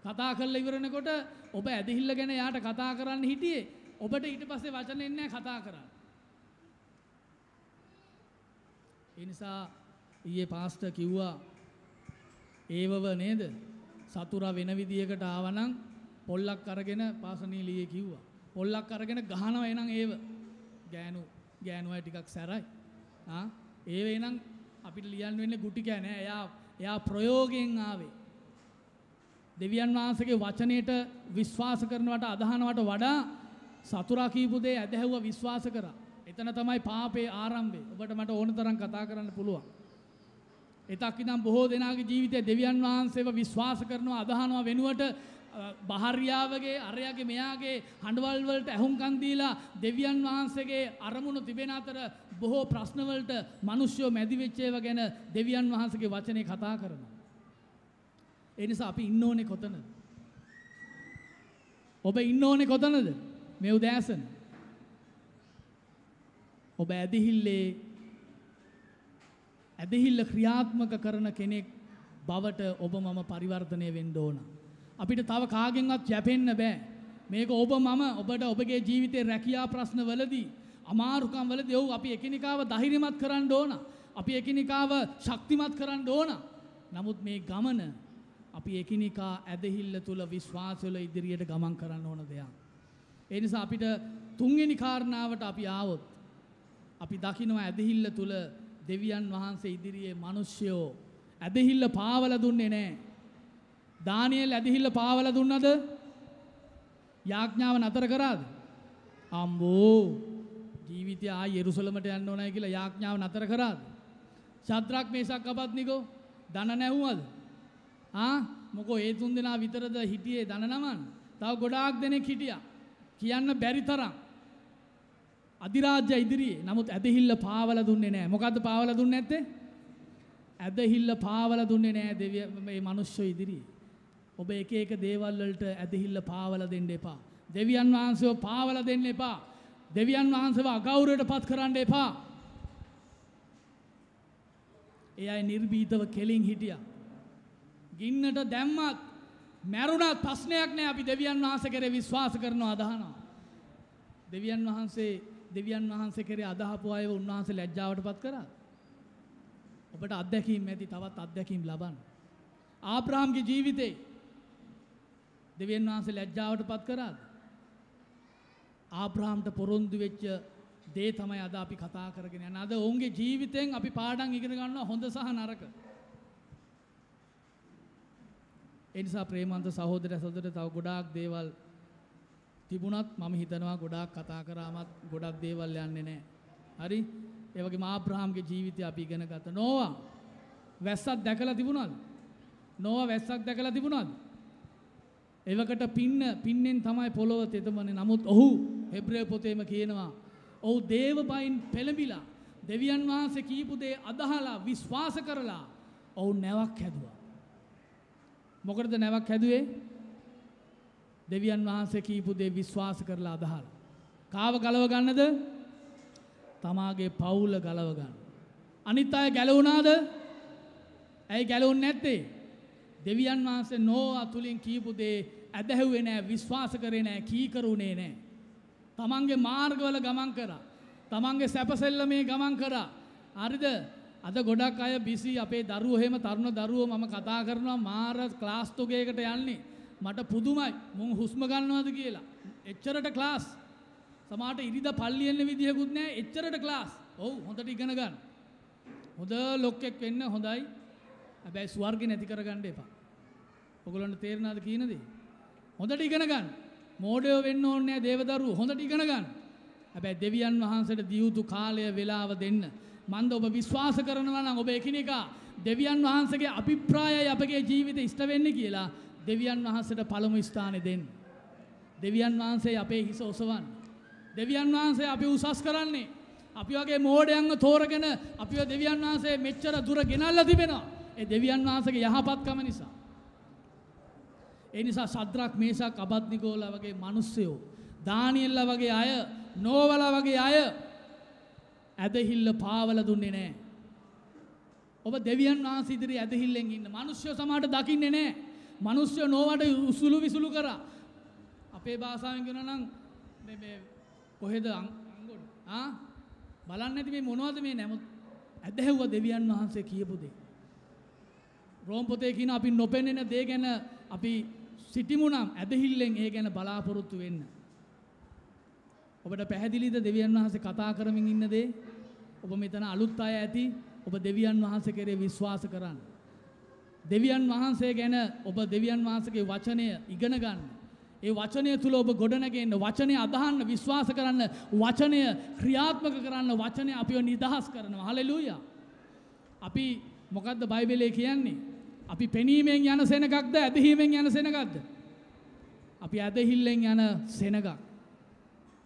Speaker 5: කතා කරලා ඉවරනකොට ඔබ ඇදහිල්ල ගැන යාට කතා කරන්න හිටියේ ඔබට ඊට පස්සේ වචන එන්නේ කතා කරන්න. ඒ නිසා ඊයේ පාස්ටර් කිව්වා ඒවව නේද? සතුරා වෙන විදියකට ආවනම් පොල්ලක් අරගෙන පාසනීලියේ කිව්වා. පොල්ලක් අරගෙන ගහනවා එනං ඒව. ගෑනු ගෑනුවයි ටිකක් සැරයි. ඒවේ නම් අපිට ලියන් වෙන්න ගුටි කෑන එයා එයා ප්‍රයෝගෙන් ආවේ. දෙවියන් වහන්සගේ වචනයට විශ්වාස කරනවට අදහනවට වඩා සතුරා කීපුදේ ඇදැහැව්ව විශ්වාස කර. එතන තමයි පාපේ ආරම්භේ ඔබට මට ඕන තරම් කතා කරන්න පුළුවන්. එතක් ඉනම් බොහෝ දෙනාගේ ජීවිතය දෙවියන් වහන්සේව විශ්වාස කරනවා අදහනවා වෙනුවට බහර්යාවගේ අරයාගේ මෙයාගේ හඬවල්වලට ඇහුම්කන්දීලා දෙවියන් වහන්සේගේ අරමුණු තිබෙන අතර බොහෝ ප්‍රශ්නවලට මනුෂ්‍යෝ මැදිවෙච්චේව ගැන දෙවියන් වහන්සගේ වචනය කතා කරන. එනිසා අපි ඉන්න ඕනේ කොතනද. ඔබ ඉන්න ඕනේ කොතනද මෙව් දෑසන. ඔබ ඇදිහිල්ලේ ඇදහිල්ල ක්‍රියාත්මක කරන කෙනෙක් බවට ඔබ මම පරිවර්ධනය වෙන්න ඕනා. අපිට තව කාගෙන්වත් යැපෙන්න බෑ. මේක ඔබ මම ඔබට ඔබගේ ජීවිතේ රැකියා ප්‍රශ්න වලදී අමාරුකම් වලදී ඔව් අපි එකිනෙකාව ධෛර්යමත් කරන්න ඕන. අපි එකිනෙකාව ශක්තිමත් කරන්න ඕන. නමුත් මේ ගමන අපි එකිනෙකා ඇදහිල්ල තුල විශ්වාසවල ඉදිරියට ගමන් කරන්න ඕන දෙයක්. ඒ නිසා අපිට තුන්වෙනි කාරණාවට අපි ආවොත් අපි දකිනවා ඇදහිල්ල තුල දෙවියන් වහන්සේ ඉදිරියේ මිනිස්සයෝ ඇදහිල්ල පාවල දුන්නේ නැහැ. දානියෙල් ඇදිහිල්ල පාවල දුන්නද? යාඥාව නතර කරාද? අම්බෝ ජීවිතය ආයි යෙරුසලමට යන්න ඕනයි කියලා යාඥාව නතර කරාද? ශාත්‍රාක් මේසක් අබත්නිකෝ දන නැව්වද? ආ මොකෝ ඒ තුන් දෙනා විතරද හිටියේ දන නමන්න? තව ගොඩාක් දෙනෙක් හිටියා. කියන්න බැරි තරම්. අධිරාජ්‍ය ඉදිරියේ නමුත් ඇදහිල්ල පාවල දුන්නේ නැහැ. මොකද්ද පාවල දුන්නේ නැත්තේ? ඇදහිල්ල පාවල දුන්නේ නැහැ දෙවියන් මේ මිනිස්සු ඉදිරියේ. ඔබ එක එක දේවල් වලට ඇදහිල්ල පාවල දෙන්න එපා. දෙවියන් වහන්සේව පාවල දෙන්න එපා. දෙවියන් වහන්සේව අගෞරවයට පත් කරන්න එපා. ඒ අය නිර්භීතව කෙලින් හිටියා. ගින්නට දැම්මත් මැරුණත් ප්‍රශ්නයක් නෑ අපි දෙවියන් වහන්සේ කෙරේ විශ්වාස කරනවා අදහනවා. දෙවියන් වහන්සේ දෙවියන් වහන්සේ කෙරේ අදහපු අයව උන්වහන්සේ ලැජ්ජාවට පත් කරා. ඔබට අත්දැකීම් ඇති තවත් අත්දැකීම් ලබන්න. ආබ්‍රහම්ගේ ජීවිතේ දෙවියන් වහන්සේ ලැජ්ජාවට පත් කරාද? ආබ්‍රහම්ට පොරොන්දු වෙච්ච දේ තමයි අද අපි කතා කරගෙන යන්නේ. අද ඔවුන්ගේ ජීවිතෙන් අපි පාඩම් ඉගෙන ගන්නවා හොඳ සහ නරක. ඒ නිසා ප්‍රේමන්ත සහෝදර සහෝදර තව ගොඩාක් දේවල් තිබුණත් මම හිතනවා ගොඩාක් කතා කරාමත් ගොඩක් දේවල් යන්නේ නැහැ. හරි? ඒ වගේම ආබ්‍රහම්ගේ ජීවිතය අපි ඉගෙන ගත්තා. නෝවා වැස්සක් දැකලා තිබුණාද? නෝවා වැස්සක් දැකලා තිබුණාද? එවකට පින්න පින්නෙන් තමයි පොළොව තෙතමනේ නමුත් ඔහු හෙබ්‍රය පොතේම කියනවා. ඔහු දේවපයින් පෙළඹිලා දෙවියන් වහන්සේ කීපු දේ අදහලා විශ්වාස කරලා ඔහු නැවක් හැදුවා. මොකටද නැවක් හැදුවේ? දෙවියන් වහන්සේ කීපු දේ විශ්වාස කරලා අදහලා. කාව ගලව ගන්නද? තමාගේ පවුල ගලව ගන්න. අනිත් අය ගැලවුණාද? ඇයි ගැලවුන්නේ නැත්තේ? දෙවියන් වහන්සේ නෝවා තුලින් කියපු දේ ඇදහුවේ නෑ විශ්වාස කරේ නෑ කීකරුණේ නෑ. තමන්ගේ මාර්ගවල ගමන් කරා. තමන්ගේ සැපසෙල්ල මේ ගමන් කරා. හරිද? අද ගොඩක් අය බිසි අපේ දරුවෝ එහෙම තරුණ දරුවෝ මම කතා කරනවා මාර ක්ලාස් තුගයකට යන්නේ. මට පුදුමයි. මුන් හුස්ම ගන්නවද කියලා. එච්චරට ක්ලාස්. සමහරට ඉරිද පල්ලියෙන්න විදිහකුත් නෑ එච්චරට ක්ලාස්. ඔව් හොඳට ඉගෙන ගන්න. හොඳ ලොක්ෙක් වෙන්න හොඳයි. හැබැයි ස්වර්ගේ නැති කරගන්න එපා. ඔගලොන්ට තේරණාද කියනදී. හොඳට ඉගෙනගන්න මෝඩයෝ වෙන්න ඕන්නෑ දේවදරු හොඳට ඉගෙනගන්න හැබැයි දෙවියන් වහන්සට දියුතු කාලය වෙලාව දෙන්න. මන්ද ඔබ විශ්වාස කරනවා නම් ඔබ එකිනෙකා දෙවියන් වහන්සගේ අභිප්‍රායයි අපගේ ජීවිත ඉෂ්ට වෙන්න කියලා දෙවියන් වහන්සට පළමු ස්ථානෙ දෙන්න. දෙවියන් වහන්සේ අපේ හිස ඔසවන්. දෙවියන් වහන්සේ අපි උසස් කරන්නේ. අපි වගේ මෝඩයන්ව තෝරගෙන අපිව දෙවියන් වහන්සේ මෙච්චර දුර ගෙනල්ලා තිබෙනවා. ඒ දෙවියන් වහන්සේගේ යහපත්කම නිසා. ඒ නිසා සද්‍රක් මේසක් අබද්නිගෝලා වගේ මිනිස්සයෝ දානියෙල්ලා වගේ අය නෝවලා වගේ අය ඇදහිල්ල පාවල දුන්නේ නැහැ. ඔබ දෙවියන් වහන්සේ ඉදිරියේ ඇදහිල්ලෙන් ඉන්න මිනිස්සු සමහරට දකින්නේ නැහැ. මිනිස්සු නෝවට උසුළු විසුළු කරා. අපේ භාෂාවෙන් කියනවා නම් මේ මේ කොහෙද අංගොඩ? ආ බලන්න ඇති මේ මොනවද මේ නැමුත් ඇදහැව්වා දෙවියන් වහන්සේ කියපු දේ. රෝම් පොතේ කියන අපි නොපෙනෙන දේ ගැන අපි සිටිමුනම් ඇදහිල්ලෙන් ඒ ගැන බලාපොරොත්තු වෙන්න. ඔබට පැහැදිලිද දෙවියන් වහන්සේ කතා කරමින් ඉන්න දේ? ඔබ මෙතන අලුත් අය ඇති. ඔබ දෙවියන් වහන්සේ කෙරේ විශ්වාස කරන්න. දෙවියන් වහන්සේ ගැන ඔබ දෙවියන් වහන්සේගේ වචනය ඉගෙන ගන්න. ඒ වචනය තුල ඔබ ගොඩනගෙන්න, වචනය අදහන්න, විශ්වාස කරන්න, වචනය ක්‍රියාත්මක කරන්න, වචනය අපිව නිදහස් කරනවා. හalleluya. අපි මොකද්ද බයිබලයේ කියන්නේ? අපි පෙනීමෙන් යන සෙනගක්ද ඇදහීමෙන් යන සෙනගක්ද. අපි ඇදහිල්ලෙන් යන සෙනගක්.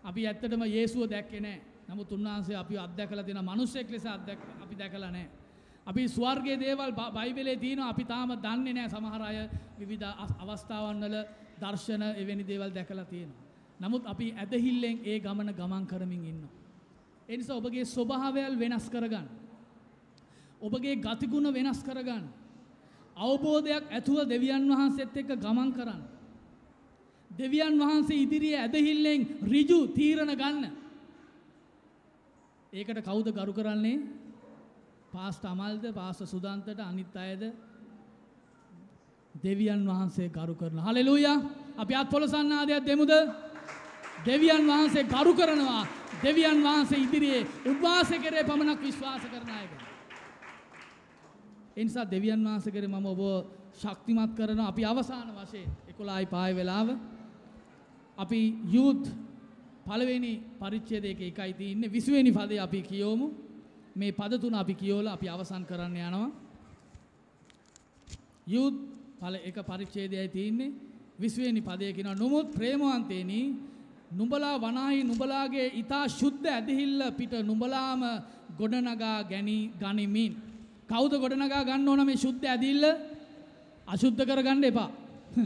Speaker 5: අපි ඇත්තටම ඒසුව දැක්කෙනෑ නමුත් උන්වහන්සේ අපි අත්දැකලා තියෙන මිනිස්සෙක් ලෙස අත්දැක අපි දැකලා නැහැ. අපි ස්වර්ගයේ දේවල් බයිබලයේ තියෙනවා අපි තාම දන්නේ නැහැ සමහර අය විවිධ අවස්ථාවන් වල දර්ශන එවැනි දේවල් දැකලා තියෙනවා. නමුත් අපි ඇදහිල්ලෙන් ඒ ගමන ගමන් කරමින් ඉන්නවා. ඒ නිසා ඔබගේ ස්වභාවයල් වෙනස් කරගන්න. ඔබගේ ගතිගුණ වෙනස් කරගන්න. අවබෝධයක් ඇතුව දෙවියන් වහන්සේත් එක්ක ගමන් කරන්න. දෙවියන් වහන්සේ ඉදිරියේ ඇදහිල්ලෙන් ඍජු තීරණ ගන්න. ඒකට කවුද ගරු කරන්නේ? පාස්ත අමල්ද, පාස්ත සුදන්තට අනිත් අයද දෙවියන් වහන්සේ ගරු කරන. හලෙලූයා. අපි අත් පොලසන්නාදයක් දෙමුද? දෙවියන් වහන්සේ ගරු කරනවා. දෙවියන් වහන්සේ ඉදිරියේ උද්වාසය කරේ පමණක් විශ්වාස කරන අයගේ ඒ නිසා දෙවියන් වහන්සේ කරේ මම ඔබ ශක්තිමත් කරන අපි අවසාන වශයෙන් 11යි 5යි වෙලාව අපි යූත් පළවෙනි පරිච්ඡේදයක එකයි තියෙන්නේ 20 වෙනි පදේ අපි කියවමු මේ පද තුන අපි කියවලා අපි අවසන් කරන්න යනවා යූත් පළ එක පරිච්ඡේදයයි තියෙන්නේ 20 වෙනි පදේ කියනවා නමුත් ප්‍රේමවන්තේනි නුඹලා වනාහි නුඹලාගේ ඊතා සුද්ධ ඇදහිල්ල පිට නුඹලාම ගොඩනගා ගැනි ගනිමින් කවුද ගොඩනගා ගන්න ඕන මේ ශුද්ධ ඇදිල්ල අශුද්ධ කරගන්න එපා.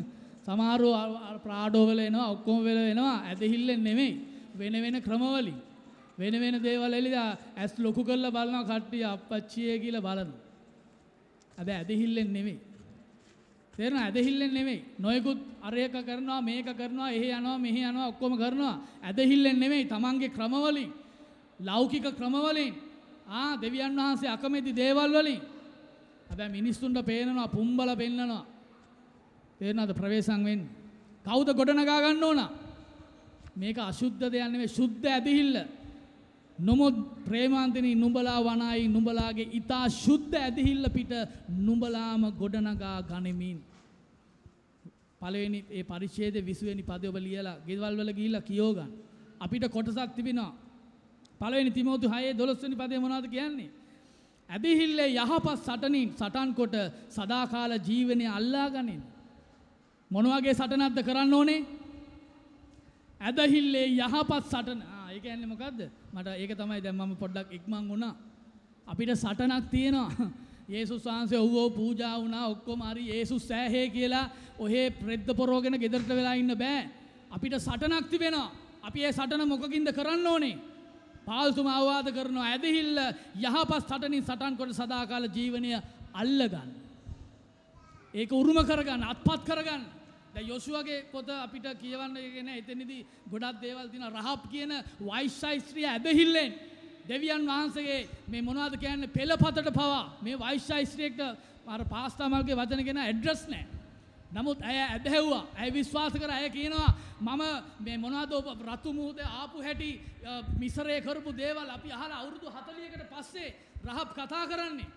Speaker 5: සමහරව ප්‍රාඩෝවල එනවා ඔක්කොම වෙල වෙනවා ඇදහිල්ලෙන් නෙමෙයි වෙන වෙන ක්‍රමවලින් වෙන වෙන දේවල් එලිලා ඇස් ලොකු කරලා බලනවා කට්ටිය අපච්චියේ කියලා බලනවා. හැබැයි ඇදහිල්ලෙන් නෙමෙයි. තේරෙන ඇදහිල්ලෙන් නෙමෙයි. නොයෙකුත් අරයක කරනවා මේක කරනවා එහෙ යනවා මෙහෙ යනවා ඔක්කොම කරනවා. ඇදහිල්ලෙන් නෙමෙයි. Tamange ක්‍රමවලින් ලෞකික ක්‍රමවලින් ආ දෙවියන් වහන්සේ අකමැති දේවල් වලින් හැබැයි මිනිස්සුන්ට පේනවා පුම්බල පෙන්නනවා තේරෙනවද ප්‍රවේශම් වෙන්නේ කවුද ගොඩනගා ගන්න ඕන මේක අශුද්ධ දෙයක් නෙමෙයි සුද්ධ ඇදහිල්ල නමුත් ප්‍රේමාන්තනි නුඹලා වනායි නුඹලාගේ ඊතා සුද්ධ ඇදහිල්ල පිට නුඹලාම ගොඩනගා ගනිමින් පළවෙනි ඒ පරිච්ඡේදයේ 20 වෙනි පදේ ඔබ ලියලා ගෙවල් වල ගිහිල්ලා කියෝ ගන්න අපිට කොටසක් තිබෙනවා පළවෙනි තිමෝති 6 12 වෙනි පදේ මොනවද කියන්නේ? ඇදහිල්ලේ යහපත් සටනින් සටන් කොට සදාකාල ජීවනය අල්ලා ගනින්. මොන වගේ සටනක්ද කරන්න ඕනේ? ඇදහිල්ලේ යහපත් සටන. ආ ඒ කියන්නේ මොකද්ද? මට ඒක තමයි දැන් මම පොඩ්ඩක් ඉක්මන් වුණා. අපිට සටනක් තියෙනවා. යේසුස් වහන්සේ ඔව්වෝ පූජා වුණා ඔක්කොම හරි යේසුස් සෑහේ කියලා ඔහේ ප්‍රෙද්ද පොරෝගෙන ගෙදරට වෙලා ඉන්න බෑ. අපිට සටනක් තිබෙනවා. අපි ඒ සටන මොකකින්ද කරන්න ඕනේ? පාල්තුම අවවාද කරනවා ඇදහිල්ල යහපත් සටනින් සටන් කොට සදාකාල ජීවනය අල්ලගන්න. ඒක උරුම කරගන්න අත්පත් කරගන්න. දැන් යොසුවගේ පොත අපිට කියවන්න කියන එතනදී ගොඩක් දේවල් තියෙනවා රහබ් කියන වෛශ්‍යස්ත්‍රිය ඇදහිල්ලෙන් දෙවියන් වහන්සේගේ මේ මොනවද කියන්නේ පෙළපතට පවා මේ වෛශ්‍යස්ත්‍රියට අර පාස්තා මල්ගේ වචන කියන ඇඩ්‍රස් නැහැ. නමුත් ඇය ඇදහැව්වා ඇය විශ්වාස කර ඇය කියනවා මම මේ මොනවද ඔබ රතු මුහුද ආපු හැටි මිසරේ කරපු දේවල් අපි අහලා අවුරුදු 40කට පස්සේ රහබ් කතා කරන්නේ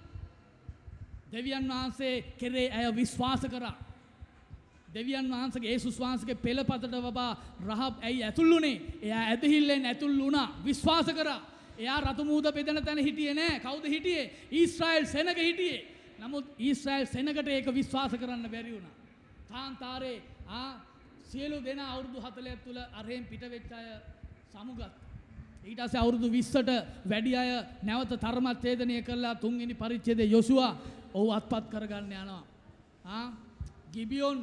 Speaker 5: දෙවියන් වහන්සේ කෙරේ ඇය විශ්වාස කරා දෙවියන් වහන්සේගේ යේසුස් වහන්සේගේ පෙළපතට වබා රහබ් ඇයි ඇතුළුනේ එයා ඇදහිල්ලෙන් ඇතුළු වුණා විශ්වාස කරා එයා රතු මුහුද බෙදෙන තැන හිටියේ නෑ කවුද හිටියේ ඊශ්‍රායල් සෙනග හිටියේ නමුත් ඊශ්‍රායල් සෙනගට ඒක විශ්වාස කරන්න බැරි වුණා කාන්තාරේ සියලු දෙෙන අවුරුදු හතලයක් තුළ අරයෙන් පිටවෙච්ච අය සමුගත්. ඊටස අවුරුදු විස්සට වැඩි අය නැවත තර්මත් චේදනය කරලා තුන්ගනි පරිච්චේද යොසවා ඔහු අත්පත් කරගන්න යනවා. ගිබියොන්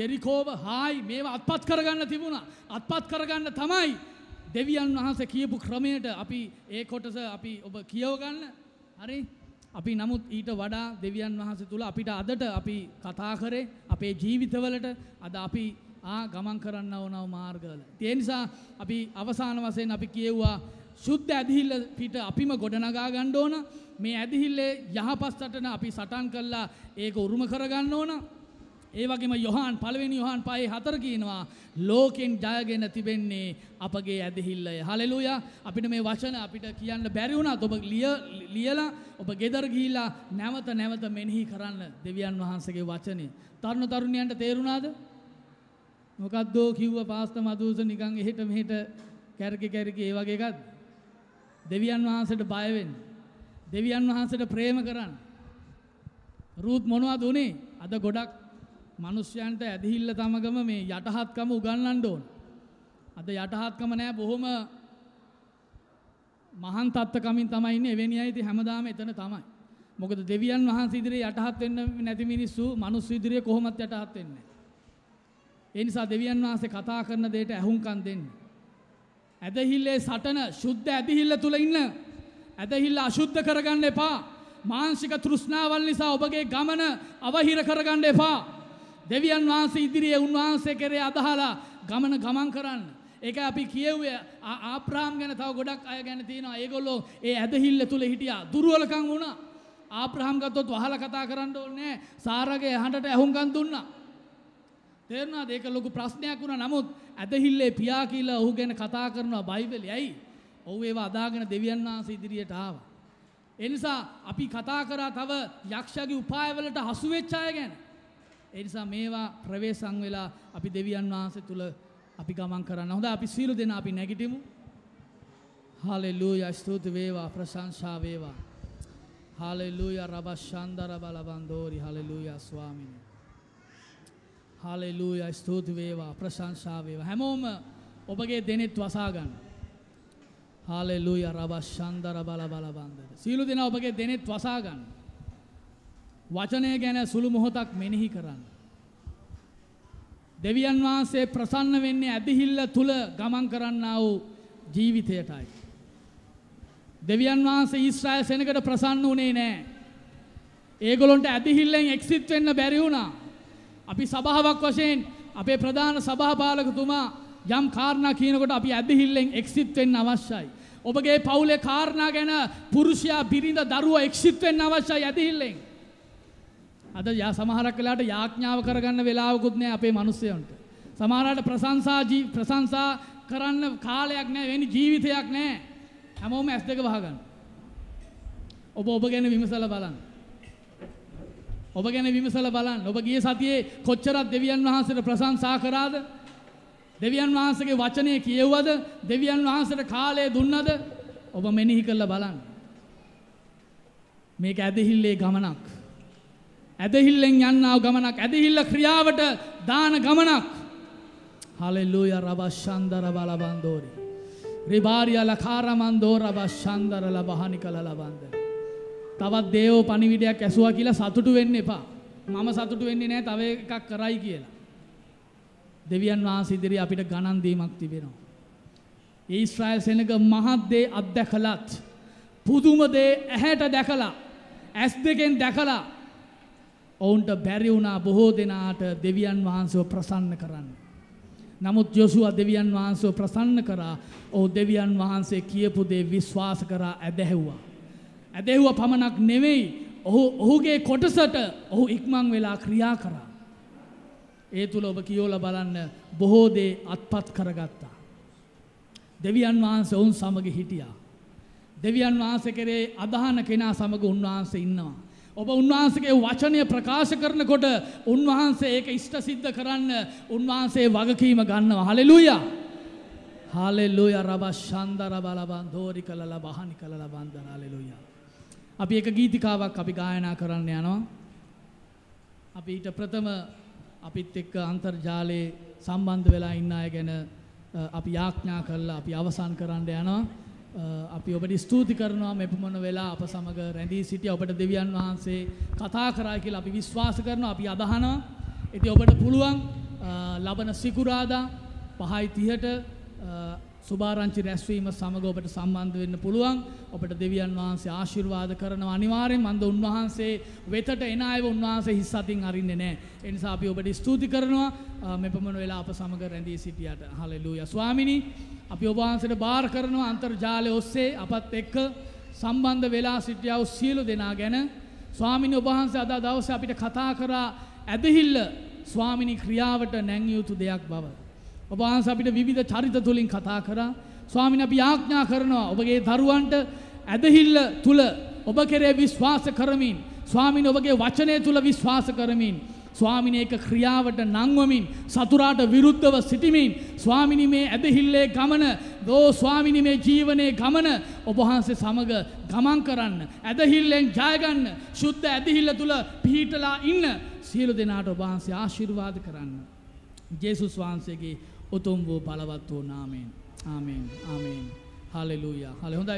Speaker 5: යෙරිකෝව හායි මේ අත්පත් කරගන්න තිබුණ අත්පත් කරගන්න තමයි දෙවියන් වහන්ස කියපු ක්‍රමයට අපි ඒ කොටස අපි ඔබ කියවගන්න හරි? අපි නමුත් ඊට වඩා දෙවියන් වහන්සේ තුළ අපිට අදට අපි කතා කරේ අපේ ජීවිතවලට අද අපි ආ ගමන් කරන්න ඕනව මාර්ගවල. ඒ නිසා අපි අවසාන වශයෙන් අපි කියෙව්වා සුද්ධ ඇදිහිල්ල පිට අපිම ගොඩනගා ගන්න ඕන මේ ඇදිහිල්ලේ යහපත් සටන අපි සටන් කළා ඒක උරුම කරගන්න ඕන ඒ වගේම යොහන් පළවෙනි යොහන් පහේ හතර කියනවා ලෝකෙන් ජයගෙන තිබෙන්නේ අපගේ ඇදහිල්ලය. හලෙලුයා. අපිට මේ වචන අපිට කියන්න බැරි වුණත් ඔබ ලියලා ඔබ ගෙදර ගිහිලා නැවත නැවත මෙනෙහි කරන්න දෙවියන් වහන්සේගේ වචනේ. තරුණ තරුණියන්ට තේරුණාද? මොකද්දෝ කිව්ව පාස්ත මදූස නිකන් එහෙට මෙහෙට කැරකි කැරකි ඒ වගේ එකක් දෙවියන් වහන්සේට බය වෙන්න දෙවියන් වහන්සේට ප්‍රේම කරන්න රූත් මොනවද උනේ අද ගොඩක් මනුෂ්‍යයන්ට ඇදහිල්ල තමගම මේ යටහත්කම උගන්නන්න ඕන. අද යටහත්කම නෑ බොහොම මහන් තත්ත්වකමින් තමයි ඉන්නේ එවැනි අය ඉතින් හැමදාම එතන තමයි. මොකද දෙවියන් වහන්සේ ඉදිරියේ යටහත් වෙන්න නැති මිනිස්සු මනුස්ස ඉදිරියේ කොහොමත් යටහත් වෙන්නේ ඒ නිසා දෙවියන් වහන්සේ කතා කරන දෙයට ඇහුම්කන් දෙන්න. ඇදහිල්ලේ සටන සුද්ධ ඇදහිල්ල තුල ඉන්න. ඇදහිල්ල අසුද්ධ කරගන්න එපා. මානසික තෘෂ්ණාවල් නිසා ඔබගේ ගමන අවහිර කරගන්න එපා. දෙවියන් වහන්සේ ඉදිරියේ උන්වහන්සේ කෙරේ අදහලා ගමන ගමන් කරන්න. ඒක අපි කියව්වේ ආප්‍රාම් ගැන තව ගොඩක් අය ගැන තියෙනවා. ඒගොල්ලෝ ඒ ඇදහිල්ල තුල හිටියා. දුර්වලකම් වුණා. ආප්‍රාම් ගත්තොත් වහලා කතා කරන්න ඕනේ සාරගේ හඬට ඇහුම්කන් දුන්නා. තේරුණාද? ඒක ලොකු ප්‍රශ්නයක් වුණා. නමුත් ඇදහිල්ලේ පියා කියලා ඔහු ගැන කතා කරනවා බයිබලෙයි. ඇයි? ඔහු ඒවා අදාගෙන දෙවියන් වහන්සේ ඉදිරියට ආවා. එනිසා අපි කතා කරා තව යක්ෂගේ උපායවලට හසු වෙච්ච අය ගැන. ඒ නිසා මේවා ප්‍රවේශම් වෙලා අපි දෙවියන් වහන්සේ තුල අපි ගමන් කරන්න. හොඳයි අපි සීල දෙන අපි නැගිටිමු. හාලෙලූයා ස්තුති වේවා ප්‍රශංසා වේවා. හාලෙලූයා රබෂන්දර බලබන්දෝරි හාලෙලූයා ස්වාමීනි. හාලෙලූයා ස්තුති වේවා ප්‍රශංසා වේවා. හැමෝම ඔබගේ දෙනෙත් වසා ගන්න. හාලෙලූයා රබෂන්දර බලබලබන්දෝරි. සීල දෙන ඔබගේ දෙනෙත් වසා ගන්න. වචනය ගැන සුළු මොහොතක් මෙනෙහි කරන්න. දෙවියන් වහන්සේ ප්‍රසන්න වෙන්නේ ඇදහිල්ල තුල ගමන් කරන්නා වූ ජීවිතයටයි. දෙවියන් වහන්සේ ඊශ්‍රායෙල් සෙනගට ප්‍රසන්න වුණේ නැහැ. ඒගොල්ලන්ට ඇදහිල්ලෙන් එක්සිට් වෙන්න බැරි වුණා. අපි සභාවක් වශයෙන් අපේ ප්‍රධාන සභාපාලකතුමා යම් කාරණා කියනකොට අපි ඇදහිල්ලෙන් එක්සිට් වෙන්න අවශ්‍යයි. ඔබගේ පවුලේ කාරණා ගැන පුරුෂයා බිරිඳ දරුවා එක්සිට් වෙන්න අවශ්‍යයි ඇදහිල්ලෙන්. අද යා සමහරක් වෙලාවට යාඥාව කරගන්න වෙලාවකුත් නැහැ අපේ මිනිස්සුන්ට. සමහරවිට ප්‍රශංසා ප්‍රශංසා කරන්න කාලයක් නැහැ වෙන ජීවිතයක් නැහැ. හැමෝම ඇස් දෙක වහගන්න. ඔබ ඔබ ගැන විමසලා බලන්න. ඔබ ගැන විමසලා බලන්න. ඔබ ගිය සතියේ කොච්චරක් දෙවියන් වහන්සේට ප්‍රශංසා කරාද? දෙවියන් වහන්සේගේ වචනය කියවුවද? දෙවියන් වහන්සේට කාලය දුන්නද? ඔබ මෙනෙහි කරලා බලන්න. මේක ඇදහිල්ලේ ගමනක්. ඇදහිල්ලෙන් යන්නාව ගමනක් ඇදහිල්ල ක්‍රියාවට දාන ගමනක් හලෙල්ලූය රවශ්ෂන්දර බලබන්දෝරි. රිභාරියල කාරමන්දෝර අවශ්ෂන්දරල බහනි කළ ලබන්ද. තවත් දේවෝ පනිවිඩයක් ඇසුවා කියලා සතුටු වෙන්න එපා. මම සතුටු වෙන්නේ නෑ තව එකක් කරයි කියලා. දෙවියන් වහන්සිදිරි අපිට ගණන් දීමක් තිබෙනවා. ඊස්්‍රයිල් සෙනක මහත්දේ අත්දැකලත්. පුදුමදේ ඇහැට දැකලා ඇස් දෙකෙන් දැකලා ඔවුන්ට බැරි වුණා බොහෝ දෙනාට දෙවියන් වහන්සේව ප්‍රසන්න කරන්න. නමුත් යොසුවා දෙවියන් වහන්සේව ප්‍රසන්න කරා. ඔහු දෙවියන් වහන්සේ කියපු දේ විශ්වාස කරා ඇදහැව්වා. ඇදහැව්වා පමණක් නෙවෙයි. ඔහු ඔහුගේ කොටසට ඔහු ඉක්මන් වෙලා ක්‍රියා කරා. ඒ තුල ඔබ කියෝලා බලන්න බොහෝ දේ අත්පත් කරගත්තා. දෙවියන් වහන්සේ ඔවුන් සමග හිටියා. දෙවියන් වහන්සේ කෙරේ අදහන කෙනා සමග උන්වහන්සේ ඉන්නවා. ඔබ උන්වහන්සේගේ වචනය ප්‍රකාශ කරනකොට උන්වහන්සේ ඒක ඉෂ්ට සිද්ධ කරන්න උන්වහන්සේ වගකීම ගන්නවා. හලෙලූයා. හලෙලූයා රබ ශන්දර බලබන් දෝරි කළල බහනි කළල බන්දන හලෙලූයා. අපි එක ගීතිකාවක් අපි ගායනා කරන්න යනවා. අපි ඊට ප්‍රථම අපිත් එක්ක අන්තර්ජාලයේ සම්බන්ධ වෙලා ඉන්න අය ගැන අපි යාඥා කරලා අපි අවසන් කරන්න යනවා. අපි ඔබට ස්තුති කරනවා මෙපමණ වෙලා අප සමග රැඳී සිටි ඔබට දෙවියන් වහන්සේ කතා කරා කියලා අපි විශ්වාස කරනවා අපි අදහනවා. ඉතින් ඔබට පුළුවන් ලබන සිකුරාදා 5:30ට සුභාරංචි රැස්වීම සමග ඔබට සම්බන්ධ වෙන්න පුළුවන්. ඔබට දෙවියන් වහන්සේ ආශිර්වාද කරනවා අනිවාර්යෙන්. මන්ද උන්වහන්සේ වෙතට එන අයව උන්වහන්සේ හිස් අතින් අරින්නේ නැහැ. ඒ නිසා අපි ඔබට ස්තුති කරනවා මෙපමණ වෙලා අප සමග රැඳී සිටියට. හalleluya ස්වාමිනී අපි ඔබවහන්සට භාර කරනවා අන්තර්ජාලය ඔස්සේ අපත් එක්ක සම්බන්ධ වෙලා සිටියාව සියලු දෙනා ගැන ස්වාමිනි ඔබහන්සේ අදා දවස අපිට කතා කරා ඇදහිල්ල ස්වාමිනි ක්‍රියාවට නැංයුතු දෙයක් බව. ඔබහන්ස අපිට විධ චරිත තුළින් කතා කරා ස්වාමින අපි යාඥා කරනවා ඔබගේ දරුවන්ට ඇදහිල්ල තුළ ඔබ කෙරේ විශ්වාස කරමින් ස්වාමින ඔබගේ වචනය තුළ විශ්වාස කරමින්. ස්වාමිනේක ක්‍රියාවට නංවමින් සතුරාට විරුද්ධව සිටිමින් ස්වාමිනි මේ ඇදහිල්ලේ ගමන දෝ ස්වාමිනි මේ ජීවනයේ ගමන ඔබහන්සේ සමග ගමන් කරන්න ඇදහිල්ලෙන් ජයගන්න ශුද්ධ ඇදහිල්ල තුල පිහිටලා ඉන්න සියලු දෙනාට ඔබහන්සේ ආශිර්වාද කරන්න ජේසුස් වහන්සේගේ උතුම් වූ බලවත් වූ නාමයෙන් ආමෙන් ආමෙන් හalleluya හරි හොඳයි